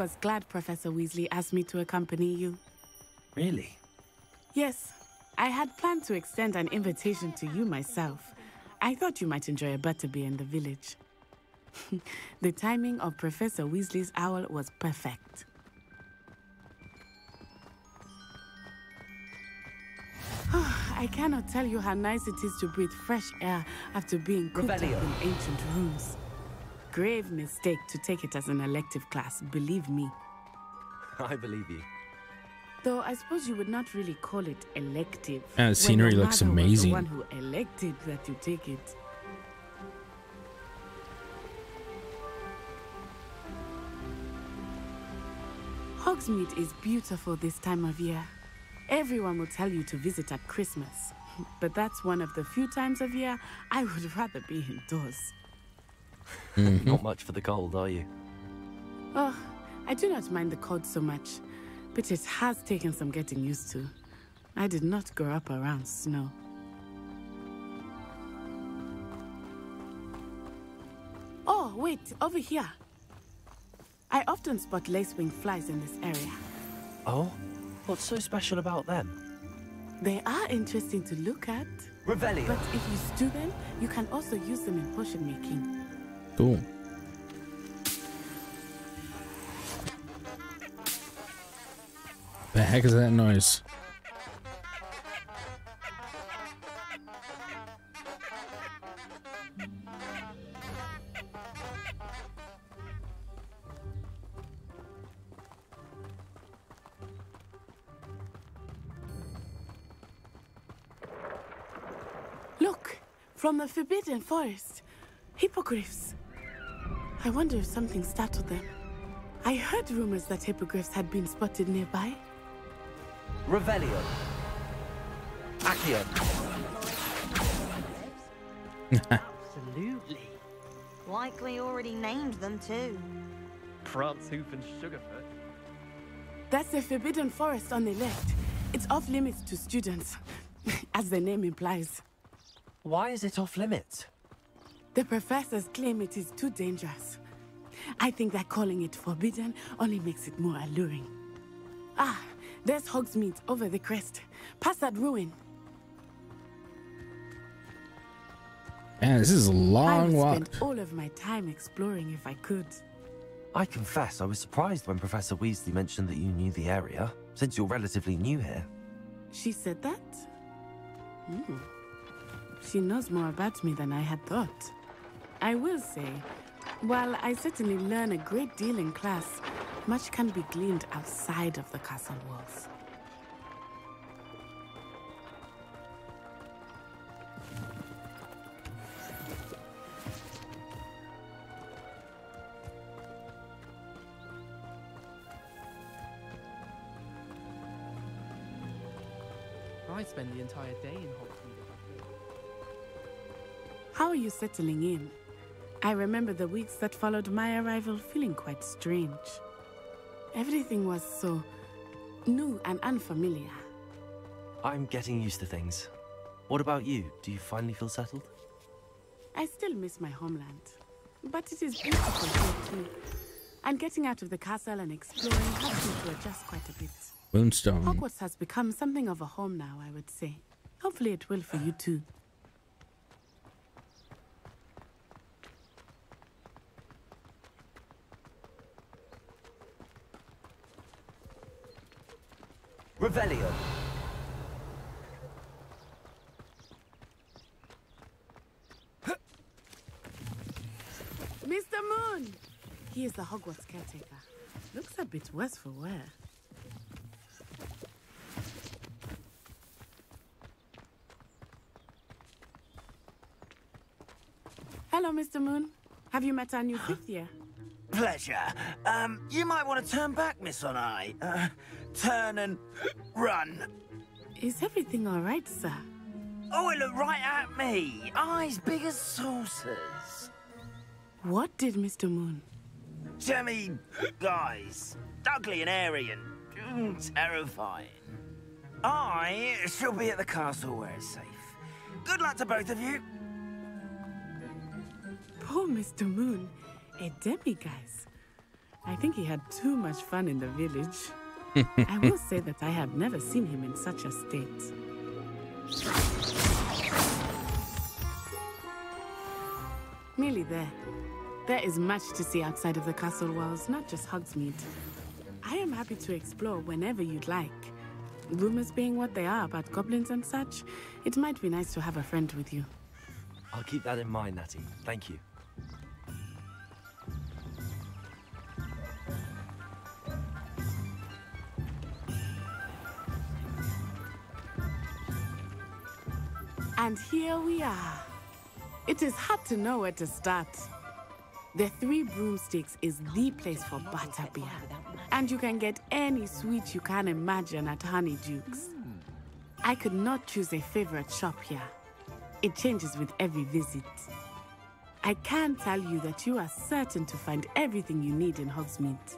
Was glad Professor Weasley asked me to accompany you. Really? Yes, I had planned to extend an invitation to you myself. I thought you might enjoy a butterbeer in the village. the timing of Professor Weasley's owl was perfect. I cannot tell you how nice it is to breathe fresh air after being cooped up in ancient rooms. Grave mistake to take it as an elective class, believe me. I believe you. Though I suppose you would not really call it elective. Yeah, the scenery your looks mother was amazing. the one who elected that you take it. Hogsmeade is beautiful this time of year. Everyone will tell you to visit at Christmas. But that's one of the few times of year I would rather be indoors. Mm-hmm. Not much for the cold, are you? Oh, I do not mind the cold so much. but it has taken some getting used to. I did not grow up around snow. Oh, wait, over here. I often spot lacewing flies in this area. Oh? What's so special about them? They are interesting to look at. Revelio. But if you stew them, you can also use them in potion making. The heck is that noise? Look, from the Forbidden Forest. Hippogriffs. I wonder if something startled them. I heard rumors that hippogriffs had been spotted nearby. Revelio. Accio. Absolutely. Likely already named them too. Prance, Hoof, and Sugarfoot. That's the Forbidden Forest on the left. It's off limits to students, as the name implies. Why is it off limits? The professors claim it is too dangerous. I think that calling it forbidden only makes it more alluring. Ah, there's Hogsmeade over the crest. Past that ruin. Man, this is a long would walk. spend all of my time exploring if I could. I confess I was surprised when Professor Weasley mentioned that you knew the area, since you're relatively new here. She said that? Hmm. She knows more about me than I had thought. I will say, while I certainly learn a great deal in class, much can be gleaned outside of the castle walls. I spend the entire day in Hogsmeade if I could. How are you settling in? I remember the weeks that followed my arrival feeling quite strange. Everything was so new and unfamiliar. I'm getting used to things. What about you? Do you finally feel settled? I still miss my homeland, but it is beautiful here too. And getting out of the castle and exploring helps me to adjust quite a bit. Moonstone. Hogwarts has become something of a home now, I would say. Hopefully it will for you too. Revelio. Mr. Moon! He is the Hogwarts caretaker. Looks a bit worse for wear. Hello, Mr. Moon. Have you met our new fifth year? Pleasure. Um, you might want to turn back, Miss Onai. Uh, turn and run. Is everything all right, sir? Oh, it looked right at me. Eyes big as saucers. What did Mr. Moon? Jemmy, guys, ugly and airy and terrifying. I shall be at the castle where it's safe. Good luck to both of you. Poor Mr. Moon. A demi-guise. I think he had too much fun in the village. I will say that I have never seen him in such a state. Nearly there. There is much to see outside of the castle walls, not just Hogsmeade. I am happy to explore whenever you'd like. Rumors being what they are about goblins and such, it might be nice to have a friend with you. I'll keep that in mind, Natty. Thank you. And here we are. It is hard to know where to start. The Three Broomsticks is the place for butterbeer. And you can get any sweet you can imagine at Honeydukes. I could not choose a favorite shop here. It changes with every visit. I can tell you that you are certain to find everything you need in Hogsmeade.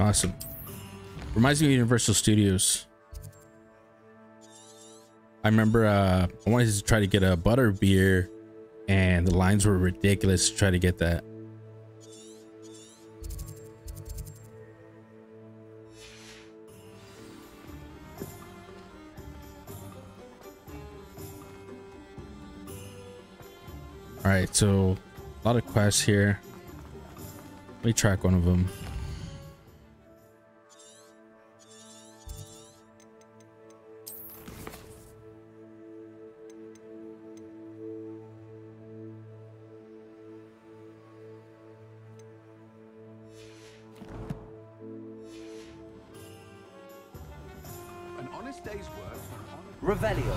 Awesome. Reminds me of Universal Studios. I remember uh, I wanted to try to get a butter beer, and the lines were ridiculous to try to get that. All right, so a lot of quests here. Let me track one of them. Revelio.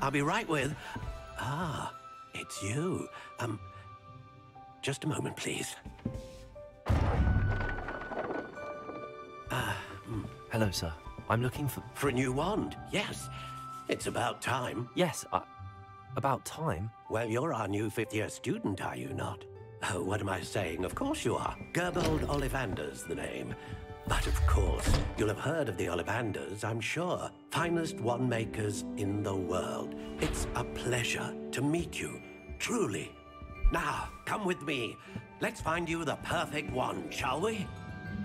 I'll be right with. Ah, it's you. Um, just a moment, please. Hello, sir. I'm looking for... For a new wand, yes. It's about time. Yes, I... About time? Well, you're our new fifth year student, are you not? Oh, what am I saying? Of course you are. Gerbold Ollivander's the name. But of course, you'll have heard of the Ollivanders, I'm sure. Finest wand makers in the world. It's a pleasure to meet you, truly. Now, come with me. Let's find you the perfect wand, shall we?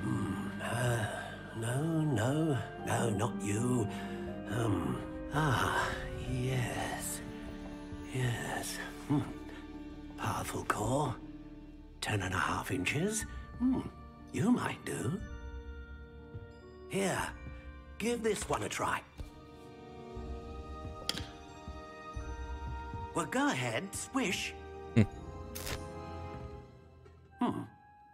Hmm. No, no, no, not you. Um. Ah, yes. Yes. Hmm. Powerful core. Ten and a half inches. Hmm. You might do. Here, give this one a try. Well, go ahead, swish. Hmm.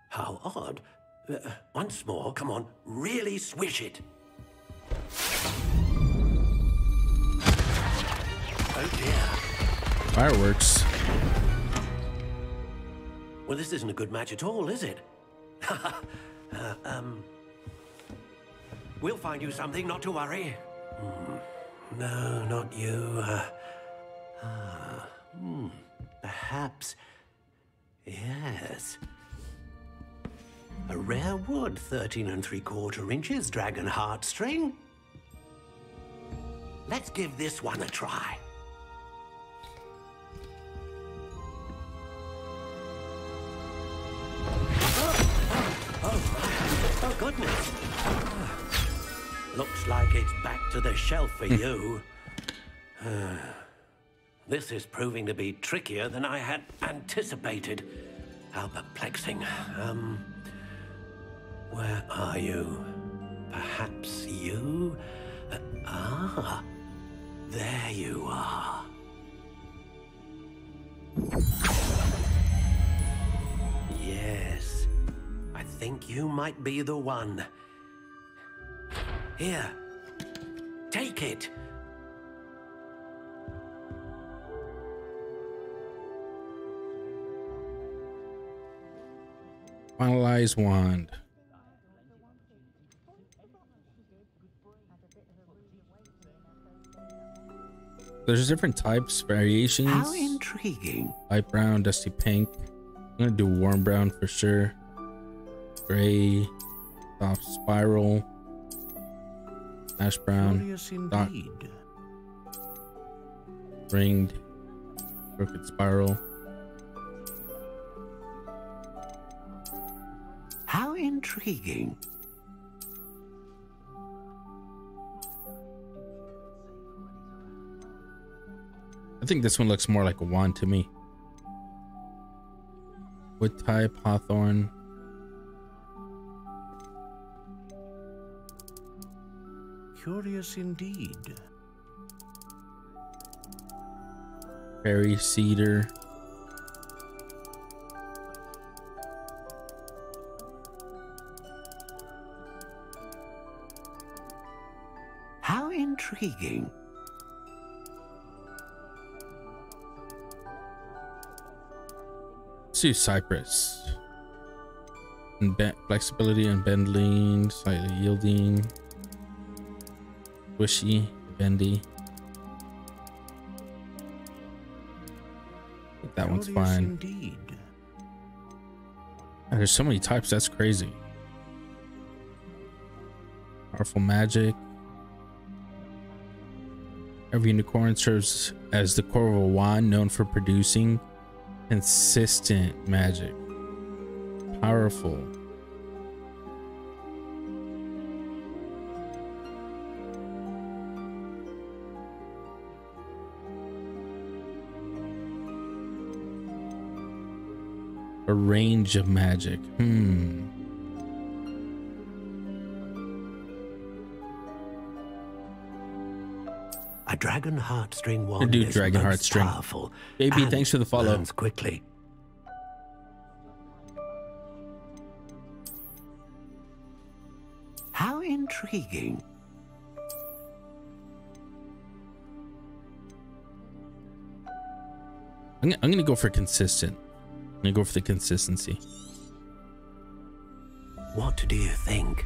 How odd. Uh, once more, come on, really swish it. Oh dear. Fireworks. Well, this isn't a good match at all, is it? uh, um. We'll find you something, not to worry. Hmm. No, not you. Uh, hmm. Perhaps. Yes. A rare wood, 13 and three quarter inches, dragon heartstring. Let's give this one a try. Oh, goodness. Looks like it's back to the shelf for you. Uh, this is proving to be trickier than I had anticipated. How perplexing. Um, where are you? Perhaps you? Uh, ah, there you are. Yes, I think you might be the one. Here, take it. Finalize wand. There's different types, variations. How intriguing. Light brown, dusty pink. I'm gonna do warm brown for sure. Gray, soft spiral, ash brown, dark, ringed, crooked spiral. How intriguing. I think this one looks more like a wand to me. Wood type, Hawthorn. Curious indeed. Prairie cedar. How intriguing. Let's do cypress. And flexibility and bending, slightly yielding. Squishy, bendy. That one's fine. Indeed. There's so many types, that's crazy. Powerful magic. Every unicorn serves as the core of a wand known for producing consistent magic. Powerful. A range of magic. Hmm. A dragon heartstring wand do is dragon heartstring. powerful. Baby, thanks for the follow. quickly. How intriguing. I'm, I'm gonna go for consistent. I'm gonna go for the consistency. What do you think?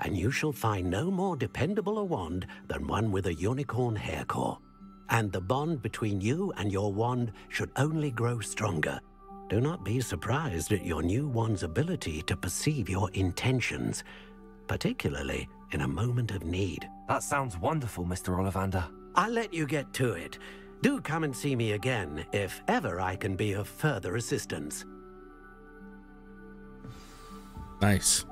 and you shall find no more dependable a wand than one with a unicorn hair core. And the bond between you and your wand should only grow stronger. Do not be surprised at your new wand's ability to perceive your intentions, particularly in a moment of need. That sounds wonderful, Mr. Ollivander. I'll let you get to it. Do come and see me again if ever I can be of further assistance. Nice.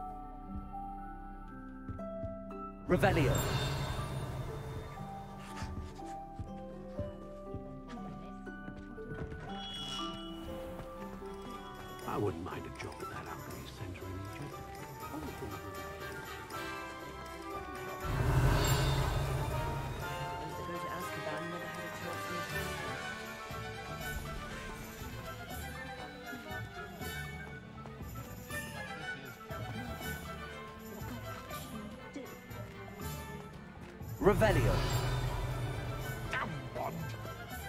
Revelio. I wouldn't mind a Revelio.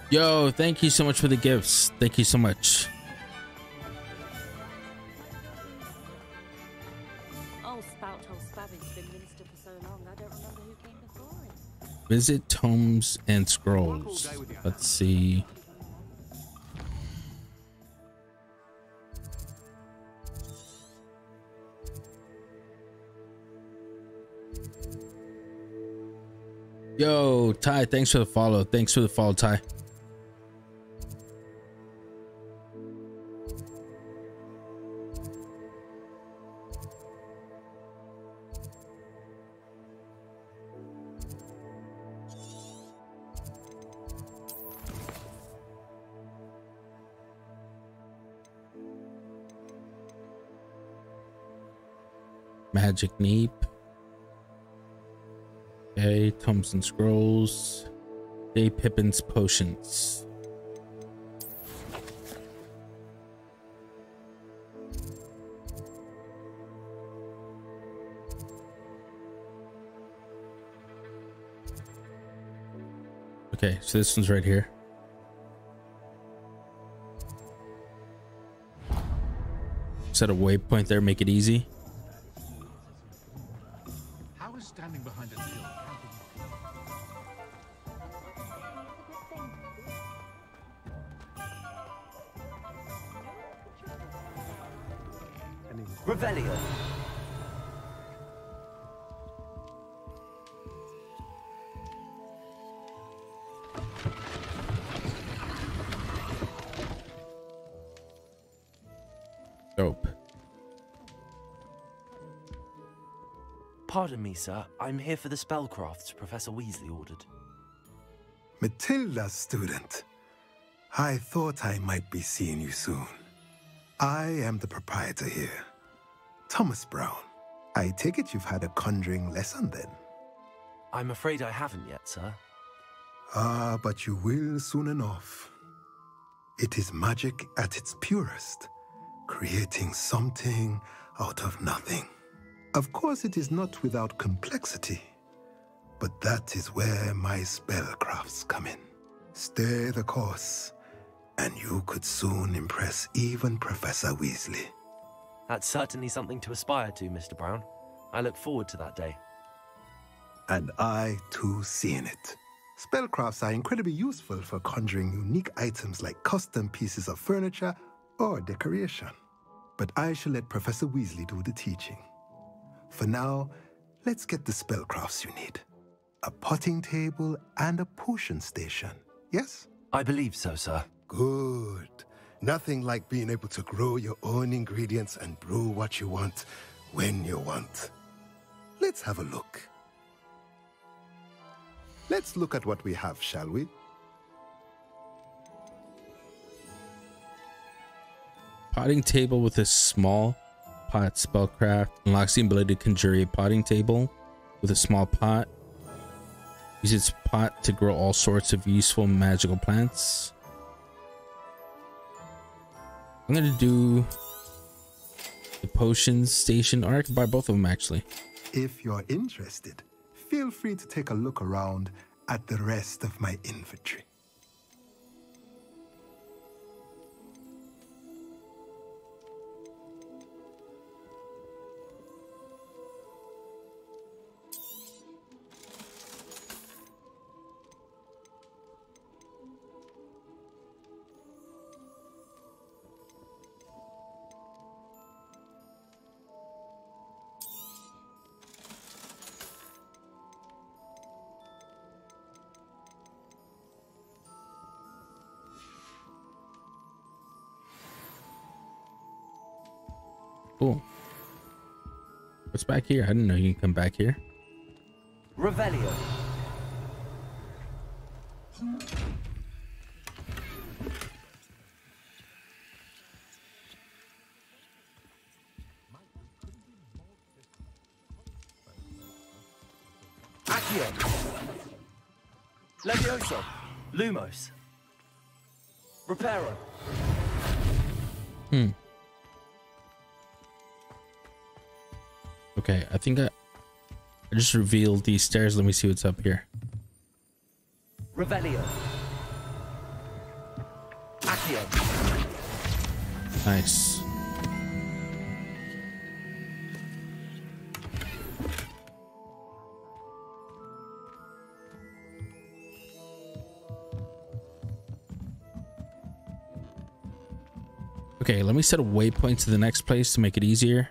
Yo, thank you so much for the gifts. Thank you so much. Old spout, old Spavin's been minister for so long, I don't remember who came before him. Visit tomes and scrolls. Let's see. Yo, Ty, thanks for the follow. Thanks for the follow, Ty. Magic Neep. Okay, Tomes and Scrolls. J. Pippin's Potions. Okay, so this one's right here. Set a waypoint there, make it easy. Sir. I'm here for the spellcrafts Professor Weasley ordered. Matilda, student. I thought I might be seeing you soon. I am the proprietor here, Thomas Brown. I take it you've had a conjuring lesson then? I'm afraid I haven't yet, sir. Ah, but you will soon enough. It is magic at its purest, creating something out of nothing. Of course, it is not without complexity, but that is where my spellcrafts come in. Stay the course, and you could soon impress even Professor Weasley. That's certainly something to aspire to, Mr. Brown. I look forward to that day. And I too seeing it. Spellcrafts are incredibly useful for conjuring unique items like custom pieces of furniture or decoration. But I shall let Professor Weasley do the teaching. For now, let's get the spellcrafts you need. A potting table and a potion station, yes? I believe so, sir. Good. Nothing like being able to grow your own ingredients and brew what you want when you want. Let's have a look. Let's look at what we have, shall we? Potting table with a small pot spellcraft unlocks the ability to conjure a potting table with a small pot. Use its pot to grow all sorts of useful magical plants. I'm gonna do the potions station, or I can buy both of them actually. If you're interested, feel free to take a look around at the rest of my inventory. Back here? I didn't know you can come back here. Revelio. I think I, I just revealed these stairs. Let me see what's up here. Revelio. Accio. Nice. Okay, let me set a waypoint to the next place to make it easier.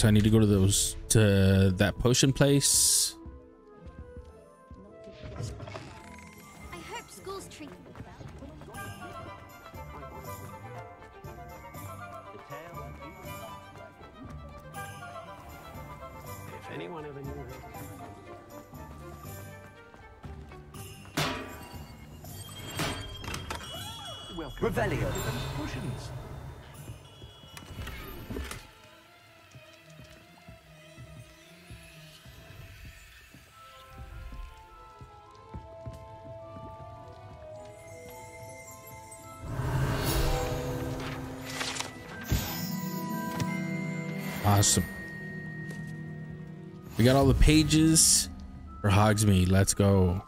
So I need to go to those to that potion place. I We got all the pages for Hogsmeade. Let's go.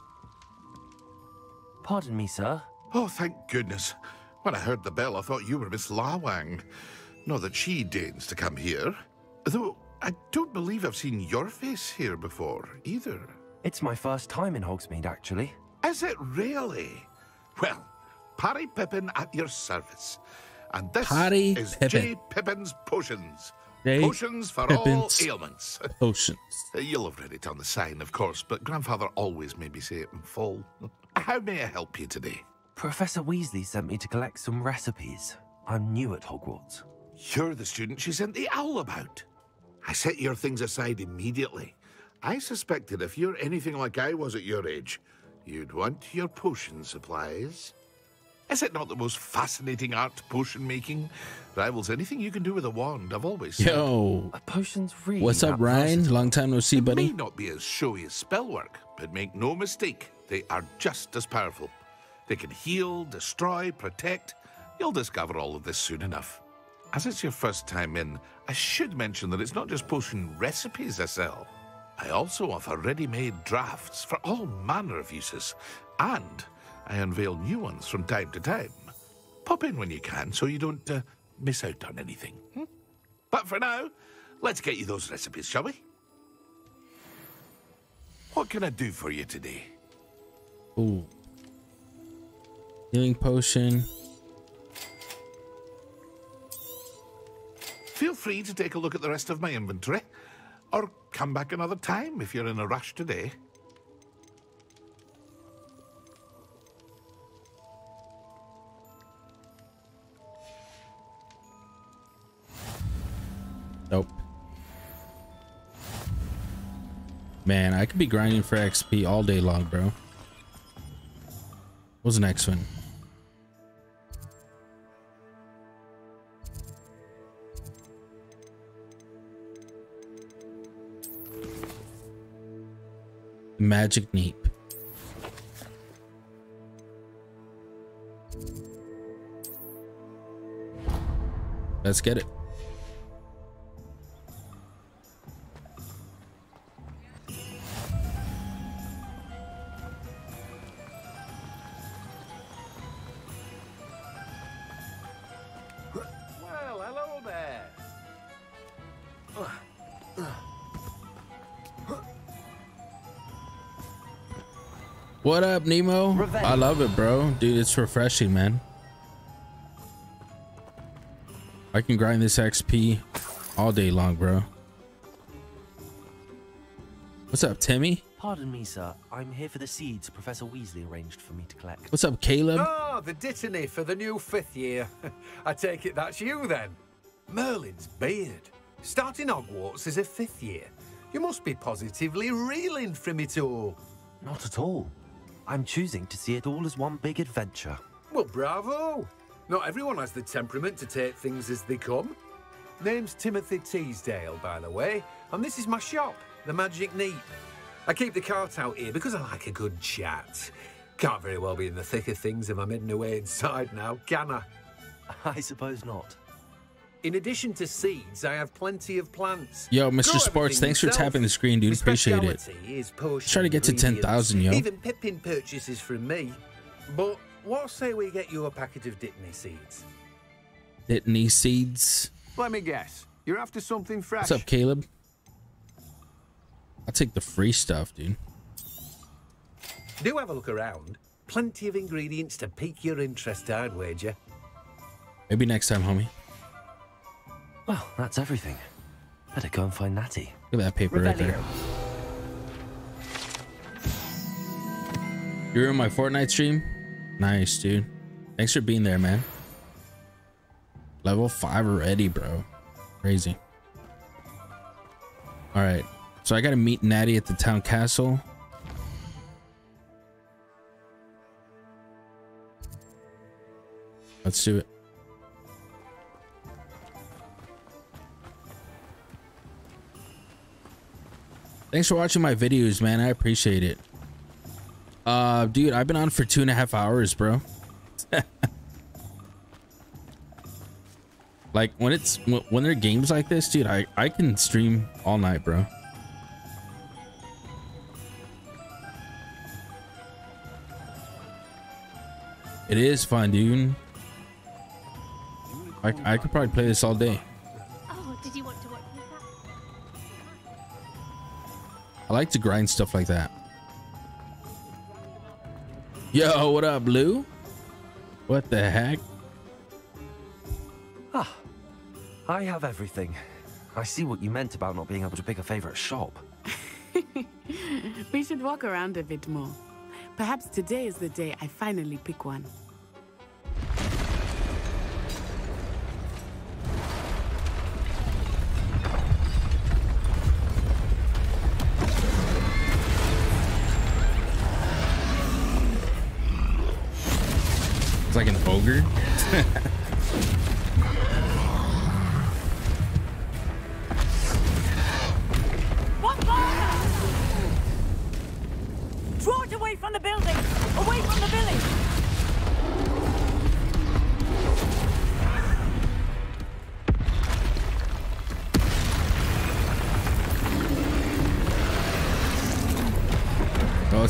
Pardon me, sir. Oh, thank goodness. When I heard the bell, I thought you were Miss Lawang. Not that she deigns to come here. Though I don't believe I've seen your face here before, either. It's my first time in Hogsmeade, actually. Is it really? Well, Parry Pippin at your service. And this Parry is Pippin. J. Pippin's Potions. J. Potions for all ailments. Potions. You'll have read it on the sign, of course, but Grandfather always made me say it in full. How may I help you today? Professor Weasley sent me to collect some recipes. I'm new at Hogwarts. You're the student she sent the owl about. I set your things aside immediately. I suspected if you're anything like I was at your age, you'd want your potion supplies. Is it not the most fascinating art, potion making? Rivals anything you can do with a wand, I've always said. Yo. Potions really What's up, that Ryan? Long time no see, May buddy. May not be as showy as spellwork, but make no mistake, they are just as powerful. They can heal, destroy, protect. You'll discover all of this soon enough. As it's your first time in, I should mention that it's not just potion recipes I sell. I also offer ready-made drafts for all manner of uses, and I unveil new ones from time to time. Pop in when you can so you don't uh, miss out on anything. hmm? But for now, let's get you those recipes, shall we? What can I do for you today? Ooh. Healing potion. Feel free to take a look at the rest of my inventory, or come back another time if you're in a rush today. Nope. Man, I could be grinding for XP all day long, bro. What's the next one? Magic Neep. Let's get it. What up, Nemo? I love it, bro. Dude, it's refreshing, man. I can grind this XP all day long, bro. What's up, Timmy? Pardon me, sir. I'm here for the seeds Professor Weasley arranged for me to collect. What's up, Caleb? Ah, the dittany for the new fifth year. I take it that's you then. Merlin's beard. Starting Hogwarts as a fifth year. You must be positively reeling from it all. Not at all. I'm choosing to see it all as one big adventure. Well, bravo. Not everyone has the temperament to take things as they come. Name's Timothy Teasdale, by the way, and this is my shop, the Magic Neep. I keep the cart out here because I like a good chat. Can't very well be in the thick of things if I'm hidden away inside now, can I? I suppose not. In addition to seeds, I have plenty of plants. Yo, Mr. Grow Sports, everything thanks for tapping the screen, dude. Appreciate it. speciality is potion Let's try to get to 10,000, yo. Even Pippin purchases from me. But what say we get you a packet of Dittany seeds? Dittany seeds. Let me guess. You're after something fresh. What's up, Caleb? I'll take the free stuff, dude. Do have a look around. Plenty of ingredients to pique your interest, I'd wager. Maybe next time, homie. Well, that's everything. Better go and find Natty. Look at that paper right there. You're in my Fortnite stream? Nice, dude. Thanks for being there, man. Level 5 already, bro. Crazy. Alright. So I gotta meet Natty at the town castle. Let's do it. Thanks for watching my videos, man. I appreciate it. Uh, dude, I've been on for two and a half hours, bro. like when it's when, there are games like this, dude, I I can stream all night, bro. It is fun, dude. I I could probably play this all day. I like to grind stuff like that. Yo, what up, Blue? What the heck? Ah, I have everything. I see what you meant about not being able to pick a favorite shop. we should walk around a bit more. Perhaps today is the day I finally pick one.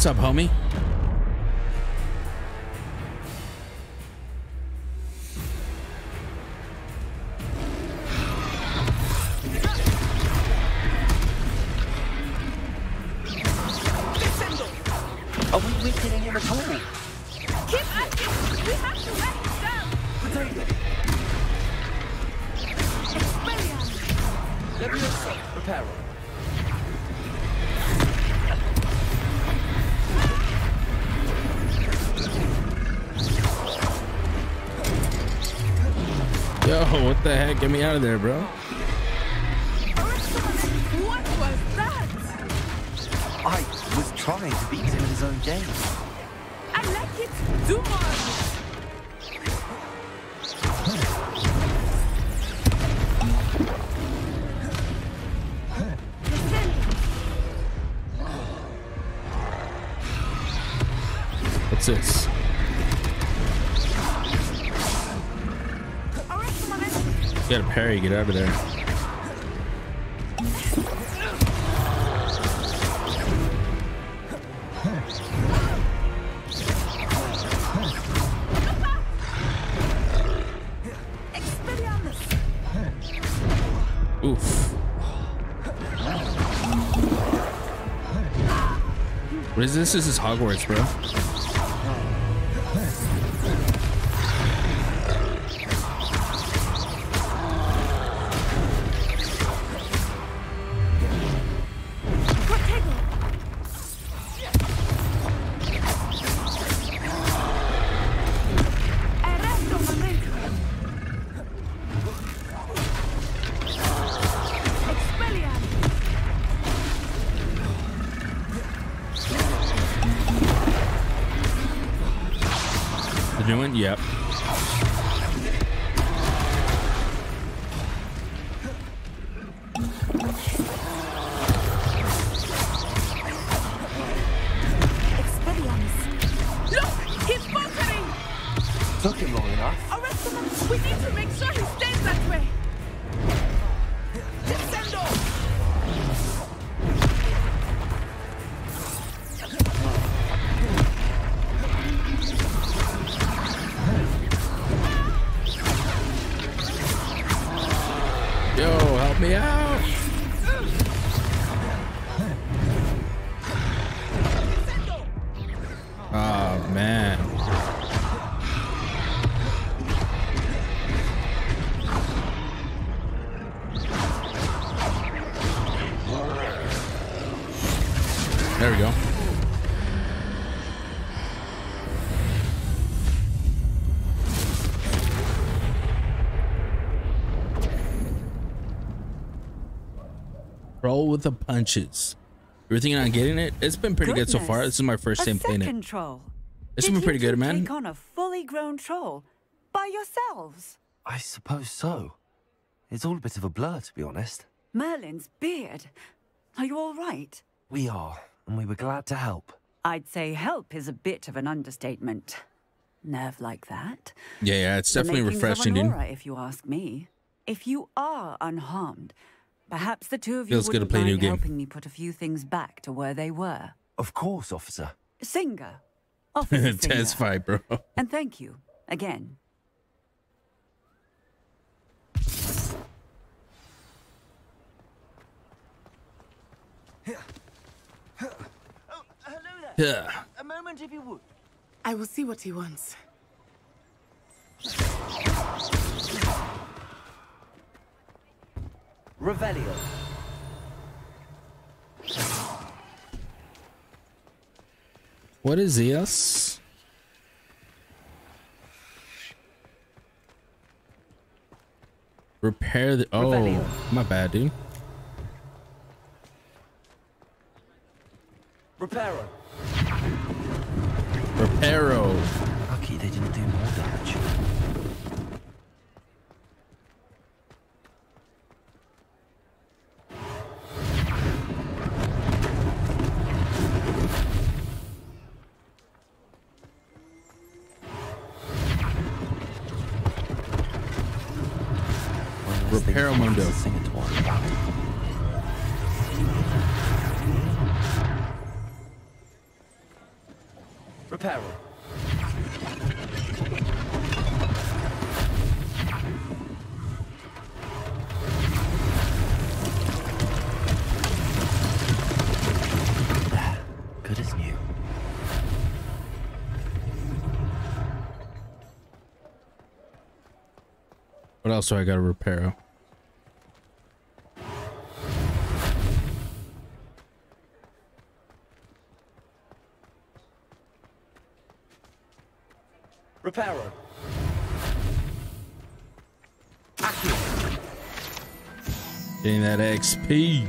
What's up, homie? Get me out of there, bro. Parry, get out of there. Oof. What is this? This is Hogwarts, bro. Roll with the punches. You were thinking on getting it? It's been pretty good so far. This is my first time playing second it. troll. It's Did been pretty good, two man. Take on a fully grown troll by yourselves. I suppose so. It's all a bit of a blur, to be honest. Merlin's beard. Are you all right? We are, and we were glad to help. I'd say help is a bit of an understatement. Nerve like that. Yeah, yeah, it's definitely refreshing, of dude. If you ask me. If you are unharmed, perhaps the two of you Feels good to wouldn't play a new mind game. helping me put a few things back to where they were. Of course, officer. Singer. Officer Singer. Tense fight, bro. And thank you, again. Oh, hello there. Yeah. A moment if you would. I will see what he wants. Revelio. What is this? Repair the. Oh, Revelio. my bad, dude. Else do I got to repair? Reparo. Getting that XP.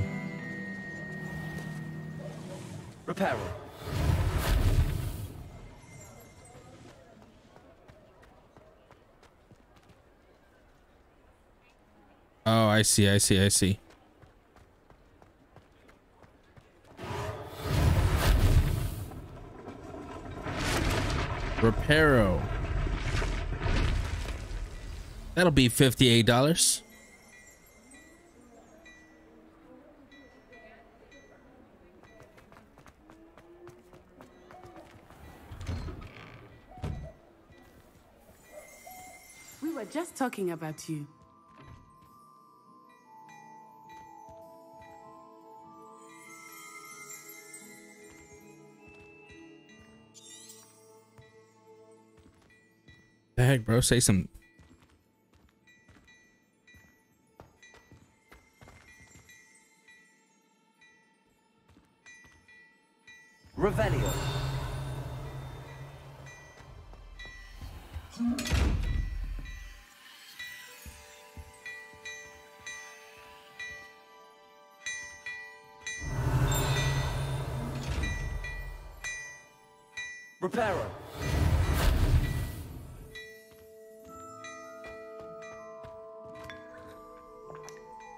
Reparo. Oh, I see, I see, I see. Reparo. That'll be $58. We were just talking about you. The heck, bro? Say some.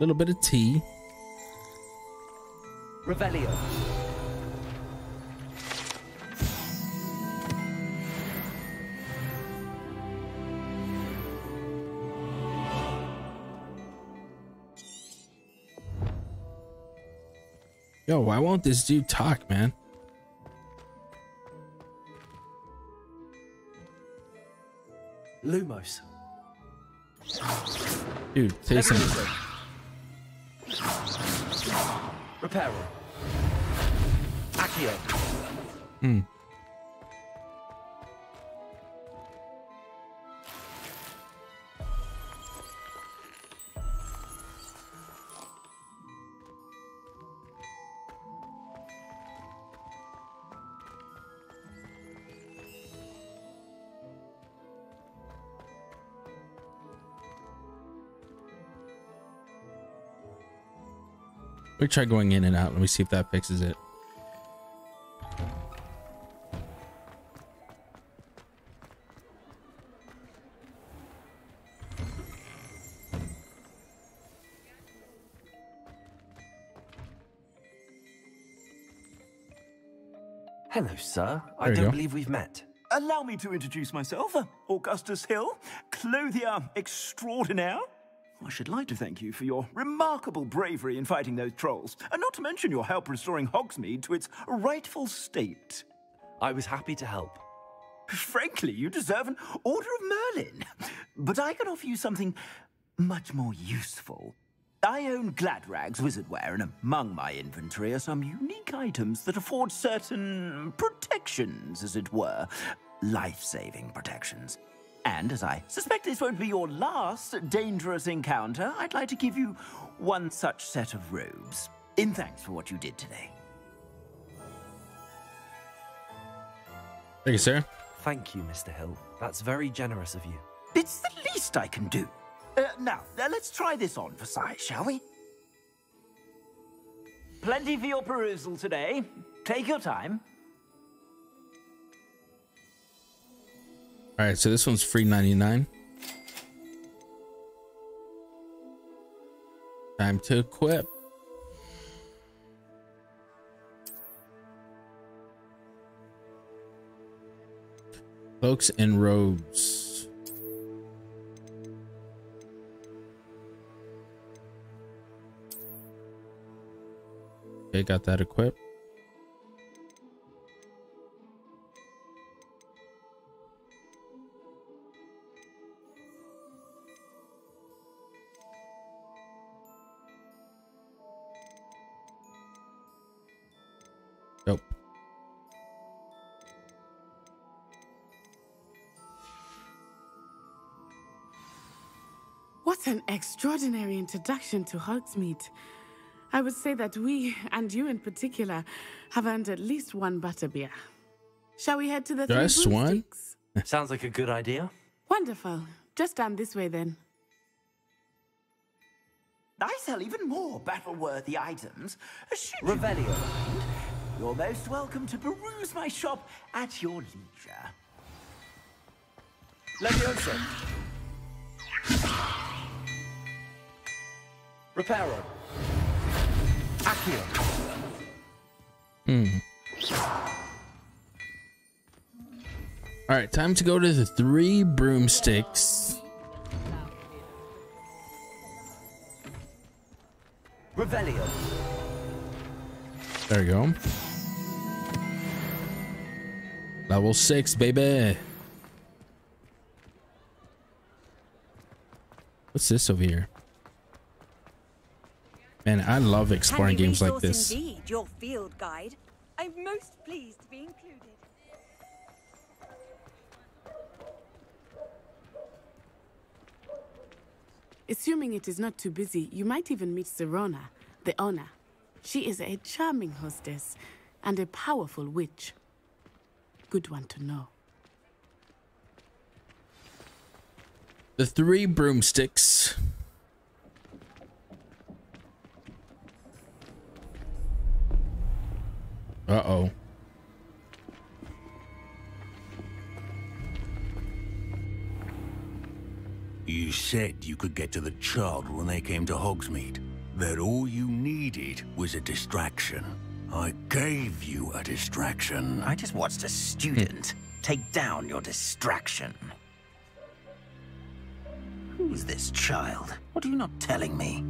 Little bit of tea. Revelio. Yo, why won't this dude talk, man? Lumos. Dude, say something. Accio. Hmm. We try going in and out. Let me see if that fixes it. Hello, sir. I There you don't go. believe we've met. Allow me to introduce myself, Augustus Hill, clothier extraordinaire. I should like to thank you for your remarkable bravery in fighting those trolls, and not to mention your help restoring Hogsmeade to its rightful state. I was happy to help. Frankly, you deserve an Order of Merlin. But I can offer you something much more useful. I own Gladrag's wizardwear, and among my inventory are some unique items that afford certain protections, as it were. Life saving protections. And as I suspect this won't be your last dangerous encounter, I'd like to give you one such set of robes. In thanks for what you did today. Thank you, sir. Thank you, Mr. Hill. That's very generous of you. It's the least I can do. Uh, now, uh, let's try this on for size, shall we? Plenty for your perusal today. Take your time. All right, so this one's free 99. Time to equip. Cloaks and robes. Okay, got that equipped. Extraordinary introduction to Hogsmeade. I would say that we, and you in particular, have earned at least one butterbeer. Shall we head to the Just three one? Sounds like a good idea. Wonderful. Just down this way then. I sell even more battle-worthy items. Should you Revelio mind, you're most welcome to peruse my shop at your leisure. Levioso. Reparo. Accio. Hmm. All right, time to go to the three broomsticks. Revelio. There we go. Level six, baby. What's this over here? Man, I love exploring games like resource this. Indeed, your field guide. I'm most pleased to be included. Assuming it is not too busy, you might even meet Sirona, the owner. She is a charming hostess and a powerful witch. Good one to know. The three broomsticks. Uh-oh. You said you could get to the child when they came to Hogsmeade. That all you needed was a distraction. I gave you a distraction. I just watched a student take down your distraction. Who's this child? What are you not telling me?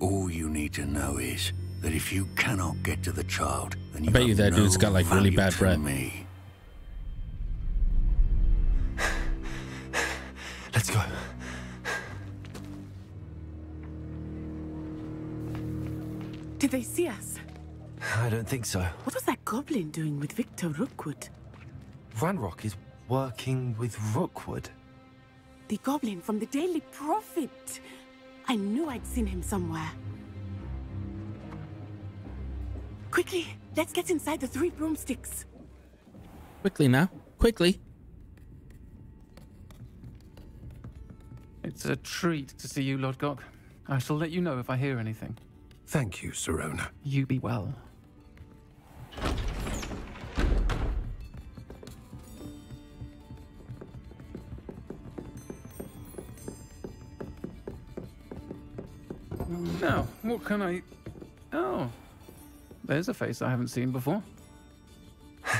All you need to know is that if you cannot get to the child, then you I bet you that no dude's got like really bad breath. Me. Let's go. Did they see us? I don't think so. What was that goblin doing with Victor Rookwood? Ranrock is working with Rookwood. The goblin from the Daily Prophet. I knew I'd seen him somewhere. Quickly, let's get inside the three broomsticks. Quickly now. Quickly. It's a treat to see you, Lodgok. I shall let you know if I hear anything. Thank you, Sirona. You be well. Now, what can I... Oh, there's a face I haven't seen before.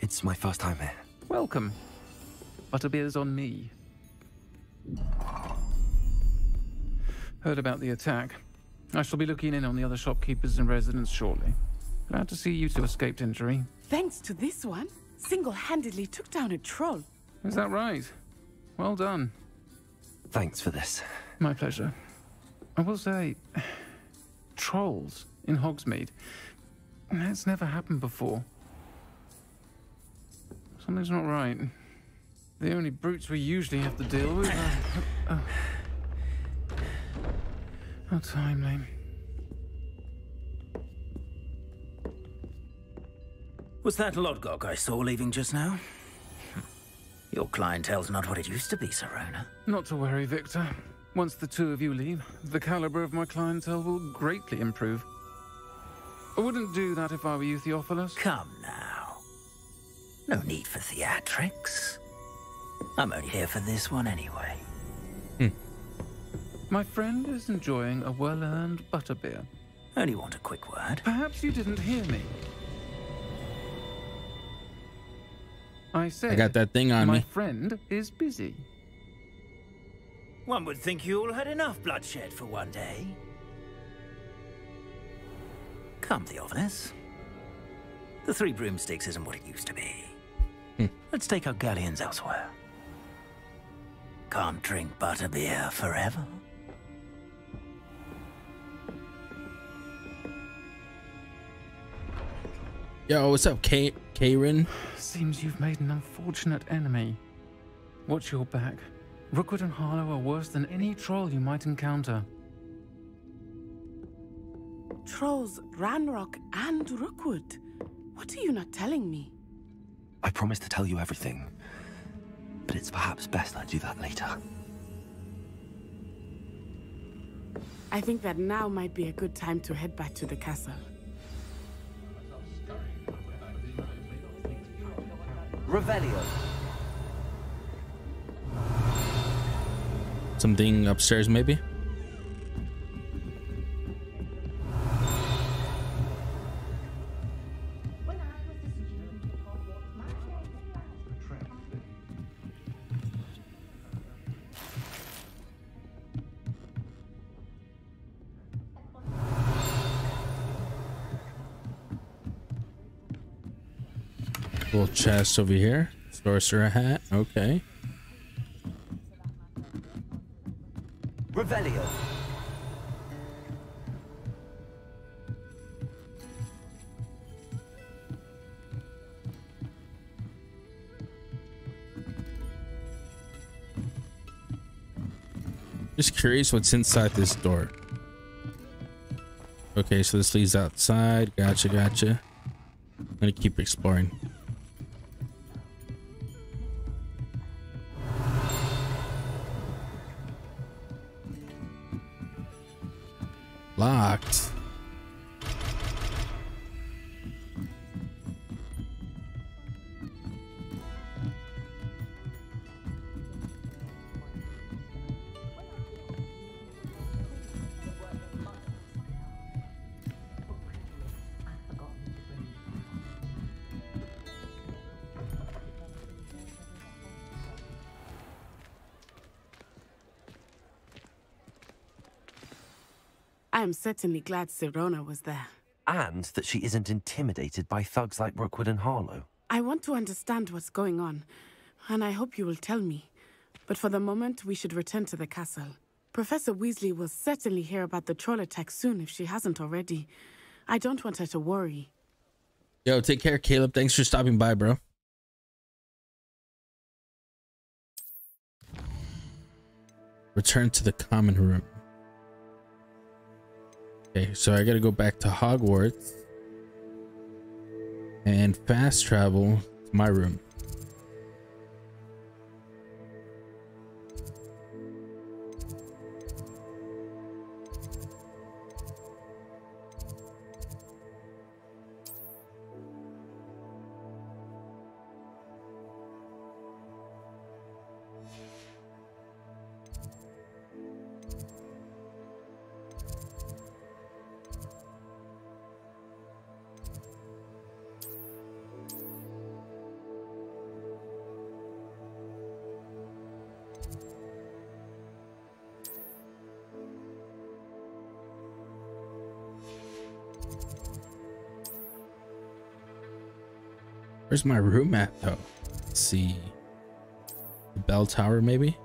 It's my first time here. Welcome. Butterbeer's on me. Heard about the attack. I shall be looking in on the other shopkeepers and residents shortly. Glad to see you two escaped injury. Thanks to this one, single-handedly took down a troll. Is that right? Well done. Thanks for this. My pleasure. I will say, trolls in Hogsmeade. That's never happened before. Something's not right. The only brutes we usually have to deal with are... Uh, oh, how timely. Was that Lodgok I saw leaving just now? Your clientele's not what it used to be, Sirona. Not to worry, Victor. Once the two of you leave, the caliber of my clientele will greatly improve. I wouldn't do that if I were you, Theophilus. Come now. No need for theatrics. I'm only here for this one anyway. Hmm. My friend is enjoying a well-earned butterbeer. Only want a quick word. Perhaps you didn't hear me. I said I got that thing on my me. My friend is busy. One would think you all had enough bloodshed for one day. Come, Theophilus. The Three Broomsticks isn't what it used to be. Hmm. Let's take our galleons elsewhere. Can't drink butterbeer forever. Yo, what's up, K Karen? Seems you've made an unfortunate enemy. Watch your back. Rookwood and Harlow are worse than any troll you might encounter. Trolls, Ranrock, and Rookwood. What are you not telling me? I promised to tell you everything, but it's perhaps best I do that later. I think that now might be a good time to head back to the castle. Revelio. Something upstairs, maybe? Chest over here. Sorcerer hat. Okay. Revelio. Just curious what's inside this door. Okay, so this leads outside. Gotcha, gotcha. I'm gonna keep exploring. Certainly glad Sirona was there. And that she isn't intimidated by thugs like Rookwood and Harlow. I want to understand what's going on, and I hope you will tell me. But for the moment, we should return to the castle. Professor Weasley will certainly hear about the troll attack soon if she hasn't already. I don't want her to worry. Yo, take care, Caleb. Thanks for stopping by, bro. Return to the common room. Okay, so I gotta go back to Hogwarts and fast travel to my room. Where's my room at though? Let's see. The bell tower maybe?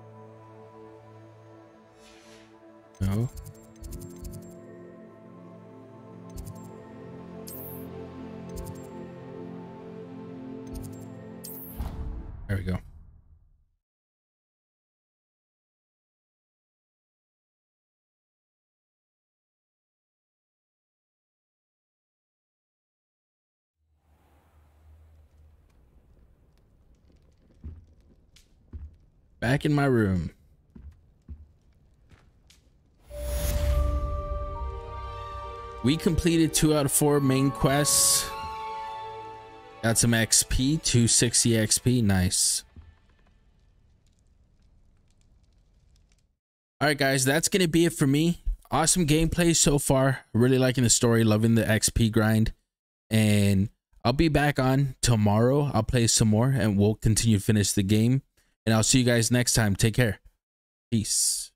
In my room. We completed two out of four main quests. Got some XP, 260 XP. Nice. All right, guys, that's going to be it for me. Awesome gameplay so far. Really liking the story, loving the XP grind. And I'll be back on tomorrow. I'll play some more and we'll continue to finish the game. And I'll see you guys next time. Take care. Peace.